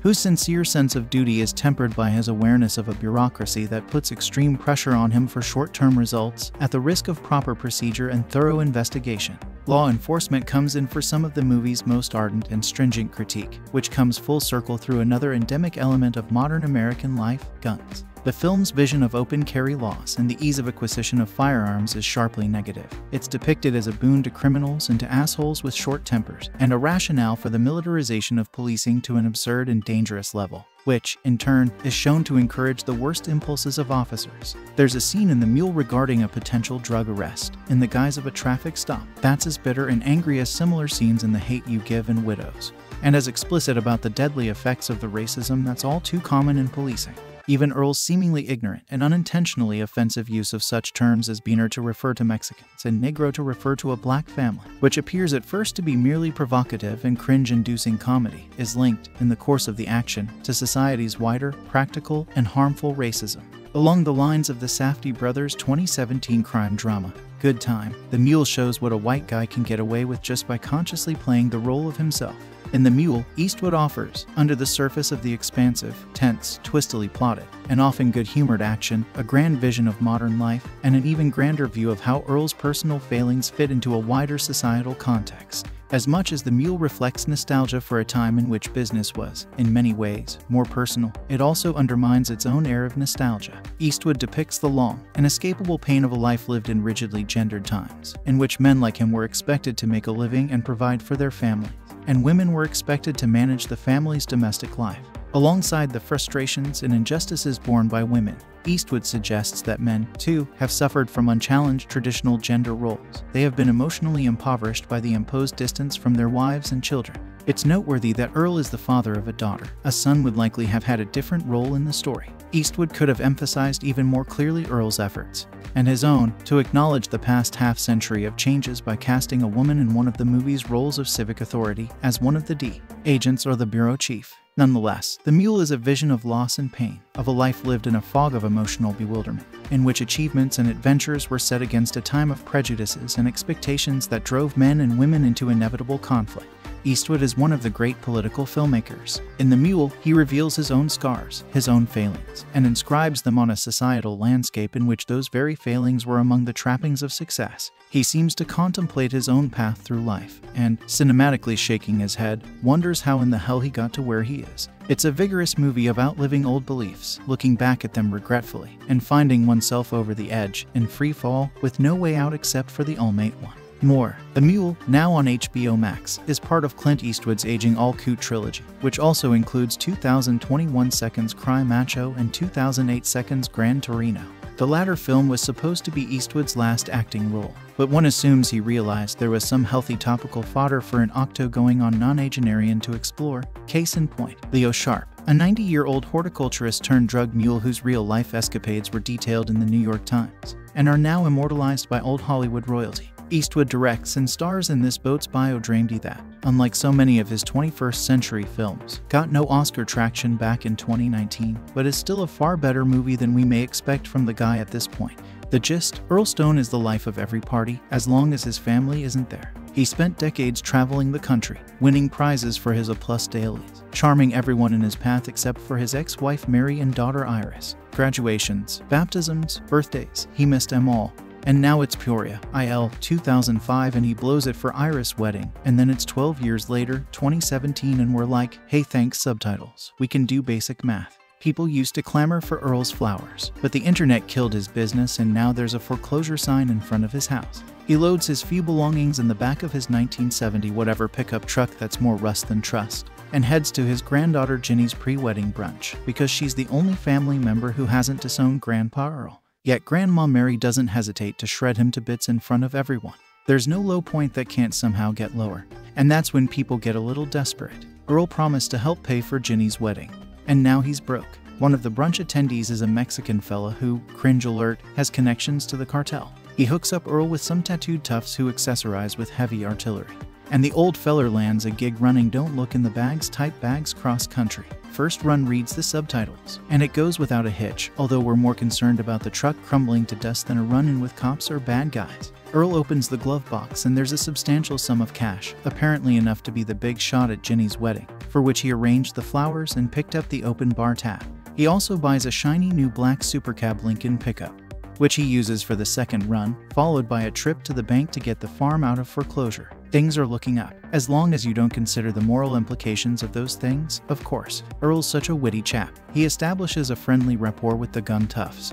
whose sincere sense of duty is tempered by his awareness of a bureaucracy that puts extreme pressure on him for short term results at the risk of proper procedure and thorough investigation. Law enforcement comes in for some of the movie's most ardent and stringent critique, which comes full circle through another endemic element of modern American life guns. The film's vision of open carry laws and the ease of acquisition of firearms is sharply negative. It's depicted as a boon to criminals and to assholes with short tempers, and a rationale for the militarization of policing to an absurd and dangerous level which, in turn, is shown to encourage the worst impulses of officers. There's a scene in The Mule regarding a potential drug arrest, in the guise of a traffic stop, that's as bitter and angry as similar scenes in The Hate U Give and Widows, and as explicit about the deadly effects of the racism that's all too common in policing. Even Earl's seemingly ignorant and unintentionally offensive use of such terms as beaner to refer to Mexicans and negro to refer to a black family, which appears at first to be merely provocative and cringe inducing comedy, is linked, in the course of the action, to society's wider, practical, and harmful racism. Along the lines of the Safdie brothers' 2017 crime drama, Good Time, The Mule shows what a white guy can get away with just by consciously playing the role of himself. In The Mule, Eastwood offers, under the surface of the expansive, tense, twistily plotted, and often good humored action, a grand vision of modern life, and an even grander view of how Earl's personal failings fit into a wider societal context. As much as The Mule reflects nostalgia for a time in which business was, in many ways, more personal, it also undermines its own air of nostalgia. Eastwood depicts the long, inescapable pain of a life lived in rigidly gendered times, in which men like him were expected to make a living and provide for their families and women were expected to manage the family's domestic life. Alongside the frustrations and injustices borne by women, Eastwood suggests that men, too, have suffered from unchallenged traditional gender roles. They have been emotionally impoverished by the imposed distance from their wives and children. It's noteworthy that Earl is the father of a daughter. A son would likely have had a different role in the story. Eastwood could have emphasized even more clearly Earl's efforts, and his own, to acknowledge the past half century of changes by casting a woman in one of the movie's roles of civic authority as one of the D agents or the bureau chief. Nonetheless, The Mule is a vision of loss and pain, of a life lived in a fog of emotional bewilderment, in which achievements and adventures were set against a time of prejudices and expectations that drove men and women into inevitable conflict. Eastwood is one of the great political filmmakers. In The Mule, he reveals his own scars, his own failings, and inscribes them on a societal landscape in which those very failings were among the trappings of success. He seems to contemplate his own path through life, and, cinematically shaking his head, wonders how in the hell he got to where he is. It's a vigorous movie of outliving old beliefs, looking back at them regretfully, and finding oneself over the edge, in free fall, with no way out except for the all-mate one. More. The Mule, now on HBO Max, is part of Clint Eastwood's aging All Coot trilogy, which also includes 2021 Seconds Cry Macho and 2008 Seconds Gran Torino. The latter film was supposed to be Eastwood's last acting role, but one assumes he realized there was some healthy topical fodder for an octo-going on nonagenarian to explore. Case in point, Leo Sharp, a 90 year old horticulturist turned drug mule whose real life escapades were detailed in the New York Times and are now immortalized by old Hollywood royalty. Eastwood directs and stars in this boat's bio Dreamedy that, unlike so many of his 21st century films, got no Oscar traction back in 2019, but is still a far better movie than we may expect from the guy at this point. The gist Earl Stone is the life of every party, as long as his family isn't there. He spent decades traveling the country, winning prizes for his A plus daylilies, charming everyone in his path except for his ex wife Mary and daughter Iris. Graduations, baptisms, birthdays, he missed them all, and now it's Peoria, IL 2005, and he blows it for Iris' wedding. And then it's 12 years later, 2017, and we're like, hey, thanks, subtitles. We can do basic math. People used to clamor for Earl's flowers, but the internet killed his business, and now there's a foreclosure sign in front of his house. He loads his few belongings in the back of his 1970 whatever pickup truck that's more rust than trust, and heads to his granddaughter Ginny's pre wedding brunch because she's the only family member who hasn't disowned Grandpa Earl. Yet Grandma Mary doesn't hesitate to shred him to bits in front of everyone. There's no low point that can't somehow get lower. And that's when people get a little desperate. Earl promised to help pay for Ginny's wedding. And now he's broke. One of the brunch attendees is a Mexican fella who, cringe alert, has connections to the cartel. He hooks up Earl with some tattooed toughs who accessorize with heavy artillery. And the old feller lands a gig running Don't Look in the Bags type bags cross country. First run reads the subtitles, and it goes without a hitch, although we're more concerned about the truck crumbling to dust than a run in with cops or bad guys. Earl opens the glove box and there's a substantial sum of cash, apparently enough to be the big shot at Ginny's wedding, for which he arranged the flowers and picked up the open bar tab. He also buys a shiny new black supercab Lincoln pickup, which he uses for the second run, followed by a trip to the bank to get the farm out of foreclosure. Things are looking up, as long as you don't consider the moral implications of those things, of course. Earl's such a witty chap. He establishes a friendly rapport with the gun toughs,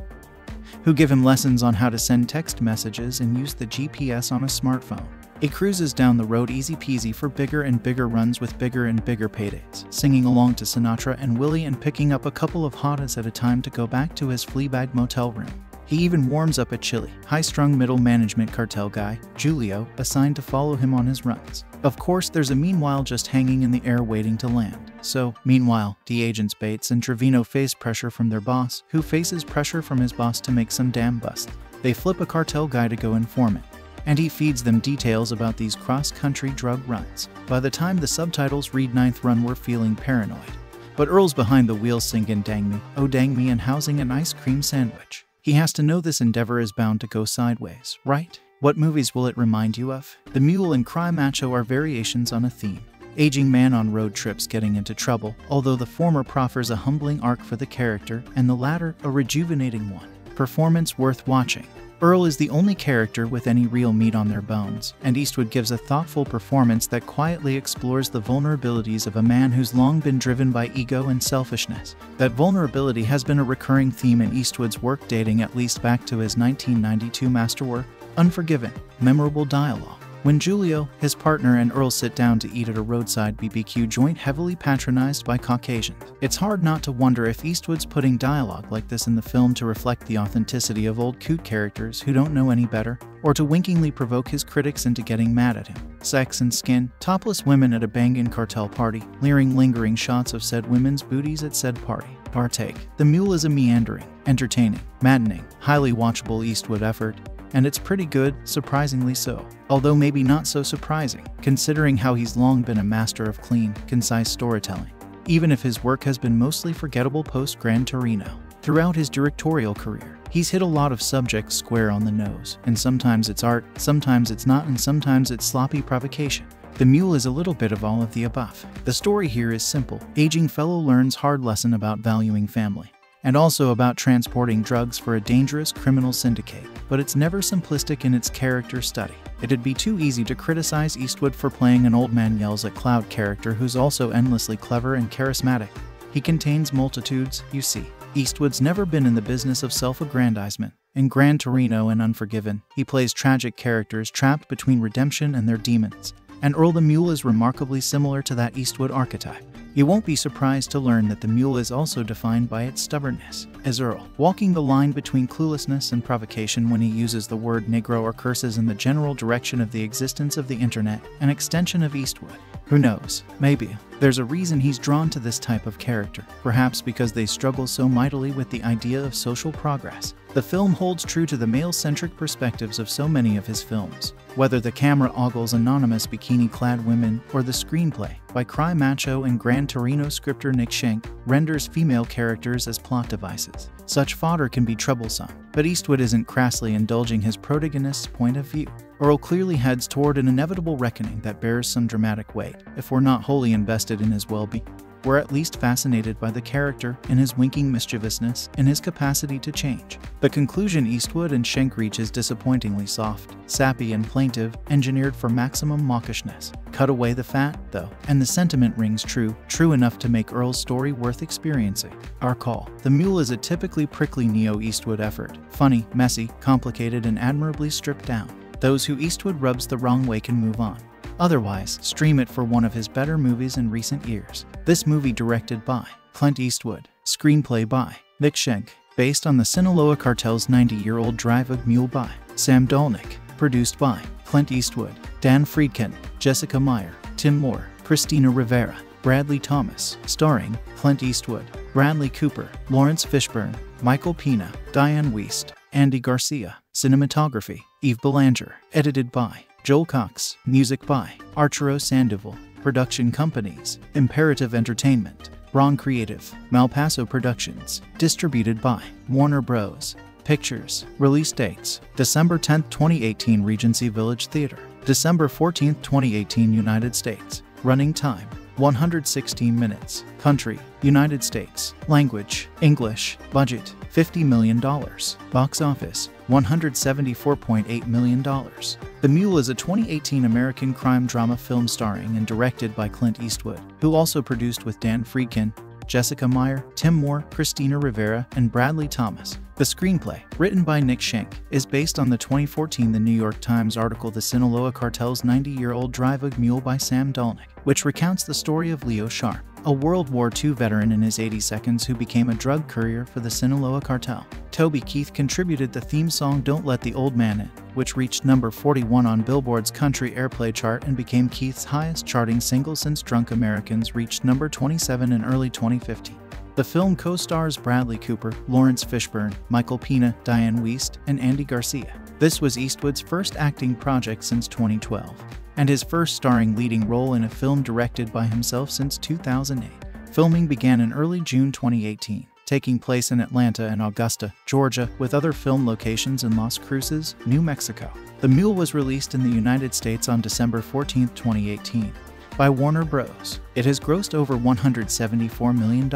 who give him lessons on how to send text messages and use the GPS on a smartphone. He cruises down the road easy peasy for bigger and bigger runs with bigger and bigger paydays, singing along to Sinatra and Willie and picking up a couple of hottas at a time to go back to his Fleabag motel room. He even warms up a chilly, high-strung middle management cartel guy, Julio, assigned to follow him on his runs. Of course, there's a meanwhile just hanging in the air waiting to land. So, meanwhile, the agents Bates and Trevino face pressure from their boss, who faces pressure from his boss to make some damn bust. They flip a cartel guy to go informant and he feeds them details about these cross country drug runs. By the time the subtitles read Ninth Run, we're feeling paranoid. But Earl's behind the wheel singing Dang Me, Oh Dang Me, and housing an ice cream sandwich. He has to know this endeavor is bound to go sideways, right? What movies will it remind you of? The Mule and Cry Macho are variations on a theme. Aging man on road trips getting into trouble, although the former proffers a humbling arc for the character and the latter a rejuvenating one. Performance worth watching. Earl is the only character with any real meat on their bones, and Eastwood gives a thoughtful performance that quietly explores the vulnerabilities of a man who's long been driven by ego and selfishness. That vulnerability has been a recurring theme in Eastwood's work dating at least back to his 1992 masterwork, Unforgiven, memorable dialogue. When Julio, his partner, and Earl sit down to eat at a roadside BBQ joint heavily patronized by Caucasians, it's hard not to wonder if Eastwood's putting dialogue like this in the film to reflect the authenticity of old cute characters who don't know any better, or to winkingly provoke his critics into getting mad at him. Sex and skin, topless women at a bangin' cartel party, leering lingering shots of said women's booties at said party. Partake. The Mule is a meandering, entertaining, maddening, highly watchable Eastwood effort, and it's pretty good, surprisingly so. Although maybe not so surprising, considering how he's long been a master of clean, concise storytelling, even if his work has been mostly forgettable post Gran Torino. Throughout his directorial career, he's hit a lot of subjects square on the nose, and sometimes it's art, sometimes it's not, and sometimes it's sloppy provocation. The Mule is a little bit of all of the above. The story here is simple. Aging fellow learns hard lesson about valuing family and also about transporting drugs for a dangerous criminal syndicate, but it's never simplistic in its character study. It'd be too easy to criticize Eastwood for playing an old man yells at cloud character who's also endlessly clever and charismatic. He contains multitudes, you see. Eastwood's never been in the business of self aggrandizement. In Gran Torino and Unforgiven, he plays tragic characters trapped between redemption and their demons. And Earl the Mule is remarkably similar to that Eastwood archetype. You won't be surprised to learn that the mule is also defined by its stubbornness, as Earl, walking the line between cluelessness and provocation when he uses the word Negro or curses in the general direction of the existence of the internet, an extension of Eastwood. Who knows? Maybe. There's a reason he's drawn to this type of character, perhaps because they struggle so mightily with the idea of social progress. The film holds true to the male centric perspectives of so many of his films, whether the camera ogles anonymous bikini clad women or the screenplay by Cry Macho and Gran Torino scripter Nick Schenk renders female characters as plot devices. Such fodder can be troublesome, but Eastwood isn't crassly indulging his protagonist's point of view. Earl clearly heads toward an inevitable reckoning that bears some dramatic weight if we're not wholly invested in his well being were at least fascinated by the character and his winking mischievousness and his capacity to change. The conclusion Eastwood and Schenk reach is disappointingly soft, sappy, and plaintive, engineered for maximum mawkishness. Cut away the fat, though, and the sentiment rings true, true enough to make Earl's story worth experiencing. Our call. The Mule is a typically prickly Neo Eastwood effort. Funny, messy, complicated, and admirably stripped down. Those who Eastwood rubs the wrong way can move on. Otherwise, stream it for one of his better movies in recent years. This movie directed by Clint Eastwood, screenplay by Nick Schenk, based on the Sinaloa Cartel's 90-year-old Drive a Mule by Sam Dolnick, produced by Clint Eastwood, Dan Friedkin, Jessica Meier, Tim Moore, Christina Rivera, Bradley Thomas, starring Clint Eastwood, Bradley Cooper, Laurence Fishburne, Michael Pena, Dianne Wiest, Andy Garcia, cinematography, Yves Belanger, edited by Joel Cox, music by Arturo Sandoval, production companies Imperative Entertainment, Bron Creative, Malpaso Productions, distributed by Warner Bros. Pictures, release dates December 10, 2018, Regency Village Theater, December 14, 2018, United States, running time 116 minutes, country, United States, language, English, budget $50 million, box office $174.8 million. The Mule is a 2018 American crime drama film starring and directed by Clint Eastwood, who also produced with Dan Friedkin, Jessica Meier, Tim Moore, Christina Rivera, and Bradley Thomas. The screenplay, written by Nick Schenk, is based on the 2014 The New York Times article The Sinaloa Cartel's 90-year-old Drive a Mule by Sam Dolnick, which recounts the story of Leo Sharp, a World War II veteran in his 80 seconds who became a drug courier for the Sinaloa cartel. Toby Keith contributed the theme song Don't Let the Old Man In, which reached number 41 on Billboard's country airplay chart and became Keith's highest charting single since Drunk Americans reached number 27 in early 2015. The film co stars Bradley Cooper, Laurence Fishburne, Michael Pena, Dianne Wiest, and Andy Garcia. This was Eastwood's first acting project since 2012 and his first starring leading role in a film directed by himself since 2008. Filming began in early June 2018, taking place in Atlanta and Augusta, Georgia, with other film locations in Las Cruces, New Mexico. The Mule was released in the United States on December 14, 2018, by Warner Bros. It has grossed over $174 million.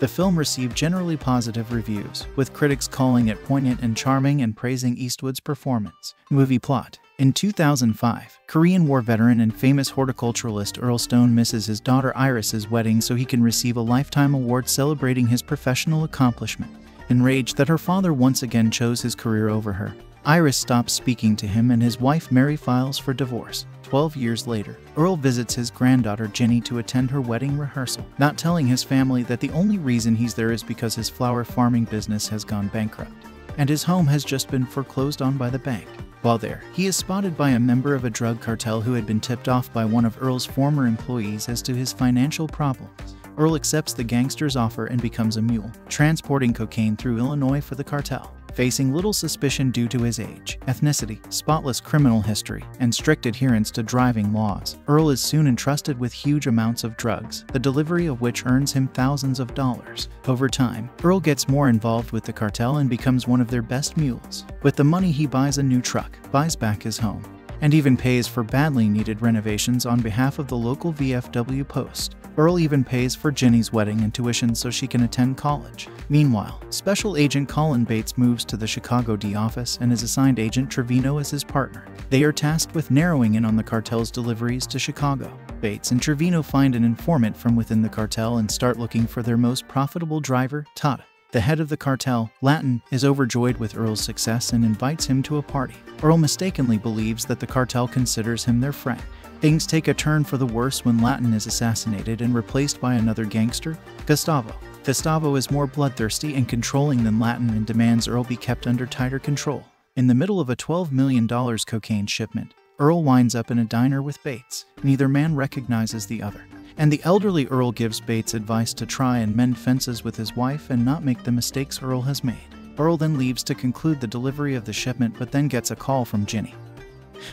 The film received generally positive reviews, with critics calling it poignant and charming and praising Eastwood's performance. Movie plot in 2005, Korean War veteran and famous horticulturalist Earl Stone misses his daughter Iris's wedding so he can receive a lifetime award celebrating his professional accomplishment. Enraged that her father once again chose his career over her, Iris stops speaking to him and his wife Mary files for divorce. Twelve years later, Earl visits his granddaughter Jenny to attend her wedding rehearsal, not telling his family that the only reason he's there is because his flower farming business has gone bankrupt, and his home has just been foreclosed on by the bank. While there, he is spotted by a member of a drug cartel who had been tipped off by one of Earl's former employees as to his financial problems. Earl accepts the gangster's offer and becomes a mule, transporting cocaine through Illinois for the cartel. Facing little suspicion due to his age, ethnicity, spotless criminal history, and strict adherence to driving laws, Earl is soon entrusted with huge amounts of drugs, the delivery of which earns him thousands of dollars. Over time, Earl gets more involved with the cartel and becomes one of their best mules. With the money, he buys a new truck, buys back his home, and even pays for badly needed renovations on behalf of the local VFW post. Earl even pays for Jenny's wedding and tuition so she can attend college. Meanwhile, Special Agent Colin Bates moves to the Chicago D office and is assigned Agent Trevino as his partner. They are tasked with narrowing in on the cartel's deliveries to Chicago. Bates and Trevino find an informant from within the cartel and start looking for their most profitable driver, Tata. The head of the cartel, Laton, is overjoyed with Earl's success and invites him to a party. Earl mistakenly believes that the cartel considers him their friend. Things take a turn for the worse when Laton is assassinated and replaced by another gangster, Gustavo. Gustavo is more bloodthirsty and controlling than Laton and demands Earl be kept under tighter control. In the middle of a $12 million cocaine shipment, Earl winds up in a diner with Bates. Neither man recognizes the other, and the elderly Earl gives Bates advice to try and mend fences with his wife and not make the mistakes Earl has made. Earl then leaves to conclude the delivery of the shipment but then gets a call from Ginny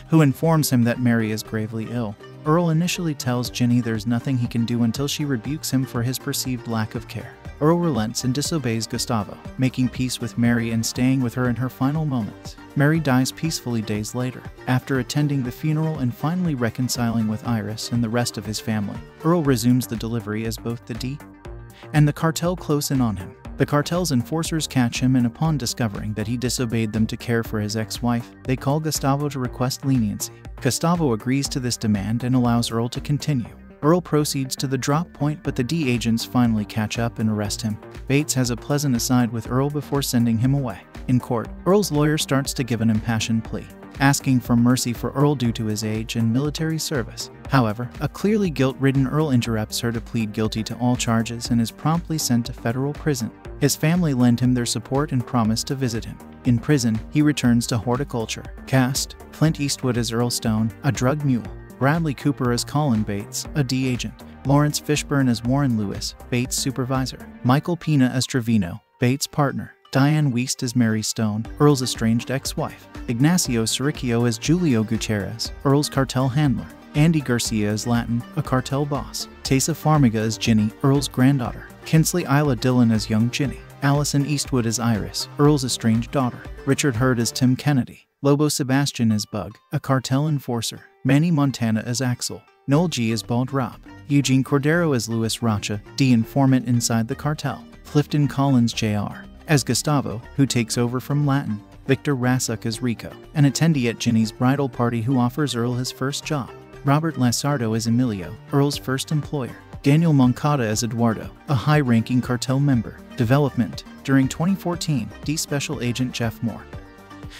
who informs him that Mary is gravely ill. Earl initially tells Ginny there's nothing he can do until she rebukes him for his perceived lack of care. Earl relents and disobeys Gustavo, making peace with Mary and staying with her in her final moments. Mary dies peacefully days later, after attending the funeral and finally reconciling with Iris and the rest of his family. Earl resumes the delivery as both the D and the cartel close in on him. The cartel's enforcers catch him, and upon discovering that he disobeyed them to care for his ex wife, they call Gustavo to request leniency. Gustavo agrees to this demand and allows Earl to continue. Earl proceeds to the drop point, but the D agents finally catch up and arrest him. Bates has a pleasant aside with Earl before sending him away. In court, Earl's lawyer starts to give an impassioned plea asking for mercy for Earl due to his age and military service. However, a clearly guilt ridden Earl interrupts her to plead guilty to all charges and is promptly sent to federal prison. His family lend him their support and promise to visit him. In prison, he returns to horticulture. Cast Clint Eastwood as Earl Stone, a drug mule. Bradley Cooper as Colin Bates, a D agent. Laurence Fishburne as Warren Lewis, Bates' supervisor. Michael Pena as Trevino, Bates' partner. Dianne Wiest as Mary Stone, Earl's estranged ex-wife. Ignacio Serricchio as Julio Gutierrez, Earl's cartel handler. Andy Garcia as Laton, a cartel boss. Taissa Farmiga as Ginny, Earl's granddaughter. Kinsley Isla Dillon as young Ginny. Allison Eastwood as Iris, Earl's estranged daughter. Richard Herd as Tim Kennedy. Lobo Sebastian as Bug, a cartel enforcer. Manny Montana as Axel. Noel G as Bald Rob. Eugene Cordero as Louis Rocha, D informant inside the cartel. Clifton Collins Jr. as Gustavo, who takes over from Laton. Victor Rasuk as Rico, an attendee at Ginny's bridal party who offers Earl his first job. Robert Lasardo as Emilio, Earl's first employer. Daniel Moncada as Eduardo, a high ranking cartel member. Development During 2014, D Special Agent Jeff Moore,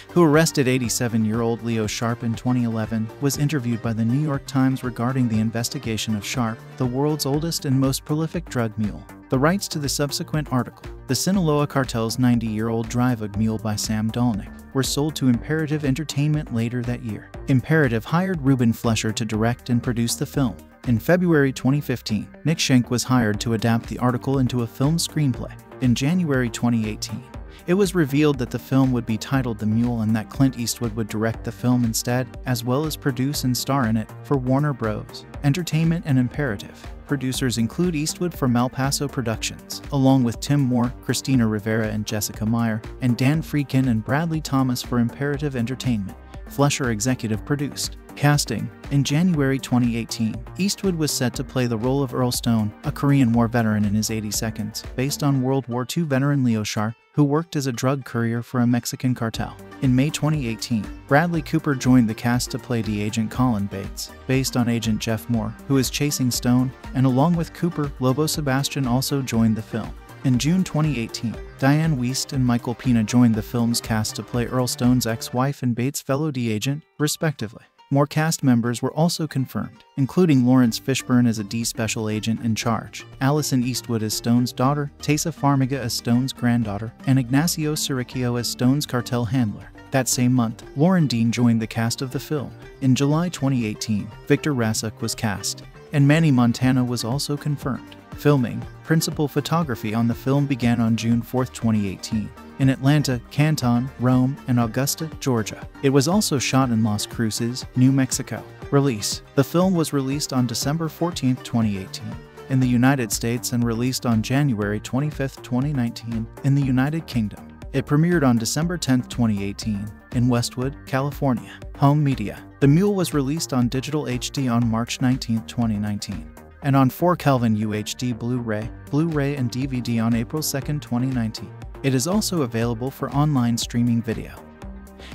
who arrested 87 year old Leo Sharp in 2011, was interviewed by the New York Times regarding the investigation of Sharp, the world's oldest and most prolific drug mule. The rights to the subsequent article, The Sinaloa Cartel's 90 year old Drive a Mule by Sam Dolnick, were sold to Imperative Entertainment later that year. Imperative hired Ruben Fleischer to direct and produce the film. In February 2015, Nick Schenk was hired to adapt the article into a film screenplay. In January 2018, it was revealed that the film would be titled The Mule and that Clint Eastwood would direct the film instead, as well as produce and star in it for Warner Bros. Entertainment and Imperative. Producers include Eastwood for Malpaso Productions, along with Tim Moore, Christina Rivera and Jessica Meier, and Dan Friedkin and Bradley Thomas for Imperative Entertainment. Fleischer executive produced. Casting In January 2018, Eastwood was set to play the role of Earl Stone, a Korean War veteran in his 80 seconds, based on World War II veteran Leo Sharp, who worked as a drug courier for a Mexican cartel. In May 2018, Bradley Cooper joined the cast to play the agent Colin Bates, based on Agent Jeff Moore, who is chasing Stone, and along with Cooper, Lobo Sebastian also joined the film. In June 2018, Dianne Wiest and Michael Pena joined the film's cast to play Earl Stone's ex-wife and Bates' fellow D agent, respectively. More cast members were also confirmed, including Laurence Fishburne as a D special agent in charge, Allison Eastwood as Stone's daughter, Taissa Farmiga as Stone's granddaughter, and Ignacio Serricchio as Stone's cartel handler. That same month, Lauren Dean joined the cast of the film. In July 2018, Victor Rasuk was cast, and Manny Montana was also confirmed. Filming, principal photography on the film began on June 4, 2018 in Atlanta, Canton, Rome, and Augusta, Georgia. It was also shot in Las Cruces, New Mexico. Release The film was released on December 14, 2018 in the United States and released on January 25, 2019 in the United Kingdom. It premiered on December 10, 2018 in Westwood, California. Home Media. The Mule was released on digital HD on March 19, 2019 and on 4 Kelvin UHD Blu-ray, Blu-ray and DVD on April 2, 2019. It is also available for online streaming video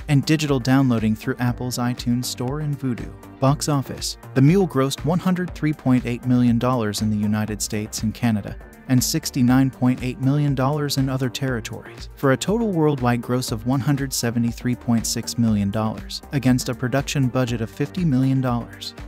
and digital downloading through Apple's iTunes Store and Vudu. Box office The Mule grossed $103.8 million in the United States and Canada and $69.8 million in other territories, for a total worldwide gross of $173.6 million, against a production budget of $50 million.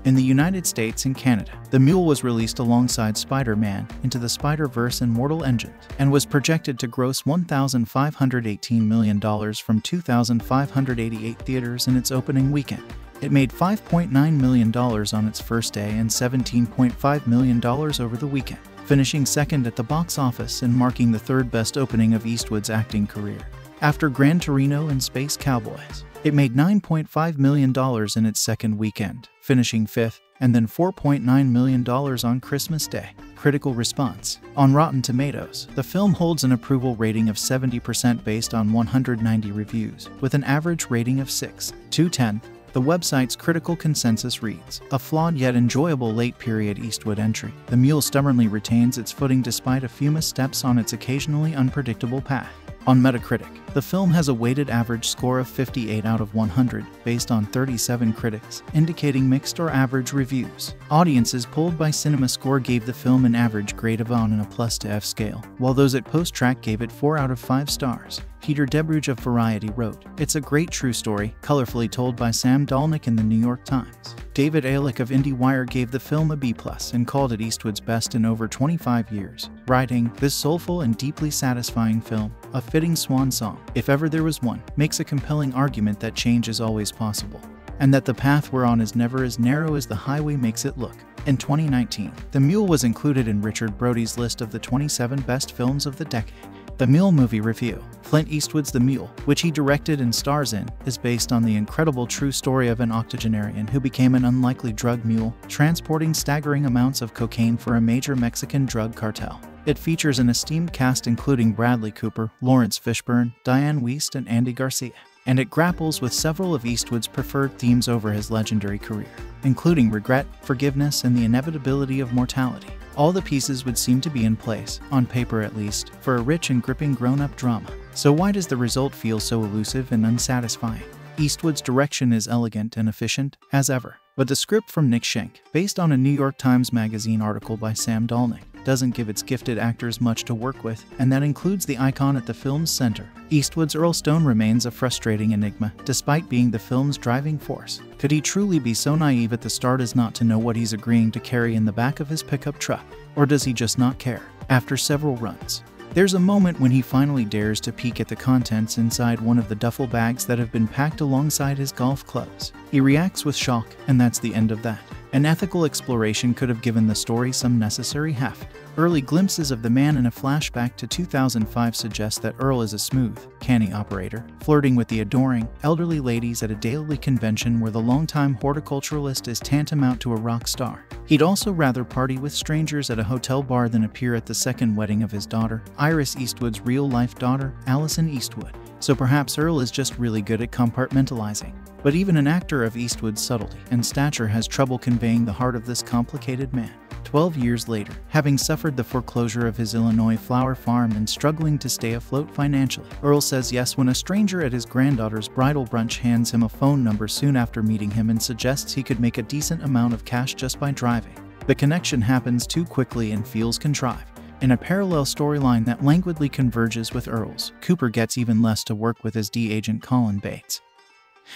In the United States and Canada, The Mule was released alongside Spider Man Into the Spider Verse and Mortal Engines, and was projected to gross $1,518 million from 2,588 theaters in its opening weekend. It made $5.9 million on its first day and $17.5 million over the weekend finishing second at the box office and marking the third best opening of Eastwood's acting career. After Gran Torino and Space Cowboys, it made $9.5 million in its second weekend, finishing fifth, and then $4.9 million on Christmas Day. Critical response On Rotten Tomatoes, the film holds an approval rating of 70% based on 190 reviews, with an average rating of 6 to 10 the website's critical consensus reads A flawed yet enjoyable late period Eastwood entry. The mule stubbornly retains its footing despite a few missteps on its occasionally unpredictable path. On Metacritic, the film has a weighted average score of 58 out of 100 based on 37 critics, indicating mixed or average reviews. Audiences polled by CinemaScore gave the film an average grade of on and a plus to F scale, while those at PostTrak gave it 4 out of 5 stars. Peter Debruge of Variety wrote, It's a great true story, colorfully told by Sam Dolnick in the New York Times. David Ehrlich of IndieWire gave the film a B plus and called it Eastwood's best in over 25 years, writing, This soulful and deeply satisfying film, a fitting swan song, if ever there was one, makes a compelling argument that change is always possible, and that the path we're on is never as narrow as the highway makes it look. In 2019, The Mule was included in Richard Brody's list of the 27 best films of the decade. The Mule Movie Review Clint Eastwood's The Mule, which he directed and stars in, is based on the incredible true story of an octogenarian who became an unlikely drug mule, transporting staggering amounts of cocaine for a major Mexican drug cartel. It features an esteemed cast including Bradley Cooper, Laurence Fishburne, Dianne Wiest, and Andy Garcia and it grapples with several of Eastwood's preferred themes over his legendary career, including regret, forgiveness, and the inevitability of mortality. All the pieces would seem to be in place, on paper at least, for a rich and gripping grown up drama. So why does the result feel so elusive and unsatisfying? Eastwood's direction is elegant and efficient, as ever, but the script from Nick Schenk, based on a New York Times Magazine article by Sam Dolnick, doesn't give its gifted actors much to work with, and that includes the icon at the film's center. Eastwood's Earl Stone remains a frustrating enigma, despite being the film's driving force. Could he truly be so naive at the start as not to know what he's agreeing to carry in the back of his pickup truck? Or does he just not care? After several runs, there's a moment when he finally dares to peek at the contents inside one of the duffel bags that have been packed alongside his golf clubs. He reacts with shock, and that's the end of that. An ethical exploration could have given the story some necessary heft. Early glimpses of the man in a flashback to 2005 suggest that Earl is a smooth, canny operator, flirting with the adoring, elderly ladies at a daylily convention where the longtime horticulturalist is tantamount to a rock star. He'd also rather party with strangers at a hotel bar than appear at the second wedding of his daughter, Iris Eastwood's real-life daughter, Allison Eastwood. So perhaps Earl is just really good at compartmentalizing. But even an actor of Eastwood's subtlety and stature has trouble conveying the heart of this complicated man. Twelve years later, having suffered the foreclosure of his Illinois flower farm and struggling to stay afloat financially, Earl says yes when a stranger at his granddaughter's bridal brunch hands him a phone number soon after meeting him and suggests he could make a decent amount of cash just by driving. The connection happens too quickly and feels contrived. In a parallel storyline that languidly converges with Earl's, Cooper gets even less to work with as D agent Colin Bates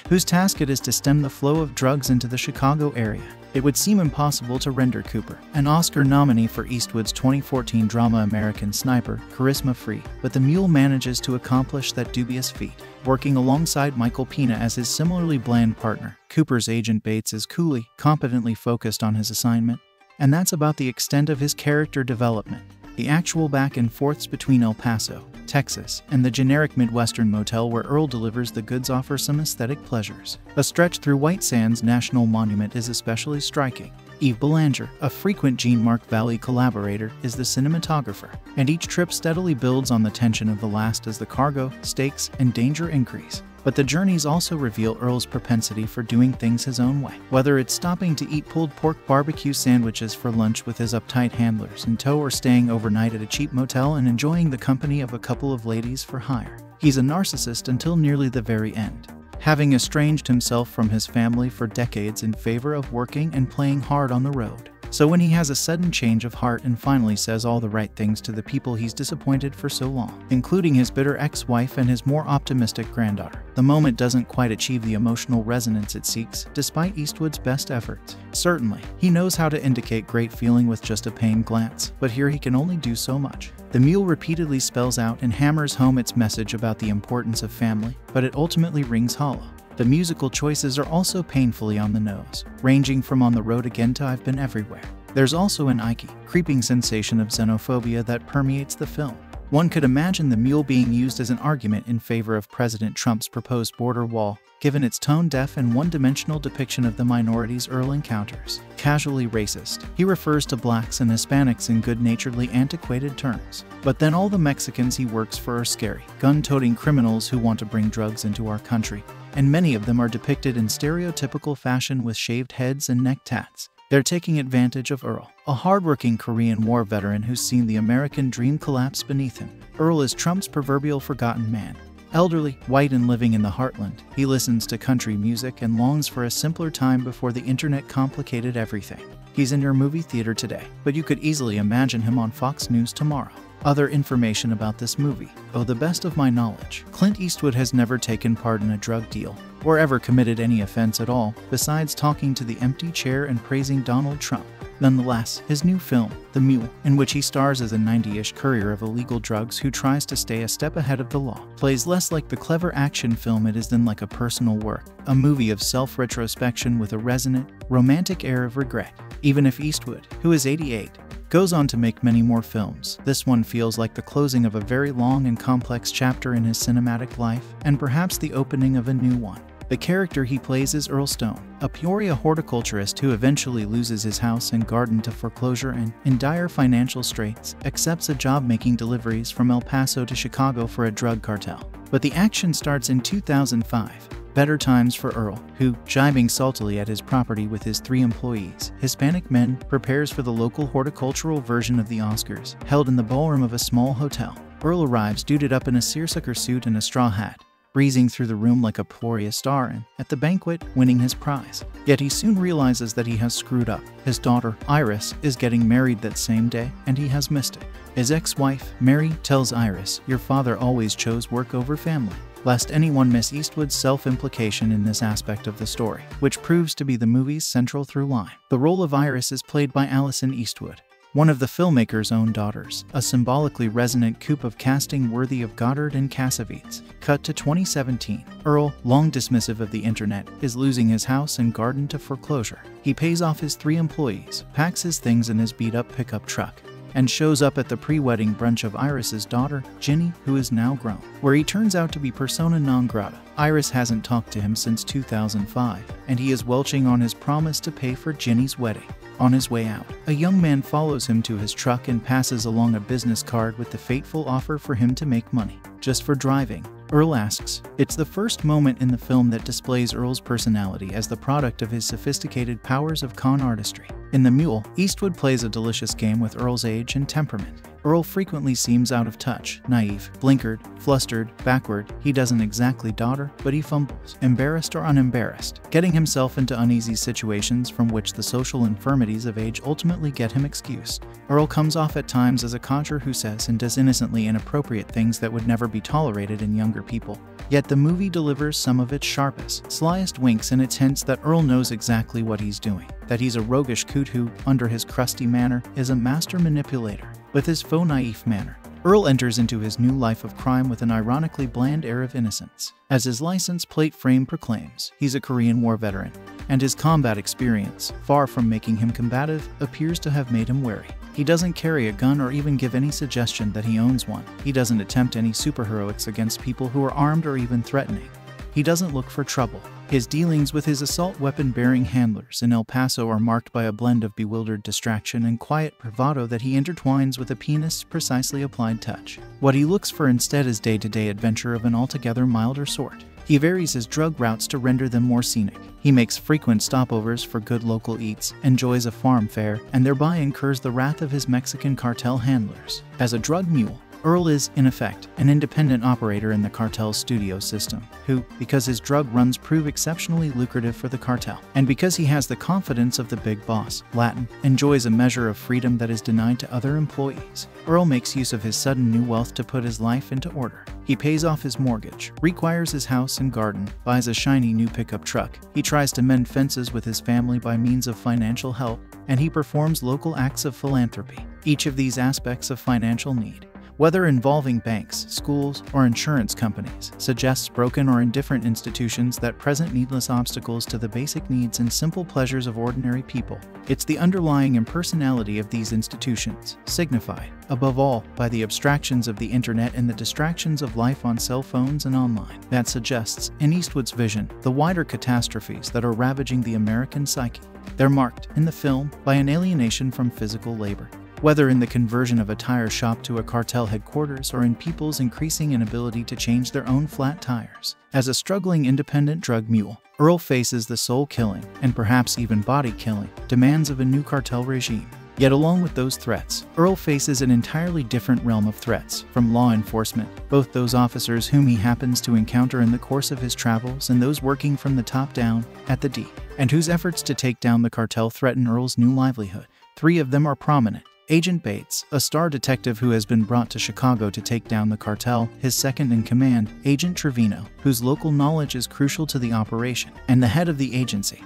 whose task it is to stem the flow of drugs into the Chicago area. It would seem impossible to render Cooper, an Oscar nominee for Eastwood's 2014 drama American Sniper, charisma free, but the mule manages to accomplish that dubious feat. Working alongside Michael Pena as his similarly bland partner, Cooper's agent Bates is coolly, competently focused on his assignment, and that's about the extent of his character development. The actual back and forths between El Paso, Texas, and the generic Midwestern motel where Earl delivers the goods offer some aesthetic pleasures. A stretch through White Sands National Monument is especially striking. Yves Belanger, a frequent Jean Marc Vallée collaborator, is the cinematographer, and each trip steadily builds on the tension of the last as the cargo, stakes, and danger increase. But the journeys also reveal Earl's propensity for doing things his own way. Whether it's stopping to eat pulled pork barbecue sandwiches for lunch with his uptight handlers in tow or staying overnight at a cheap motel and enjoying the company of a couple of ladies for hire. He's a narcissist until nearly the very end having estranged himself from his family for decades in favor of working and playing hard on the road. So when he has a sudden change of heart and finally says all the right things to the people he's disappointed for so long, including his bitter ex-wife and his more optimistic granddaughter, the moment doesn't quite achieve the emotional resonance it seeks, despite Eastwood's best efforts. Certainly, he knows how to indicate great feeling with just a pained glance, but here he can only do so much. The mule repeatedly spells out and hammers home its message about the importance of family, but it ultimately rings hollow. The musical choices are also painfully on the nose, ranging from On the Road Again to I've Been Everywhere. There's also an icky, creeping sensation of xenophobia that permeates the film. One could imagine the mule being used as an argument in favor of President Trump's proposed border wall, given its tone-deaf and one-dimensional depiction of the minority's Earl encounters. Casually racist, he refers to blacks and Hispanics in good-naturedly antiquated terms. But then all the Mexicans he works for are scary, gun-toting criminals who want to bring drugs into our country, and many of them are depicted in stereotypical fashion with shaved heads and neck tats. They're taking advantage of Earl, a hardworking Korean War veteran who's seen the American dream collapse beneath him. Earl is Trump's proverbial forgotten man. Elderly, white, and living in the heartland, he listens to country music and longs for a simpler time before the internet complicated everything. He's in your movie theater today, but you could easily imagine him on Fox News tomorrow. Other information about this movie. Oh, the best of my knowledge, Clint Eastwood has never taken part in a drug deal or ever committed any offense at all, besides talking to the empty chair and praising Donald Trump. Nonetheless, his new film, The Mule, in which he stars as a 90-ish courier of illegal drugs who tries to stay a step ahead of the law, plays less like the clever action film it is than like a personal work, a movie of self-retrospection with a resonant, romantic air of regret. Even if Eastwood, who is 88, goes on to make many more films. This one feels like the closing of a very long and complex chapter in his cinematic life, and perhaps the opening of a new one. The character he plays is Earl Stone, a Peoria horticulturist who eventually loses his house and garden to foreclosure and, in dire financial straits, accepts a job making deliveries from El Paso to Chicago for a drug cartel. But the action starts in 2005 Better times for Earl, who, jibing saltily at his property with his three employees, Hispanic men, prepares for the local horticultural version of the Oscars, held in the ballroom of a small hotel. Earl arrives duded up in a seersucker suit and a straw hat, breezing through the room like a Peoria star and, at the banquet, winning his prize. Yet he soon realizes that he has screwed up. His daughter, Iris, is getting married that same day, and he has missed it. His ex wife, Mary, tells Iris, Your father always chose work over family lest anyone miss Eastwood's self implication in this aspect of the story, which proves to be the movie's central through line. The role of Iris is played by Allison Eastwood, one of the filmmaker's own daughters, a symbolically resonant coup of casting worthy of Godard and Cassavetes. Cut to 2017. Earl, long dismissive of the internet, is losing his house and garden to foreclosure. He pays off his three employees, packs his things in his beat up pickup truck, and shows up at the pre wedding brunch of Iris's daughter, Ginny, who is now grown, where he turns out to be persona non grata. Iris hasn't talked to him since 2005, and he is welching on his promise to pay for Ginny's wedding. On his way out, a young man follows him to his truck and passes along a business card with the fateful offer for him to make money, just for driving. Earl asks. It's the first moment in the film that displays Earl's personality as the product of his sophisticated powers of con artistry. In The Mule, Eastwood plays a delicious game with Earl's age and temperament. Earl frequently seems out of touch, naive, blinkered, flustered, backward. He doesn't exactly dodder, but he fumbles, embarrassed or unembarrassed, getting himself into uneasy situations from which the social infirmities of age ultimately get him excused. Earl comes off at times as a conjurer who says and does innocently inappropriate things that would never be tolerated in younger people. Yet the movie delivers some of its sharpest, slyest winks in its hints that Earl knows exactly what he's doing, that he's a roguish coot who, under his crusty manner, is a master manipulator. With his faux naif manner, Earl enters into his new life of crime with an ironically bland air of innocence. As his license plate frame proclaims, he's a Korean War veteran, and his combat experience, far from making him combative, appears to have made him wary. He doesn't carry a gun or even give any suggestion that he owns one. He doesn't attempt any superheroics against people who are armed or even threatening. He doesn't look for trouble. His dealings with his assault weapon bearing handlers in El Paso are marked by a blend of bewildered distraction and quiet bravado that he intertwines with a pianist's precisely applied touch. What he looks for instead is day to day adventure of an altogether milder sort. He varies his drug routes to render them more scenic. He makes frequent stopovers for good local eats, enjoys a farm fare, and thereby incurs the wrath of his Mexican cartel handlers. As a drug mule, Earl is, in effect, an independent operator in the cartel's studio system, who, because his drug runs prove exceptionally lucrative for the cartel, and because he has the confidence of the big boss, Laton, enjoys a measure of freedom that is denied to other employees. Earl makes use of his sudden new wealth to put his life into order. He pays off his mortgage, requires his house and garden, buys a shiny new pickup truck. He tries to mend fences with his family by means of financial help, and he performs local acts of philanthropy. Each of these aspects of financial need whether involving banks, schools, or insurance companies, suggests broken or indifferent institutions that present needless obstacles to the basic needs and simple pleasures of ordinary people. It's the underlying impersonality of these institutions, signified, above all, by the abstractions of the internet and the distractions of life on cell phones and online, that suggests, in Eastwood's vision, the wider catastrophes that are ravaging the American psyche. They're marked, in the film, by an alienation from physical labor, whether in the conversion of a tire shop to a cartel headquarters or in people's increasing inability to change their own flat tires. As a struggling independent drug mule, Earl faces the soul killing, and perhaps even body killing, demands of a new cartel regime. Yet, along with those threats, Earl faces an entirely different realm of threats from law enforcement, both those officers whom he happens to encounter in the course of his travels and those working from the top down at the D, and whose efforts to take down the cartel threaten Earl's new livelihood. Three of them are prominent Agent Bates, a star detective who has been brought to Chicago to take down the cartel, his second in command, Agent Trevino, whose local knowledge is crucial to the operation, and the head of the agency,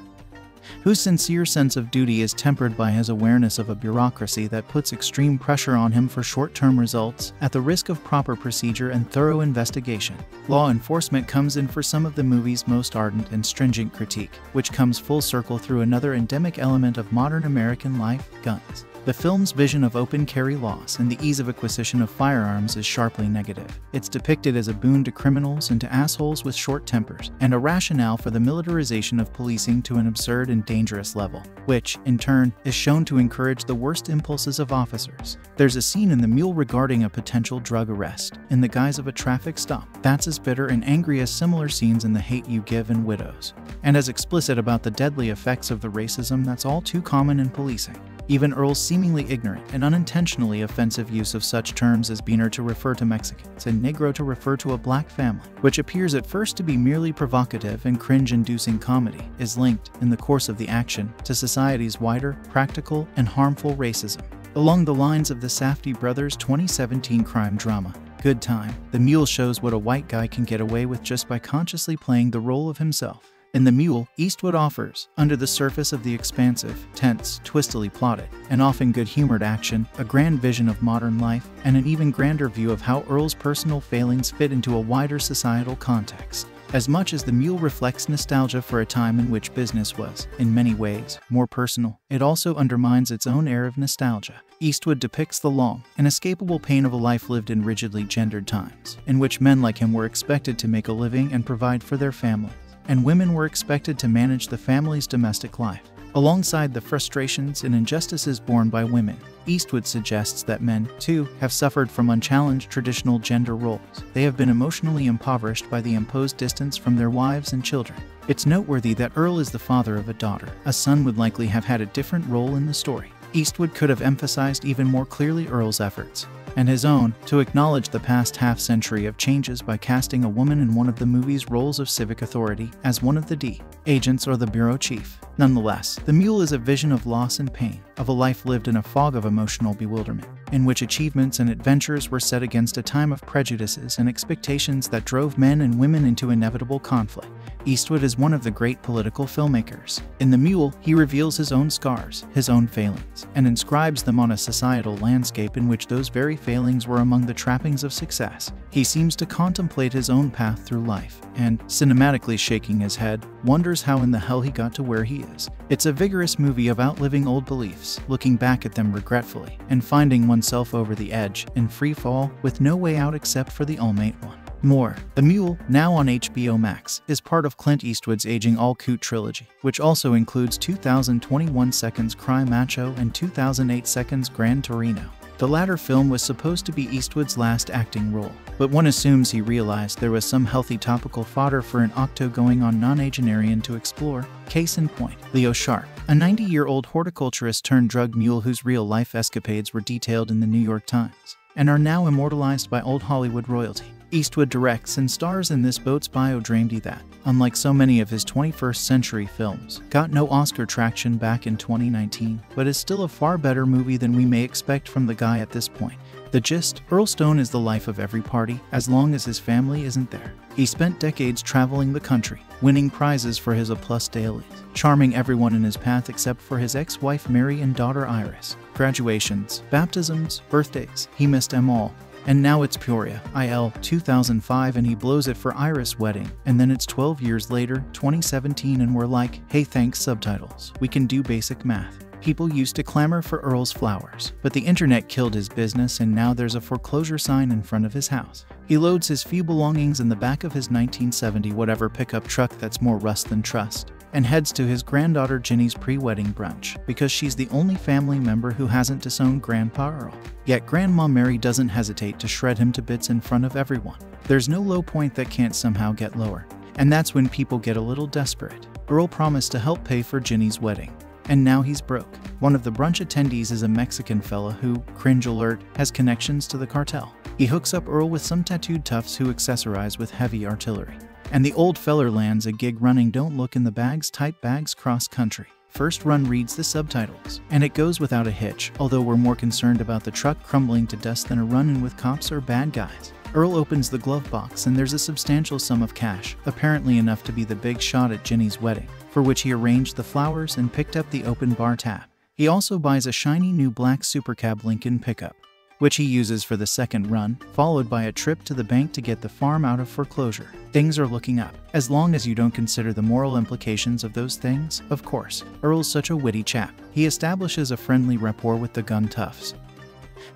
whose sincere sense of duty is tempered by his awareness of a bureaucracy that puts extreme pressure on him for short term results at the risk of proper procedure and thorough investigation. Law enforcement comes in for some of the movie's most ardent and stringent critique, which comes full circle through another endemic element of modern American life guns. The film's vision of open carry laws and the ease of acquisition of firearms is sharply negative. It's depicted as a boon to criminals and to assholes with short tempers, and a rationale for the militarization of policing to an absurd and dangerous level, which, in turn, is shown to encourage the worst impulses of officers. There's a scene in The Mule regarding a potential drug arrest, in the guise of a traffic stop, that's as bitter and angry as similar scenes in The Hate You Give and Widows, and as explicit about the deadly effects of the racism that's all too common in policing. Even Earl's seemingly ignorant and unintentionally offensive use of such terms as beaner to refer to Mexicans and negro to refer to a black family, which appears at first to be merely provocative and cringe-inducing comedy, is linked, in the course of the action, to society's wider, practical, and harmful racism. Along the lines of the Safdie brothers' 2017 crime drama, Good Time, The Mule shows what a white guy can get away with just by consciously playing the role of himself. In The Mule, Eastwood offers, under the surface of the expansive, tense, twistily plotted, and often good humored action, a grand vision of modern life, and an even grander view of how Earl's personal failings fit into a wider societal context. As much as The Mule reflects nostalgia for a time in which business was, in many ways, more personal, it also undermines its own air of nostalgia. Eastwood depicts the long, inescapable pain of a life lived in rigidly gendered times, in which men like him were expected to make a living and provide for their families and women were expected to manage the family's domestic life. Alongside the frustrations and injustices borne by women, Eastwood suggests that men, too, have suffered from unchallenged traditional gender roles. They have been emotionally impoverished by the imposed distance from their wives and children. It's noteworthy that Earl is the father of a daughter. A son would likely have had a different role in the story. Eastwood could have emphasized even more clearly Earl's efforts, and his own, to acknowledge the past half century of changes by casting a woman in one of the movie's roles of civic authority as one of the D agents or the bureau chief. Nonetheless, The Mule is a vision of loss and pain, of a life lived in a fog of emotional bewilderment, in which achievements and adventures were set against a time of prejudices and expectations that drove men and women into inevitable conflict. Eastwood is one of the great political filmmakers. In The Mule, he reveals his own scars, his own failings, and inscribes them on a societal landscape in which those very failings were among the trappings of success. He seems to contemplate his own path through life, and, cinematically shaking his head, wonders how in the hell he got to where he is. It's a vigorous movie of outliving old beliefs, looking back at them regretfully, and finding oneself over the edge, in free fall, with no way out except for the all-mate one. More. The Mule, now on HBO Max, is part of Clint Eastwood's Aging All Coot trilogy, which also includes 2021 Seconds Cry Macho and 2008 Seconds Gran Torino. The latter film was supposed to be Eastwood's last acting role, but one assumes he realized there was some healthy topical fodder for an octo-going on nonagenarian to explore. Case in point, Leo Sharp, a 90-year-old horticulturist turned drug mule whose real-life escapades were detailed in the New York Times, and are now immortalized by old Hollywood royalty. Eastwood directs and stars in this boat's bio Dramedy that, unlike so many of his 21st century films, got no Oscar traction back in 2019, but is still a far better movie than we may expect from the guy at this point. The gist Earl Stone is the life of every party, as long as his family isn't there. He spent decades traveling the country, winning prizes for his A plus daylilies, charming everyone in his path except for his ex wife Mary and daughter Iris. Graduations, baptisms, birthdays, he missed them all, and now it's Peoria, IL 2005, and he blows it for Iris' wedding. And then it's 12 years later, 2017, and we're like, hey, thanks, subtitles. We can do basic math. People used to clamor for Earl's flowers, but the internet killed his business, and now there's a foreclosure sign in front of his house. He loads his few belongings in the back of his 1970 whatever pickup truck that's more rust than trust and heads to his granddaughter Ginny's pre-wedding brunch because she's the only family member who hasn't disowned Grandpa Earl. Yet Grandma Mary doesn't hesitate to shred him to bits in front of everyone. There's no low point that can't somehow get lower, and that's when people get a little desperate. Earl promised to help pay for Ginny's wedding, and now he's broke. One of the brunch attendees is a Mexican fella who, cringe alert, has connections to the cartel. He hooks up Earl with some tattooed toughs who accessorize with heavy artillery. And the old feller lands a gig running Don't Look in the Bags type bags cross country. First run reads the subtitles, and it goes without a hitch, although we're more concerned about the truck crumbling to dust than a run in with cops or bad guys. Earl opens the glove box and there's a substantial sum of cash, apparently enough to be the big shot at Ginny's wedding, for which he arranged the flowers and picked up the open bar tab. He also buys a shiny new black supercab Lincoln pickup, which he uses for the second run, followed by a trip to the bank to get the farm out of foreclosure. Things are looking up, as long as you don't consider the moral implications of those things, of course. Earl's such a witty chap. He establishes a friendly rapport with the gun toughs,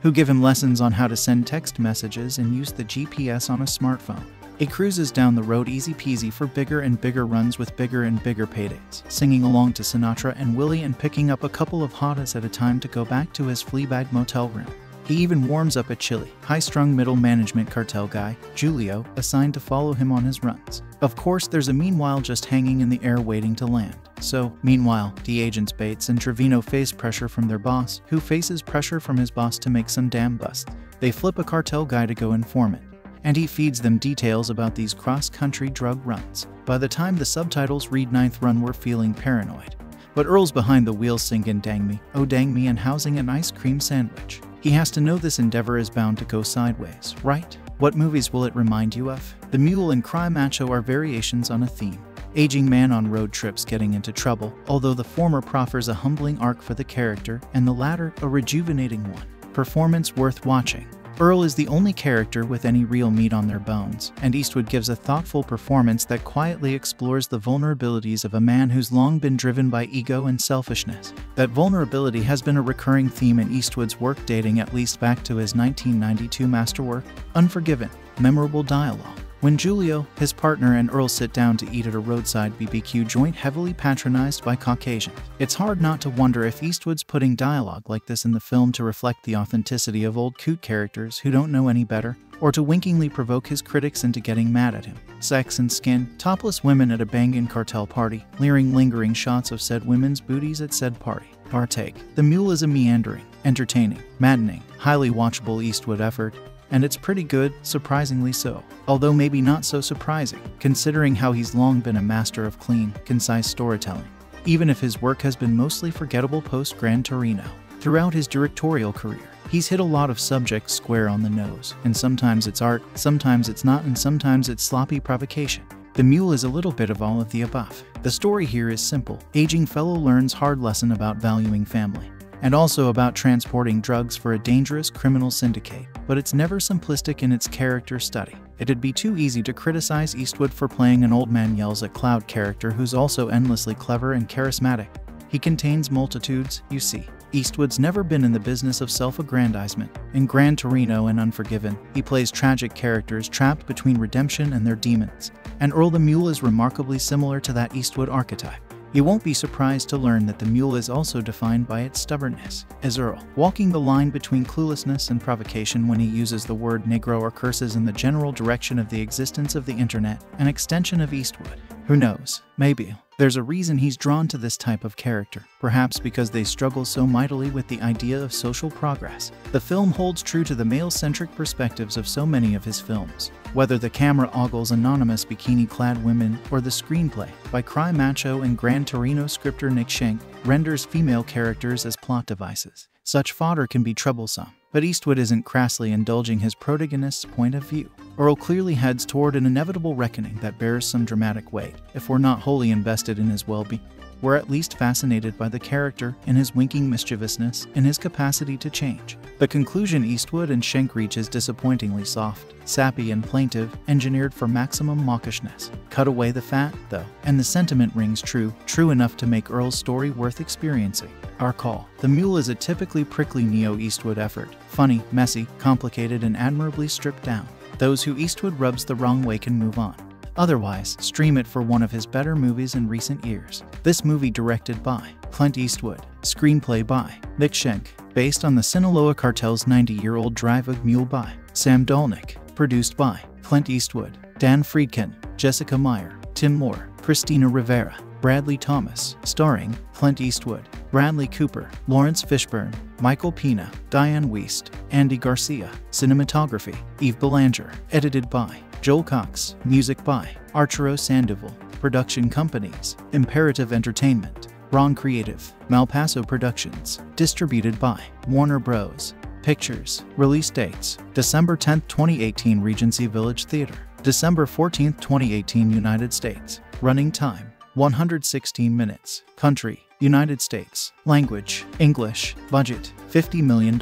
who give him lessons on how to send text messages and use the GPS on a smartphone. He cruises down the road easy peasy for bigger and bigger runs with bigger and bigger paydays, singing along to Sinatra and Willie and picking up a couple of hottas at a time to go back to his Fleabag motel room. He even warms up a chilly, high strung middle management cartel guy, Julio, assigned to follow him on his runs. Of course, there's a meanwhile just hanging in the air waiting to land. So, meanwhile, the agents Bates and Trevino face pressure from their boss, who faces pressure from his boss to make some damn busts. They flip a cartel guy to go informant, and he feeds them details about these cross country drug runs. By the time the subtitles read Ninth Run, we're feeling paranoid. But Earl's behind the wheel sinking dang me, oh dang me, and housing an ice cream sandwich. He has to know this endeavor is bound to go sideways, right? What movies will it remind you of? The Mule and Cry Macho are variations on a theme. Aging man on road trips getting into trouble, although the former proffers a humbling arc for the character and the latter a rejuvenating one. Performance worth watching. Earl is the only character with any real meat on their bones, and Eastwood gives a thoughtful performance that quietly explores the vulnerabilities of a man who's long been driven by ego and selfishness. That vulnerability has been a recurring theme in Eastwood's work dating at least back to his 1992 masterwork, Unforgiven. Memorable dialogue. When Julio, his partner, and Earl sit down to eat at a roadside BBQ joint heavily patronized by Caucasians, it's hard not to wonder if Eastwood's putting dialogue like this in the film to reflect the authenticity of old coot characters who don't know any better, or to winkingly provoke his critics into getting mad at him. Sex and skin, topless women at a bangin' cartel party, leering lingering shots of said women's booties at said party. Partake. The Mule is a meandering, entertaining, maddening, highly watchable Eastwood effort, and it's pretty good, surprisingly so. Although maybe not so surprising, considering how he's long been a master of clean, concise storytelling, even if his work has been mostly forgettable post Gran Torino. Throughout his directorial career, he's hit a lot of subjects square on the nose, and sometimes it's art, sometimes it's not, and sometimes it's sloppy provocation. The Mule is a little bit of all of the above. The story here is simple. Aging fellow learns hard lesson about valuing family and also about transporting drugs for a dangerous criminal syndicate, but it's never simplistic in its character study. It'd be too easy to criticize Eastwood for playing an old man yells at cloud character who's also endlessly clever and charismatic. He contains multitudes, you see. Eastwood's never been in the business of self aggrandizement. In Gran Torino and Unforgiven, he plays tragic characters trapped between redemption and their demons. And Earl the Mule is remarkably similar to that Eastwood archetype. You won't be surprised to learn that the mule is also defined by its stubbornness, as Earl, walking the line between cluelessness and provocation when he uses the word Negro or curses in the general direction of the existence of the internet, an extension of Eastwood. Who knows? Maybe. There's a reason he's drawn to this type of character, perhaps because they struggle so mightily with the idea of social progress. The film holds true to the male centric perspectives of so many of his films. Whether the camera ogles anonymous bikini clad women or the screenplay by Cry Macho and Gran Torino scripter Nick Schenk renders female characters as plot devices. Such fodder can be troublesome, but Eastwood isn't crassly indulging his protagonist's point of view. Earl clearly heads toward an inevitable reckoning that bears some dramatic weight. If we're not wholly invested in his well being, we're at least fascinated by the character, in his winking mischievousness, in his capacity to change. The conclusion Eastwood and Schenk reach is disappointingly soft, sappy, and plaintive, engineered for maximum mawkishness. Cut away the fat, though, and the sentiment rings true, true enough to make Earl's story worth experiencing. Our call. The Mule is a typically prickly Neo Eastwood effort. Funny, messy, complicated, and admirably stripped down. Those who Eastwood rubs the wrong way can move on. Otherwise, stream it for one of his better movies in recent years. This movie directed by Clint Eastwood, screenplay by Nick Schenk, based on the Sinaloa Cartel's 90-year-old Drive a Mule by Sam Dolnick, produced by Clint Eastwood, Dan Friedkin, Jessica Meier, Tim Moore, Christina Rivera, Bradley Thomas, starring Clint Eastwood, Bradley Cooper, Laurence Fishburne, Michael Pena, Dianne Wiest, Andy Garcia, cinematography, Yves Belanger, edited by Joel Cox, music by Arturo Sandoval, production companies, Imperative Entertainment, Bron Creative, Malpaso Productions, distributed by Warner Bros. Pictures, release dates, December 10, 2018 Regency Village Theater, December 14, 2018 United States, running time, 116 minutes, country, United States. Language English. Budget $50 million.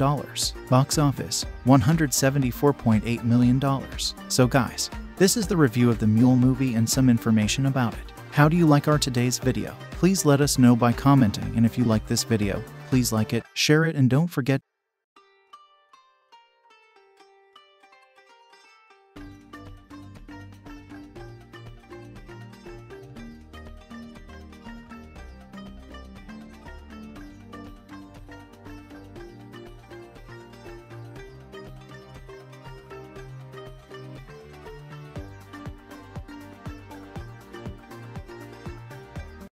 Box office $174.8 million. So, guys, this is the review of the Mule movie and some information about it. How do you like our today's video? Please let us know by commenting, and if you like this video, please like it, share it, and don't forget